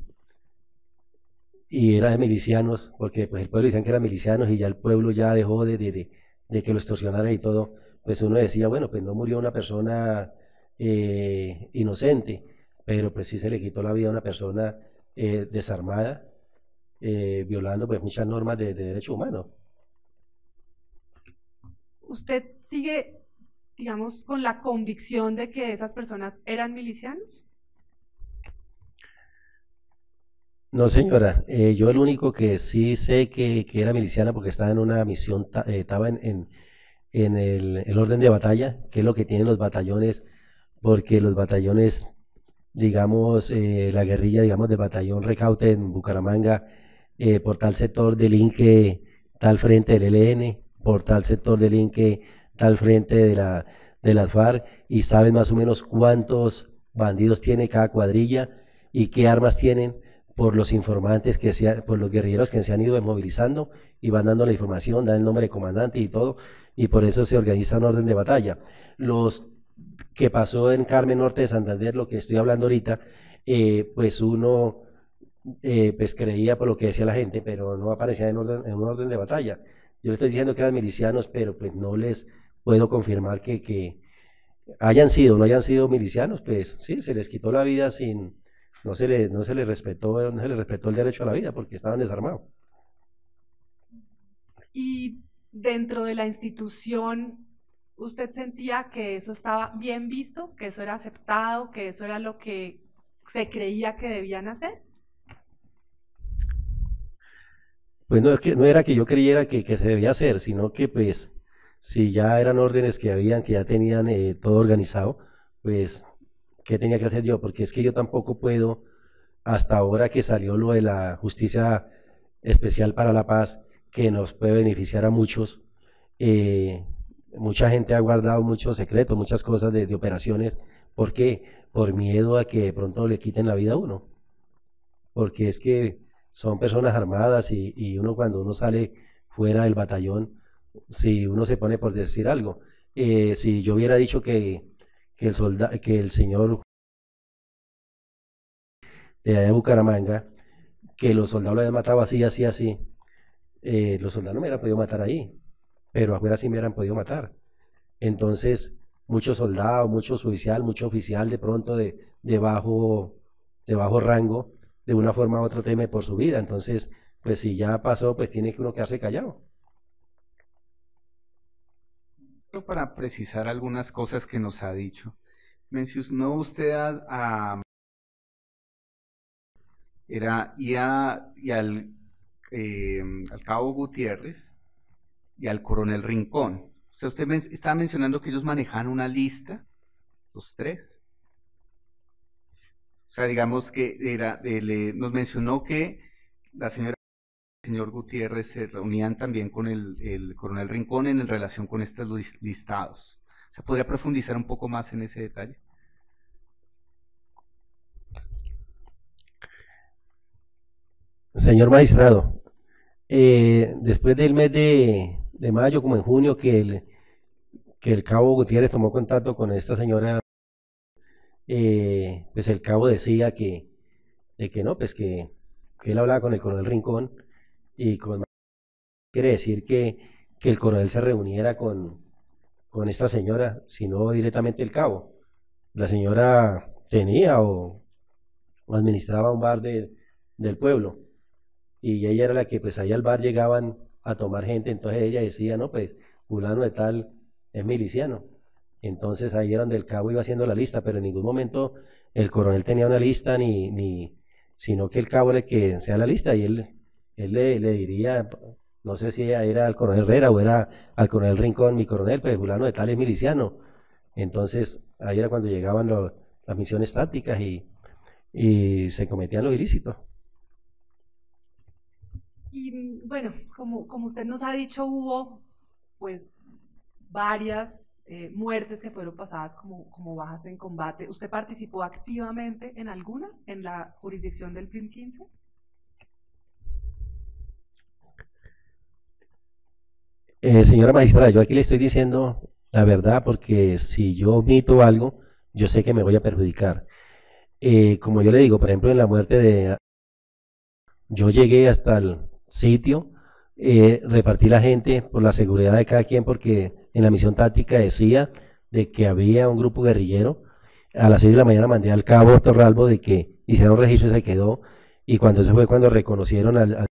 y era de milicianos, porque pues el pueblo decían que eran milicianos y ya el pueblo ya dejó de, de, de- que lo extorsionara y todo, pues uno decía, bueno, pues no murió una persona eh, inocente, pero pues sí se le quitó la vida a una persona eh, desarmada, eh, violando pues muchas normas de, de derecho humano. ¿Usted sigue, digamos, con la convicción de que esas personas eran milicianos? No, señora, eh, yo el único que sí sé que, que era miliciana porque estaba en una misión, eh, estaba en, en- en el, el orden de batalla, que es lo que tienen los batallones, porque los batallones, digamos, eh, la guerrilla, digamos, del batallón Recaute en Bucaramanga, por tal sector delinque tal frente del ELN, por tal sector delinque tal frente de la, de las FARC, y saben más o menos cuántos bandidos tiene cada cuadrilla y qué armas tienen por los informantes que se por los guerrilleros que se han ido movilizando y van dando la información, dan el nombre de comandante y todo, y por eso se organiza un orden de batalla. Los que pasó en Carmen Norte de Santander, lo que estoy hablando ahorita, eh, pues uno eh, pues creía por lo que decía la gente, pero no aparecía en, orden, en un orden de batalla. Yo le estoy diciendo que eran milicianos, pero pues no les puedo confirmar que, que hayan sido no hayan sido milicianos, pues sí, se les quitó la vida sin, no se le, no se les respetó, no se les respetó el derecho a la vida porque estaban desarmados. Y dentro de la institución, ¿usted sentía que eso estaba bien visto, que eso era aceptado, que eso era lo que se creía que debían hacer? Pues no, es que, no era que yo creyera que, que se debía hacer, sino que pues si ya eran órdenes que habían, que ya tenían eh, todo organizado, pues ¿qué tenía que hacer yo? Porque es que yo tampoco puedo, hasta ahora que salió lo de la justicia especial para la paz, que nos puede beneficiar a muchos, eh, mucha gente ha guardado muchos secretos, muchas cosas de, operaciones, ¿por qué? Por miedo a que de pronto le quiten la vida a uno, porque es que son personas armadas y, y uno cuando uno sale fuera del batallón, si uno se pone por decir algo, eh, si yo hubiera dicho que, que el solda- que el señor de allá de Bucaramanga, que los soldados lo habían matado así, así, así, eh, los soldados no me hubieran podido matar ahí, pero afuera sí me hubieran podido matar. Entonces, muchos soldados, mucho oficial, mucho oficial de pronto de, de bajo, de bajo rango, de una forma u otra teme por su vida. Entonces, pues si ya pasó, pues tiene que uno quedarse callado. Solo Para precisar algunas cosas que nos ha dicho. Mencionó usted a, era y, a- y al, eh, al cabo Gutiérrez y al coronel Rincón. O sea, usted men- estaba mencionando que ellos manejaban una lista, los tres. O sea, digamos que era, eh, le- nos mencionó que la señora señor Gutiérrez se reunían también con el, el coronel Rincón en relación con estos lis- listados. O sea, ¿podría profundizar un poco más en ese detalle? Señor magistrado, eh, después del mes de, mayo, como en junio, que el, cabo Gutiérrez tomó contacto con esta señora, eh, pues el cabo decía que, que no, pues que, que él hablaba con el coronel Rincón y con... Quiere decir que, que el coronel se reuniera con, con esta señora, sino directamente el cabo. La señora tenía o, administraba un bar de- del pueblo y ella era la que pues ahí al bar llegaban a tomar gente, entonces ella decía, no, pues fulano de tal es miliciano. Entonces ahí era donde el cabo iba haciendo la lista, pero en ningún momento el coronel tenía una lista ni, ni sino que el cabo era el que sea la lista y él, él le, le diría, no sé si era al coronel Herrera o era al coronel Rincón, mi coronel, pues fulano de tal es miliciano. Entonces ahí era cuando llegaban las misiones tácticas y, y se cometían los ilícitos. Y mm, bueno, como, como usted nos ha dicho, hubo pues varias eh, muertes que fueron pasadas como, como bajas en combate. ¿Usted participó activamente en alguna en la jurisdicción del FIL 15? Eh, señora magistrada, yo aquí le estoy diciendo la verdad porque si yo omito algo, yo sé que me voy a perjudicar. Eh, como yo le digo, por ejemplo, en la muerte de... Yo llegué hasta el sitio eh, repartí la gente por la seguridad de cada quien, porque en la misión táctica decía de que había un grupo guerrillero. A las 6 de la mañana mandé al cabo Torralbo de que hicieron registro y se quedó. Y cuando se fue cuando reconocieron al, al-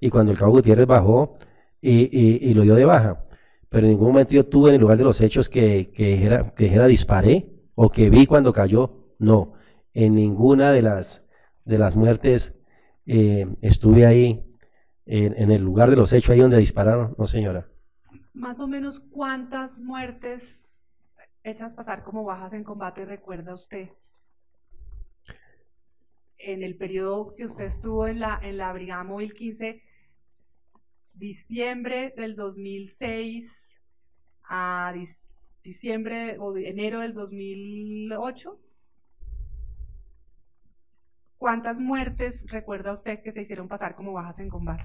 y cuando el cabo Gutiérrez bajó y, y- lo dio de baja. Pero en ningún momento yo tuve en el lugar de los hechos que, que dijera, que dijera disparé o que vi cuando cayó. No, en ninguna de las, de las muertes eh, estuve ahí en, en el lugar de los hechos, ahí donde dispararon. No, señora. Más o menos cuántas muertes hechas pasar como bajas en combate recuerda usted en el periodo que usted estuvo en la, en la Brigada Móvil 15, diciembre del 2006 a diciembre o enero del 2008? ¿Cuántas muertes recuerda usted que se hicieron pasar como bajas en combate?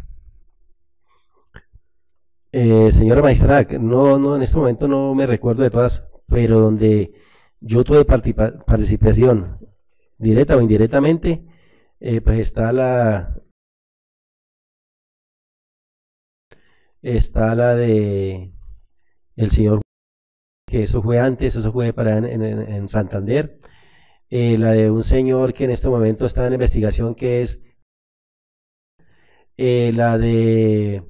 Eh, señora que no, no, en este momento no me recuerdo de todas, pero donde yo tuve participación directa o indirectamente, eh, pues está la está la de el señor que eso fue antes, eso fue para en, en- en Santander, eh, la de un señor que en este momento está en investigación que es eh, la de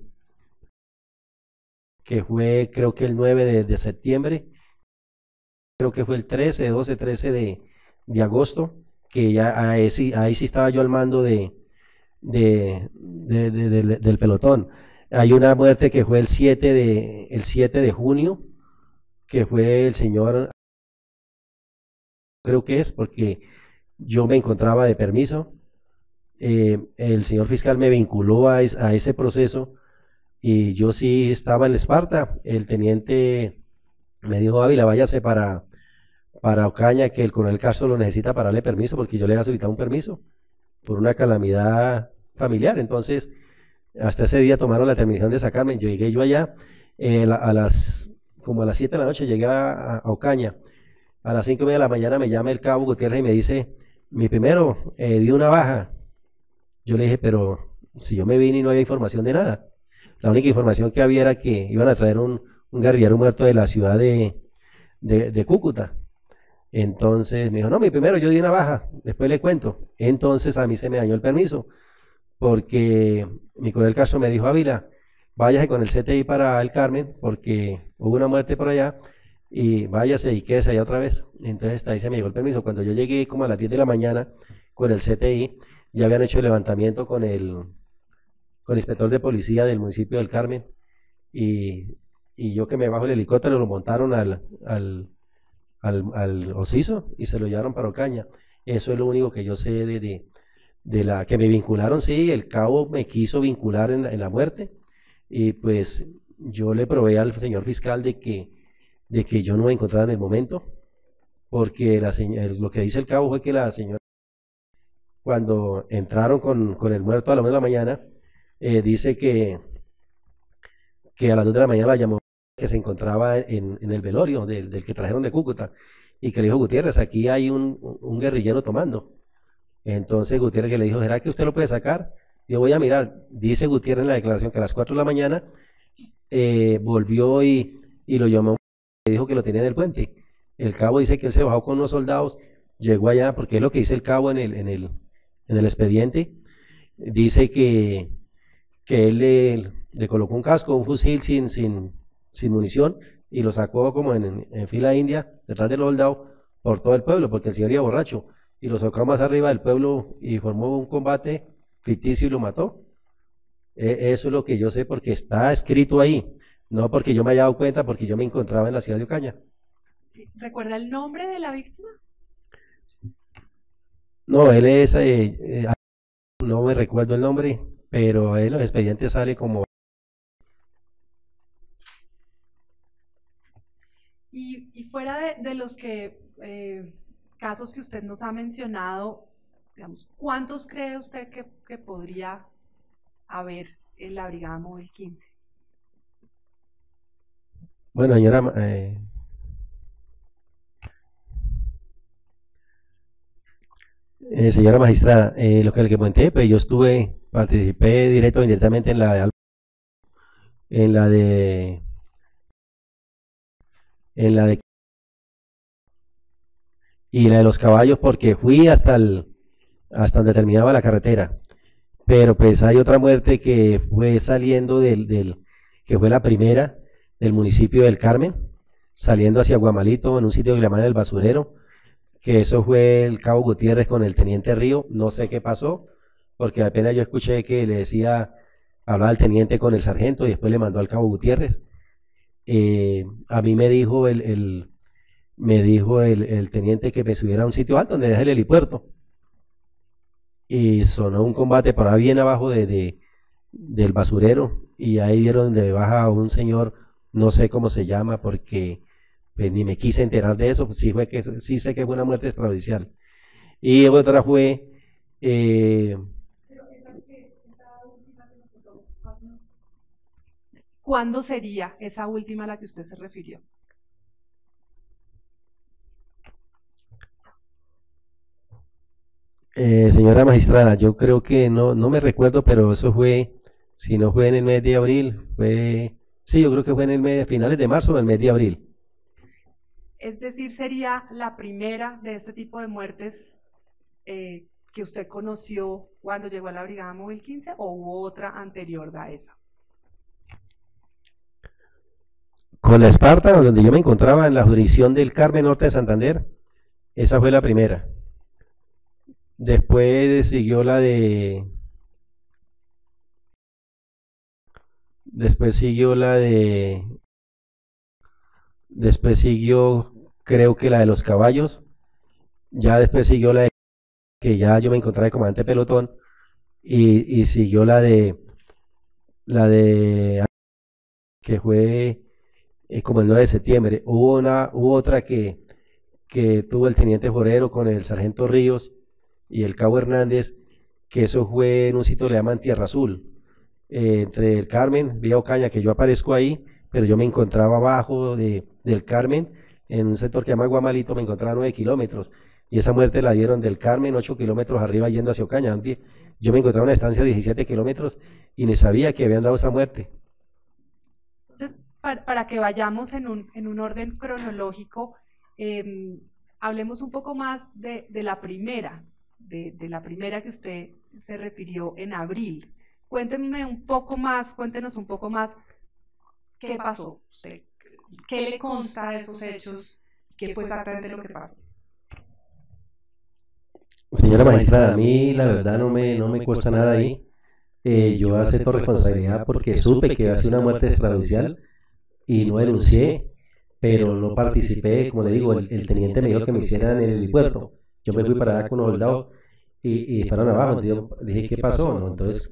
que fue creo que el 9 de, de septiembre, creo que fue el 13, 12, 13 de, de agosto, que ya ahí sí, ahí sí estaba yo al mando de, de, de- de- del- del pelotón. Hay una muerte que fue el 7 de, el 7 de junio, que fue el señor, creo que es, porque yo me encontraba de permiso. eh, el señor fiscal me vinculó a, es- a ese proceso y yo sí estaba en Esparta. El teniente me dijo, Ávila, váyase para, para Ocaña, que el coronel Castro lo necesita para darle permiso, porque yo le había solicitado un permiso por una calamidad familiar. Entonces, hasta ese día tomaron la determinación de sacarme. Llegué yo allá eh, a las, como a las 7 de la noche, llegué a, Ocaña. A las 5 y media de la mañana me llama el cabo Gutiérrez y me dice, mi primero, eh, di una baja. Yo le dije, pero si yo me vine y no había información de nada. La única información que había era que iban a traer un, un guerrillero muerto de la ciudad de, de, de Cúcuta. Entonces me dijo, no, mi primero yo di una baja, después le cuento. Entonces a mí se me dañó el permiso, porque mi coronel Castro me dijo, Ávila, váyase con el CTI para el Carmen, porque hubo una muerte por allá, y váyase y quédese allá otra vez. Entonces ahí se me llegó el permiso. Cuando yo llegué como a las 10 de la mañana con el CTI, ya habían hecho el levantamiento con el, con inspector de policía del municipio del Carmen, y, y yo que me bajo el helicóptero lo montaron al, al, al, y se lo llevaron para Ocaña. Eso es lo único que yo sé de, de, de la que me vincularon, sí, el cabo me quiso vincular en la, en la muerte y pues yo le probé al señor fiscal de que, de que yo no me encontraba en el momento, porque la señora, lo que dice el cabo fue que la señora, cuando entraron con, con el muerto a la una de la mañana, eh, dice que, que a las dos de la mañana la llamó que se encontraba en, en el velorio del, del que trajeron de Cúcuta y que le dijo Gutiérrez, aquí hay un, un guerrillero tomando. Entonces Gutiérrez que le dijo, ¿será que usted lo puede sacar? Yo voy a mirar. Dice Gutiérrez en la declaración que a las 4 de la mañana eh, volvió y, y lo llamó y dijo que lo tenía en el puente. El cabo dice que él se bajó con unos soldados, llegó allá, porque es lo que dice el cabo en el, en el, en el expediente. Dice que, que él le, le colocó un casco, un fusil sin, sin, sin munición y lo sacó como en, en fila india, detrás del soldado, por todo el pueblo, porque el señor iba borracho y lo sacó más arriba del pueblo y formó un combate ficticio y lo mató. E- eso es lo que yo sé porque está escrito ahí, no porque yo me haya dado cuenta, porque yo me encontraba en la ciudad de Ocaña. ¿Recuerda el nombre de la víctima? No, él es, eh, eh, no me recuerdo el nombre, pero en los expedientes sale como Y, y fuera de, de los que eh, casos que usted nos ha mencionado, digamos, ¿cuántos cree usted que, que podría haber en la Brigada Móvil 15? Bueno, señora, eh, eh, señora magistrada, eh, lo que le comenté, pues yo estuve participé directo o indirectamente en la de en la de en la de y la de los caballos porque fui hasta el hasta donde terminaba la carretera. Pero pues hay otra muerte que fue saliendo del, del que fue la primera del municipio del Carmen, saliendo hacia Guamalito en un sitio que llaman el basurero, que eso fue el Cabo Gutiérrez con el Teniente Río, no sé qué pasó, porque apenas yo escuché que le decía, hablaba el teniente con el sargento y después le mandó al Cabo Gutiérrez. Eh, a mí me dijo el, el- me dijo el, el teniente que me subiera a un sitio alto donde deja el helipuerto. Y sonó un combate por ahí bien abajo de, de- del basurero y ahí dieron donde baja un señor, no sé cómo se llama porque pues, ni me quise enterar de eso, sí, fue que, sí sé que fue una muerte extrajudicial. Y otra fue... eh, ¿Cuándo sería esa última a la que usted se refirió? Eh, señora magistrada, yo creo que no, no me recuerdo, pero eso fue, si no fue en el mes de abril, fue, sí, yo creo que fue en el mes, finales de marzo o el mes de abril. Es decir, sería la primera de este tipo de muertes eh, que usted conoció cuando llegó a la Brigada Móvil 15 o hubo otra anterior a esa. Con la Esparta, donde yo me encontraba en la jurisdicción del Carmen Norte de Santander, esa fue la primera. Después siguió la de... Después siguió la de... Después siguió, creo que la de los caballos. Ya después siguió la de... Que ya yo me encontraba de comandante pelotón. Y, y siguió la de... La de... Que fue eh, como el 9 de septiembre. Hubo una, hubo otra que, que tuvo el teniente Forero con el sargento Ríos y el cabo Hernández, que eso fue en un sitio que le llaman Tierra Azul, eh, entre el Carmen, Vía Ocaña, que yo aparezco ahí, pero yo me encontraba abajo de, del Carmen, en un sector que llama Guamalito, me encontraba a 9 kilómetros, y esa muerte la dieron del Carmen 8 kilómetros arriba yendo hacia Ocaña. donde Yo me encontraba en una distancia de 17 kilómetros y ni sabía que habían dado esa muerte. Entonces, para, para que vayamos en un, en un orden cronológico, em, hablemos un poco más de, de la primera, de, de la primera que usted se refirió en abril. Cuéntenme un poco más, cuéntenos un poco más qué pasó, usted, qué le consta de esos hechos, qué fue exactamente lo que pasó. Señora magistrada, a mí la verdad no me, no me cuesta nada ahí. Eh, yo acepto responsabilidad porque supe que iba a ser una muerte extrajudicial y no denuncié, pero no participé. Como le digo, el, el teniente me dijo que me hicieran en el helipuerto. Yo me fui para allá con unos soldados y, y dispararon abajo. Entonces yo dije, ¿qué pasó? No, entonces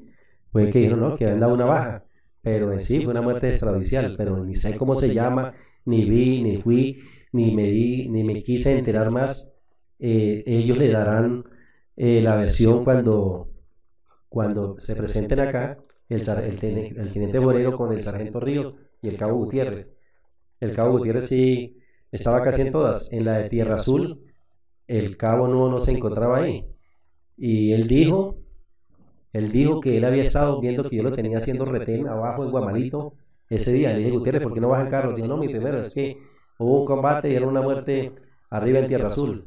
fue que dijeron, no, que habían dado una baja. Pero en sí fue una muerte extrajudicial, pero ni sé cómo se llama, ni vi, ni fui, ni me di, ni me quise enterar más. Eh, ellos le darán eh, la versión cuando, cuando se presenten acá el, el, tene- el teniente Borero con el sargento Ríos y el cabo Gutiérrez. El cabo Gutiérrez sí estaba casi en todas. En la de Tierra Azul, el cabo no, no se encontraba ahí. Y él dijo, él dijo que él había estado viendo que yo lo tenía haciendo retén abajo en Guamalito ese día. Le dije, Gutiérrez, ¿por qué no bajan carros? Dijo, no, mi primero es que hubo un combate y era una muerte arriba en Tierra Azul.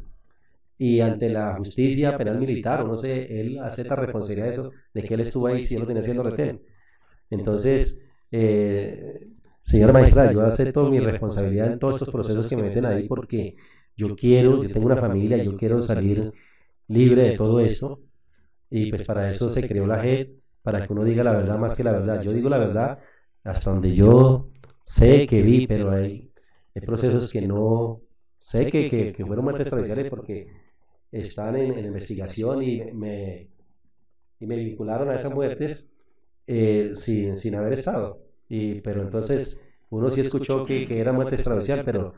Y ante la justicia penal militar, o no sé, él acepta responsabilidad de eso, de que él estuvo ahí si yo lo tenía haciendo retén. Entonces, eh, señora magistrada, yo acepto mi responsabilidad en todos estos procesos que me meten ahí porque yo quiero, yo tengo una familia, yo quiero salir libre de todo esto. Y pues para eso se creó la JED, para que uno diga la verdad más que la verdad. Yo digo la verdad hasta donde yo sé que vi, pero hay, hay procesos que no sé que, que, que fueron muertes tradicionales porque están en, en investigación y me, y me vincularon a esas muertes eh, sin, sin haber estado. Y, pero entonces uno sí escuchó que, que era muerte extrajudicial, pero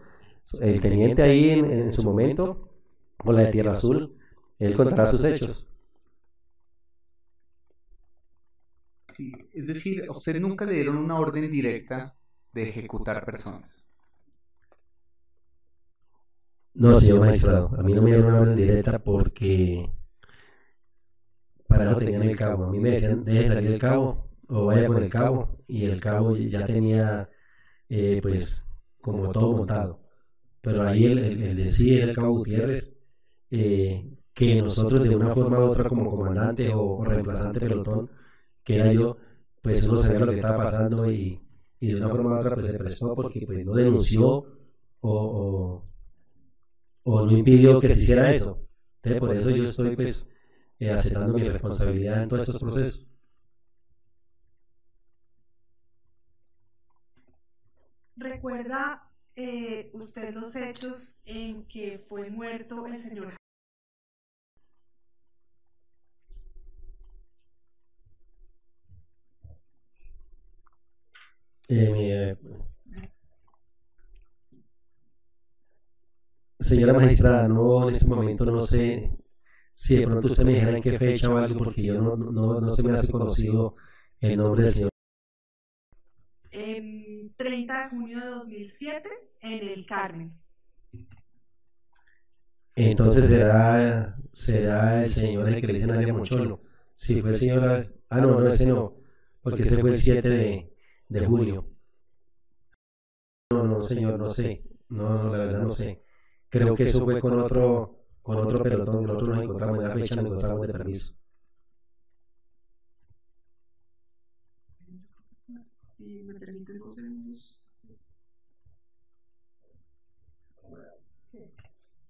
el teniente ahí en, en su momento, o la de Tierra Azul, él contará sus hechos. Sí, es decir, a usted nunca le dieron una orden directa de ejecutar personas. No, señor magistrado, a mí no me dieron una orden directa porque para eso tenían el cabo. A mí me decían, deje salir el cabo o vaya con el cabo. Y el cabo ya tenía, eh, pues, como todo montado. Pero ahí el, el, el decía el cabo Gutiérrez, eh, que nosotros de una forma u otra como comandante o, reemplazante pelotón, que era yo, pues uno sabía lo que estaba pasando y, y de una forma u otra pues se prestó porque pues no denunció o, o, o no impidió que se hiciera eso. Entonces, por eso yo estoy pues eh, aceptando mi responsabilidad en todos estos procesos. ¿Recuerda eh, usted los hechos en que fue muerto el señor? Eh, señora magistrada, no en este momento no sé si de pronto usted me dijera en qué fecha o algo, porque yo no, no, no se me hace conocido el nombre del señor. En 30 de junio de 2007 en el Carmen. Entonces será, será el señor el que le dicen Alia Mocholo. Si fue el señor. Ah, no, no, ese no, porque ese fue el 7 de, de julio. No, no, señor, no sé. No, no, la verdad no sé. Creo que eso fue con otro, con otro pelotón. Nosotros nos encontramos en la fecha, nos encontramos de permiso. Si me permiten dos segundos.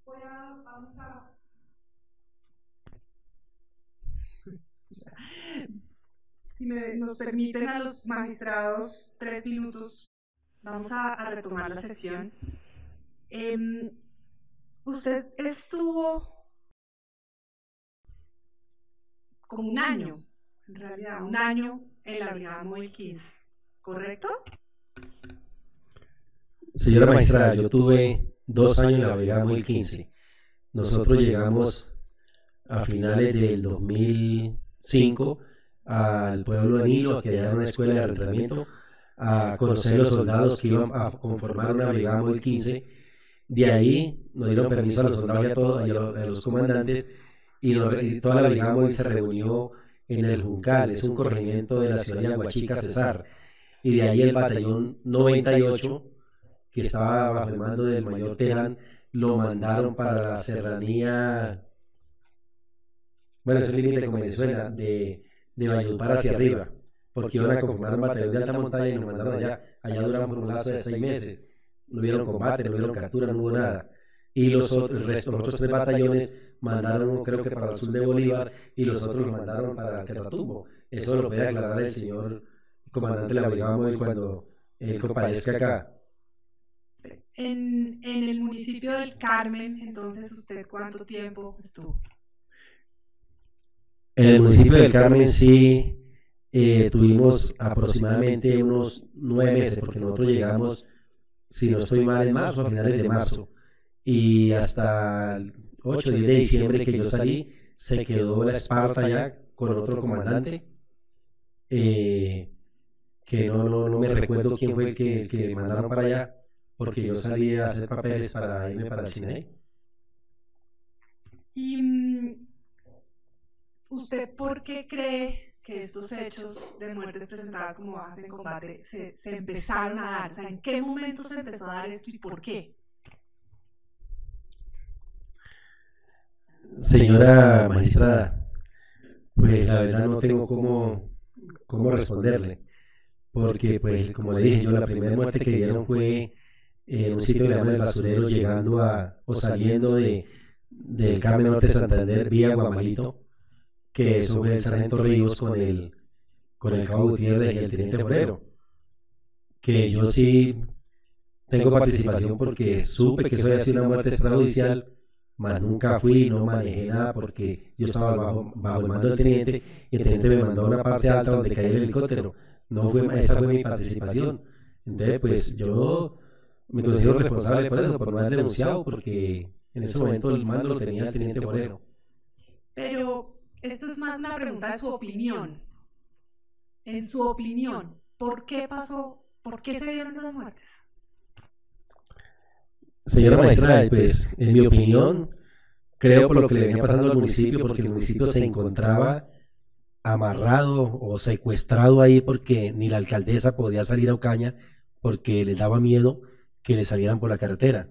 Voy a, vamos a... Si me, nos permiten a los magistrados tres minutos, vamos a, a retomar la sesión. Eh, usted estuvo como un año, en realidad, un año en la Brigada Móvil 15, ¿correcto? Señora magistrada, yo tuve dos años en la Brigada Móvil 15. Nosotros llegamos a finales del 2005 al pueblo de Nilo, que era una escuela de entrenamiento, a conocer los soldados que iban a conformar una Brigada Móvil 15. De ahí nos dieron permiso a los soldados y a, todos, a, los, comandantes, y, y, toda la Brigada Móvil se reunió en el Juncal, es un corregimiento de la ciudad de Aguachica, Cesar. Y de ahí el batallón 98 que estaba bajo el mando del mayor Terán, lo mandaron para la serranía, bueno, es el límite con Venezuela, de, de Valledupar hacia arriba, porque iban a conformar un batallón de alta montaña y nos mandaron allá. Allá duramos por un lazo de seis meses. No hubieron combate, no hubieron captura, no hubo nada. Y los otros, el resto, los otros tres batallones mandaron, creo que para el sur de Bolívar, y los otros los mandaron para Catatumbo. Eso lo puede aclarar el señor comandante de la Brigada Móvil cuando él compadezca acá. En, en, el municipio del Carmen, entonces, ¿usted cuánto tiempo estuvo? En el municipio del Carmen sí eh, tuvimos aproximadamente unos nueve meses, porque nosotros llegamos, si no estoy mal, en marzo, a finales de marzo, y hasta el 8 de diciembre que yo salí, se quedó la Esparta ya con otro comandante, eh, que no, no, no, me recuerdo quién fue el que, el que mandaron para allá porque yo salí a hacer papeles para irme para el cine. ¿Y mm, usted por qué cree que estos hechos de muertes presentadas como bajas en combate se, se, empezaron a dar? O sea, ¿en qué momento se empezó a dar esto y por qué? Señora magistrada, pues la verdad no tengo cómo, cómo responderle, porque pues como le dije yo, la primera muerte que dieron fue en un sitio que le llaman el basurero, llegando a o saliendo de, del Carmen Norte de Santander vía Guamalito, que eso fue el sargento Ríos con el, con el cabo Gutiérrez y el teniente Morero. Que yo sí tengo participación porque supe que eso había sido una muerte extrajudicial, mas nunca fui, no manejé nada porque yo estaba bajo, bajo el mando del teniente y el teniente me mandó a una parte alta donde caía el helicóptero. No fue, esa fue mi participación. Entonces, pues yo me considero responsable por eso, por no haber denunciado, porque en ese momento el mando lo tenía el teniente Moreno. Pero esto es más una pregunta de su opinión. En su opinión, ¿por qué pasó? ¿Por qué se dieron esas muertes? Señora maestra, pues en mi opinión, creo por lo que le venía pasando al municipio, porque el municipio se encontraba amarrado o secuestrado ahí porque ni la alcaldesa podía salir a Ocaña porque les daba miedo que le salieran por la carretera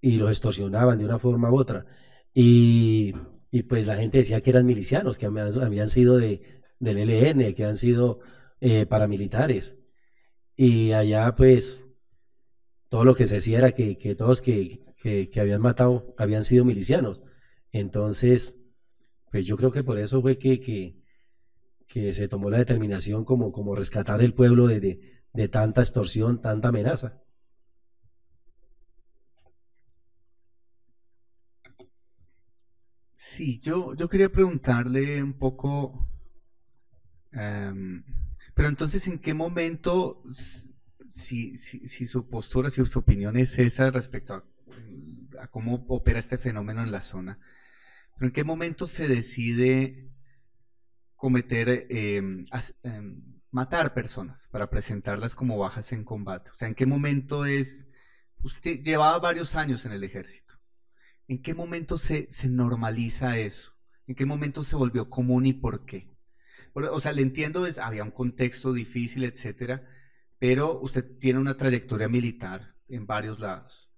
y los extorsionaban de una forma u otra. Y, y pues la gente decía que eran milicianos, que habían, sido de, del ELN, que han sido eh, paramilitares. Y allá pues todo lo que se decía era que, que todos que, que, que habían matado habían sido milicianos. Entonces, pues yo creo que por eso fue que, que, que se tomó la determinación como, como rescatar el pueblo de, de, tanta extorsión, tanta amenaza. Sí, yo, yo quería preguntarle un poco, em, pero entonces, ¿en qué momento, si, si, si su postura, si su opinión es esa respecto a cómo opera este fenómeno en la zona, pero en qué momento se decide cometer, em, as- em, matar personas para presentarlas como bajas en combate? O sea, ¿en qué momento es, usted llevaba varios años en el ejército? ¿En qué momento se, se normaliza eso? ¿En qué momento se volvió común y por qué? O sea, le entiendo, es, había un contexto difícil, etcétera, pero usted tiene una trayectoria militar en varios lados.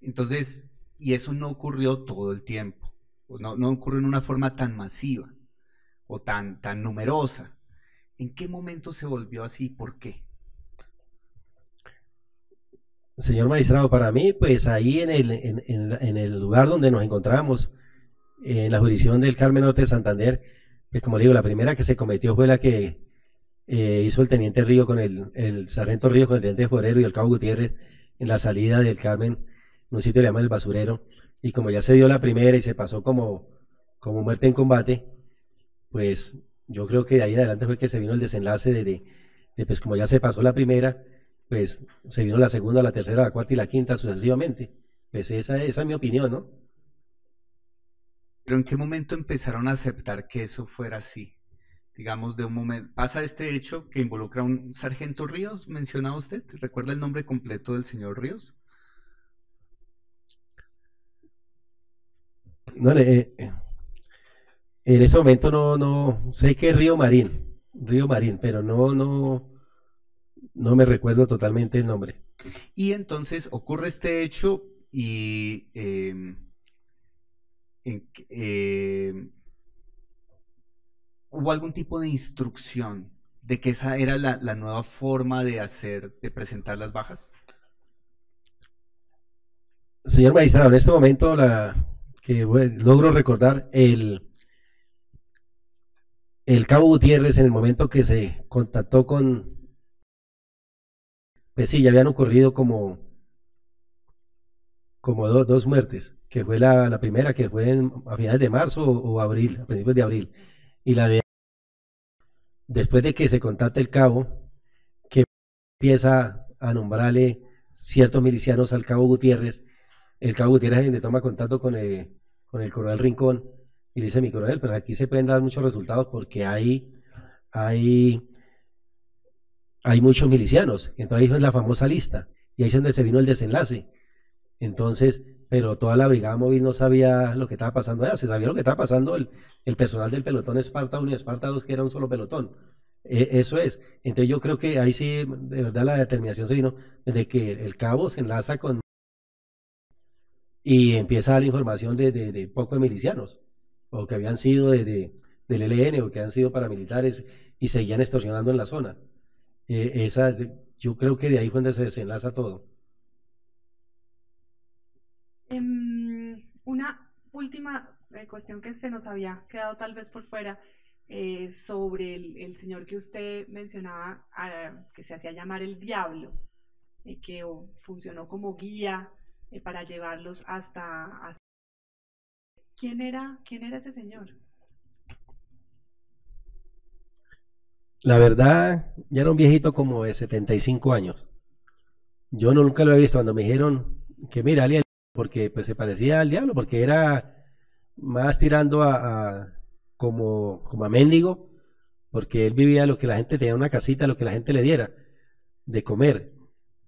Entonces, y eso no ocurrió todo el tiempo, no, no ocurrió en una forma tan masiva tan, tan numerosa. ¿En qué momento se volvió así y por qué? Señor magistrado, para mí, pues ahí en el, en, el lugar donde nos encontramos, en la jurisdicción del Carmen Norte de Santander, pues como le digo, la primera que se cometió fue la que eh, hizo el teniente Río con el, el sargento Río con el teniente Forero y el cabo Gutiérrez en la salida del Carmen, en un sitio que le el basurero. Y como ya se dio la primera y se pasó como, como muerte en combate, pues yo creo que de ahí en adelante fue que se vino el desenlace de, de, de, pues como ya se pasó la primera, pues se vino la segunda, la tercera, la cuarta y la quinta sucesivamente. Pues esa, esa es mi opinión, ¿no? Pero ¿en qué momento empezaron a aceptar que eso fuera así? Digamos, de un momento, pasa este hecho que involucra a un sargento Ríos, mencionaba usted, ¿recuerda el nombre completo del señor Ríos? No, eh, eh, en ese momento no, no, sé que es Río Marín, Río Marín, pero no, no, no me recuerdo totalmente el nombre. Y entonces ocurre este hecho y eh, en eh, hubo algún tipo de instrucción de que esa era la, la nueva forma de hacer, de presentar las bajas. Señor magistrado, en este momento la que bueno, logro recordar el el cabo Gutiérrez en el momento que se contactó con pues sí, ya habían ocurrido como como do- dos muertes, que fue la, la primera que fue en- a finales de marzo o, abril, a principios de abril, y la de después de que se contacta el cabo, que empieza a nombrarle ciertos milicianos al cabo Gutiérrez, el cabo Gutiérrez le toma contacto con el, con el coronel Rincón y dice, mi coronel, pero aquí se pueden dar muchos resultados porque hay, hay, hay muchos milicianos. Entonces es la famosa lista y ahí es donde se vino el desenlace. Entonces, pero toda la brigada móvil no sabía lo que estaba pasando allá, se sabía lo que estaba pasando el, el personal del pelotón Esparta 1 y Esparta 2, que era un solo pelotón. E- eso es. Entonces yo creo que ahí sí, de verdad la determinación se vino de que el cabo se enlaza con y empieza la información de, de, de pocos milicianos, o que habían sido de, de- del ELN, o que han sido paramilitares, y seguían extorsionando en la zona. Eh, esa, yo creo que de ahí fue donde se desenlaza todo. Em, una última eh, cuestión que se nos había quedado tal vez por fuera eh, sobre el, el señor que usted mencionaba, ah, que se hacía llamar el diablo, eh, que oh, funcionó como guía eh, para llevarlos hasta, hasta- ¿Quién era, quién era ese señor? La verdad, ya era un viejito como de 75 años. Yo nunca lo había visto cuando me dijeron que mira, porque pues se parecía al diablo, porque era más tirando a, a- como, como a mendigo, porque él vivía lo que la gente tenía una casita, lo que la gente le diera de comer,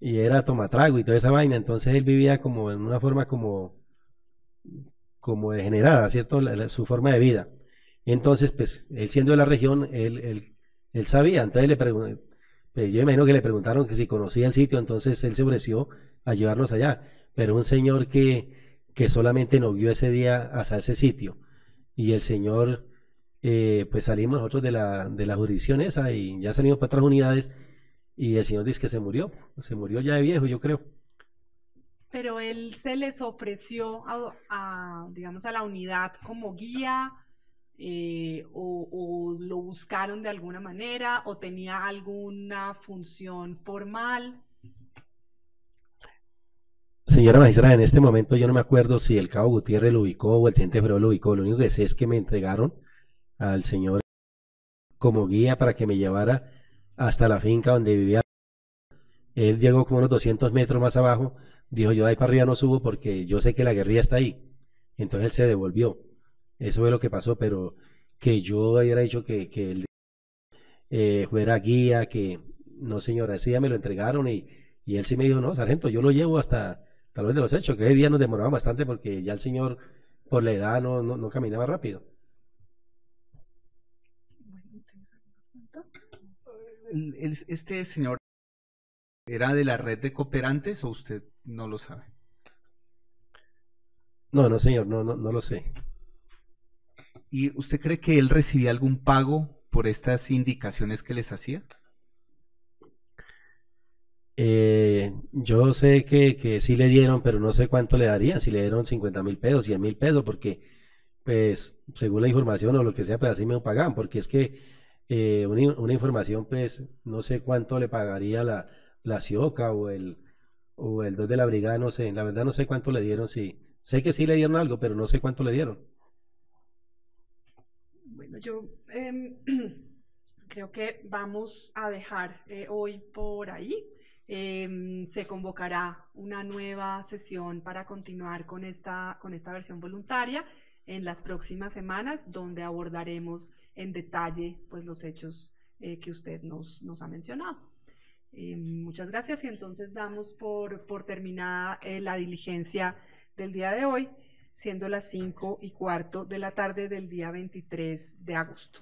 y era tomatrago y toda esa vaina, entonces él vivía como en una forma como, como degenerada, ¿cierto? Su forma de vida. Entonces, pues, él siendo de la región, él, él, él sabía, entonces le pues, yo imagino que le preguntaron que si conocía el sitio, entonces él se ofreció a llevarnos allá, pero un señor que, que solamente nos vio ese día hasta ese sitio, y el señor, eh, pues salimos nosotros de la, de la jurisdicción esa y ya salimos para otras unidades, y el señor dice que se murió, se murió ya de viejo, yo creo. Pero él se les ofreció a, digamos, a la unidad como guía eh, o, o, lo buscaron de alguna manera o tenía alguna función formal. Señora magistrada, en este momento yo no me acuerdo si el cabo Gutiérrez lo ubicó o el teniente Ferro lo ubicó. Lo único que sé es que me entregaron al señor como guía para que me llevara hasta la finca donde vivía. Él llegó como unos 200 metros más abajo, dijo yo de ahí para arriba no subo porque yo sé que la guerrilla está ahí. Entonces él se devolvió. Eso fue lo que pasó, pero que yo hubiera dicho que, que él eh, fuera guía, que no señora, ese día me lo entregaron y, y él sí me dijo, no, sargento, yo lo llevo hasta tal vez de los hechos, que ese día nos demoraba bastante porque ya el señor por la edad no, no, no caminaba rápido. Este señor era de la red de cooperantes o usted no lo sabe? No, no señor, no, no, no lo sé. ¿Y usted cree que él recibía algún pago por estas indicaciones que les hacía? Eh, yo sé que, que sí le dieron, pero no sé cuánto le darían, si le dieron 50 mil pesos, 100 mil pesos, porque, pues, según la información o lo que sea, pues así me pagan, porque es que eh, una, una, información, pues, no sé cuánto le pagaría la, la CIOCA o el, o el 2 de la brigada, no sé, la verdad no sé cuánto le dieron, sí, sé que sí le dieron algo, pero no sé cuánto le dieron. Bueno, yo eh, creo que vamos a dejar eh, hoy por ahí. Eh, se convocará una nueva sesión para continuar con esta, con esta versión voluntaria en las próximas semanas, donde abordaremos en detalle pues, los hechos eh, que usted nos, nos ha mencionado. Eh, muchas gracias y entonces damos por, por terminada eh, la diligencia del día de hoy, siendo las 5 y cuarto de la tarde del día 23 de agosto.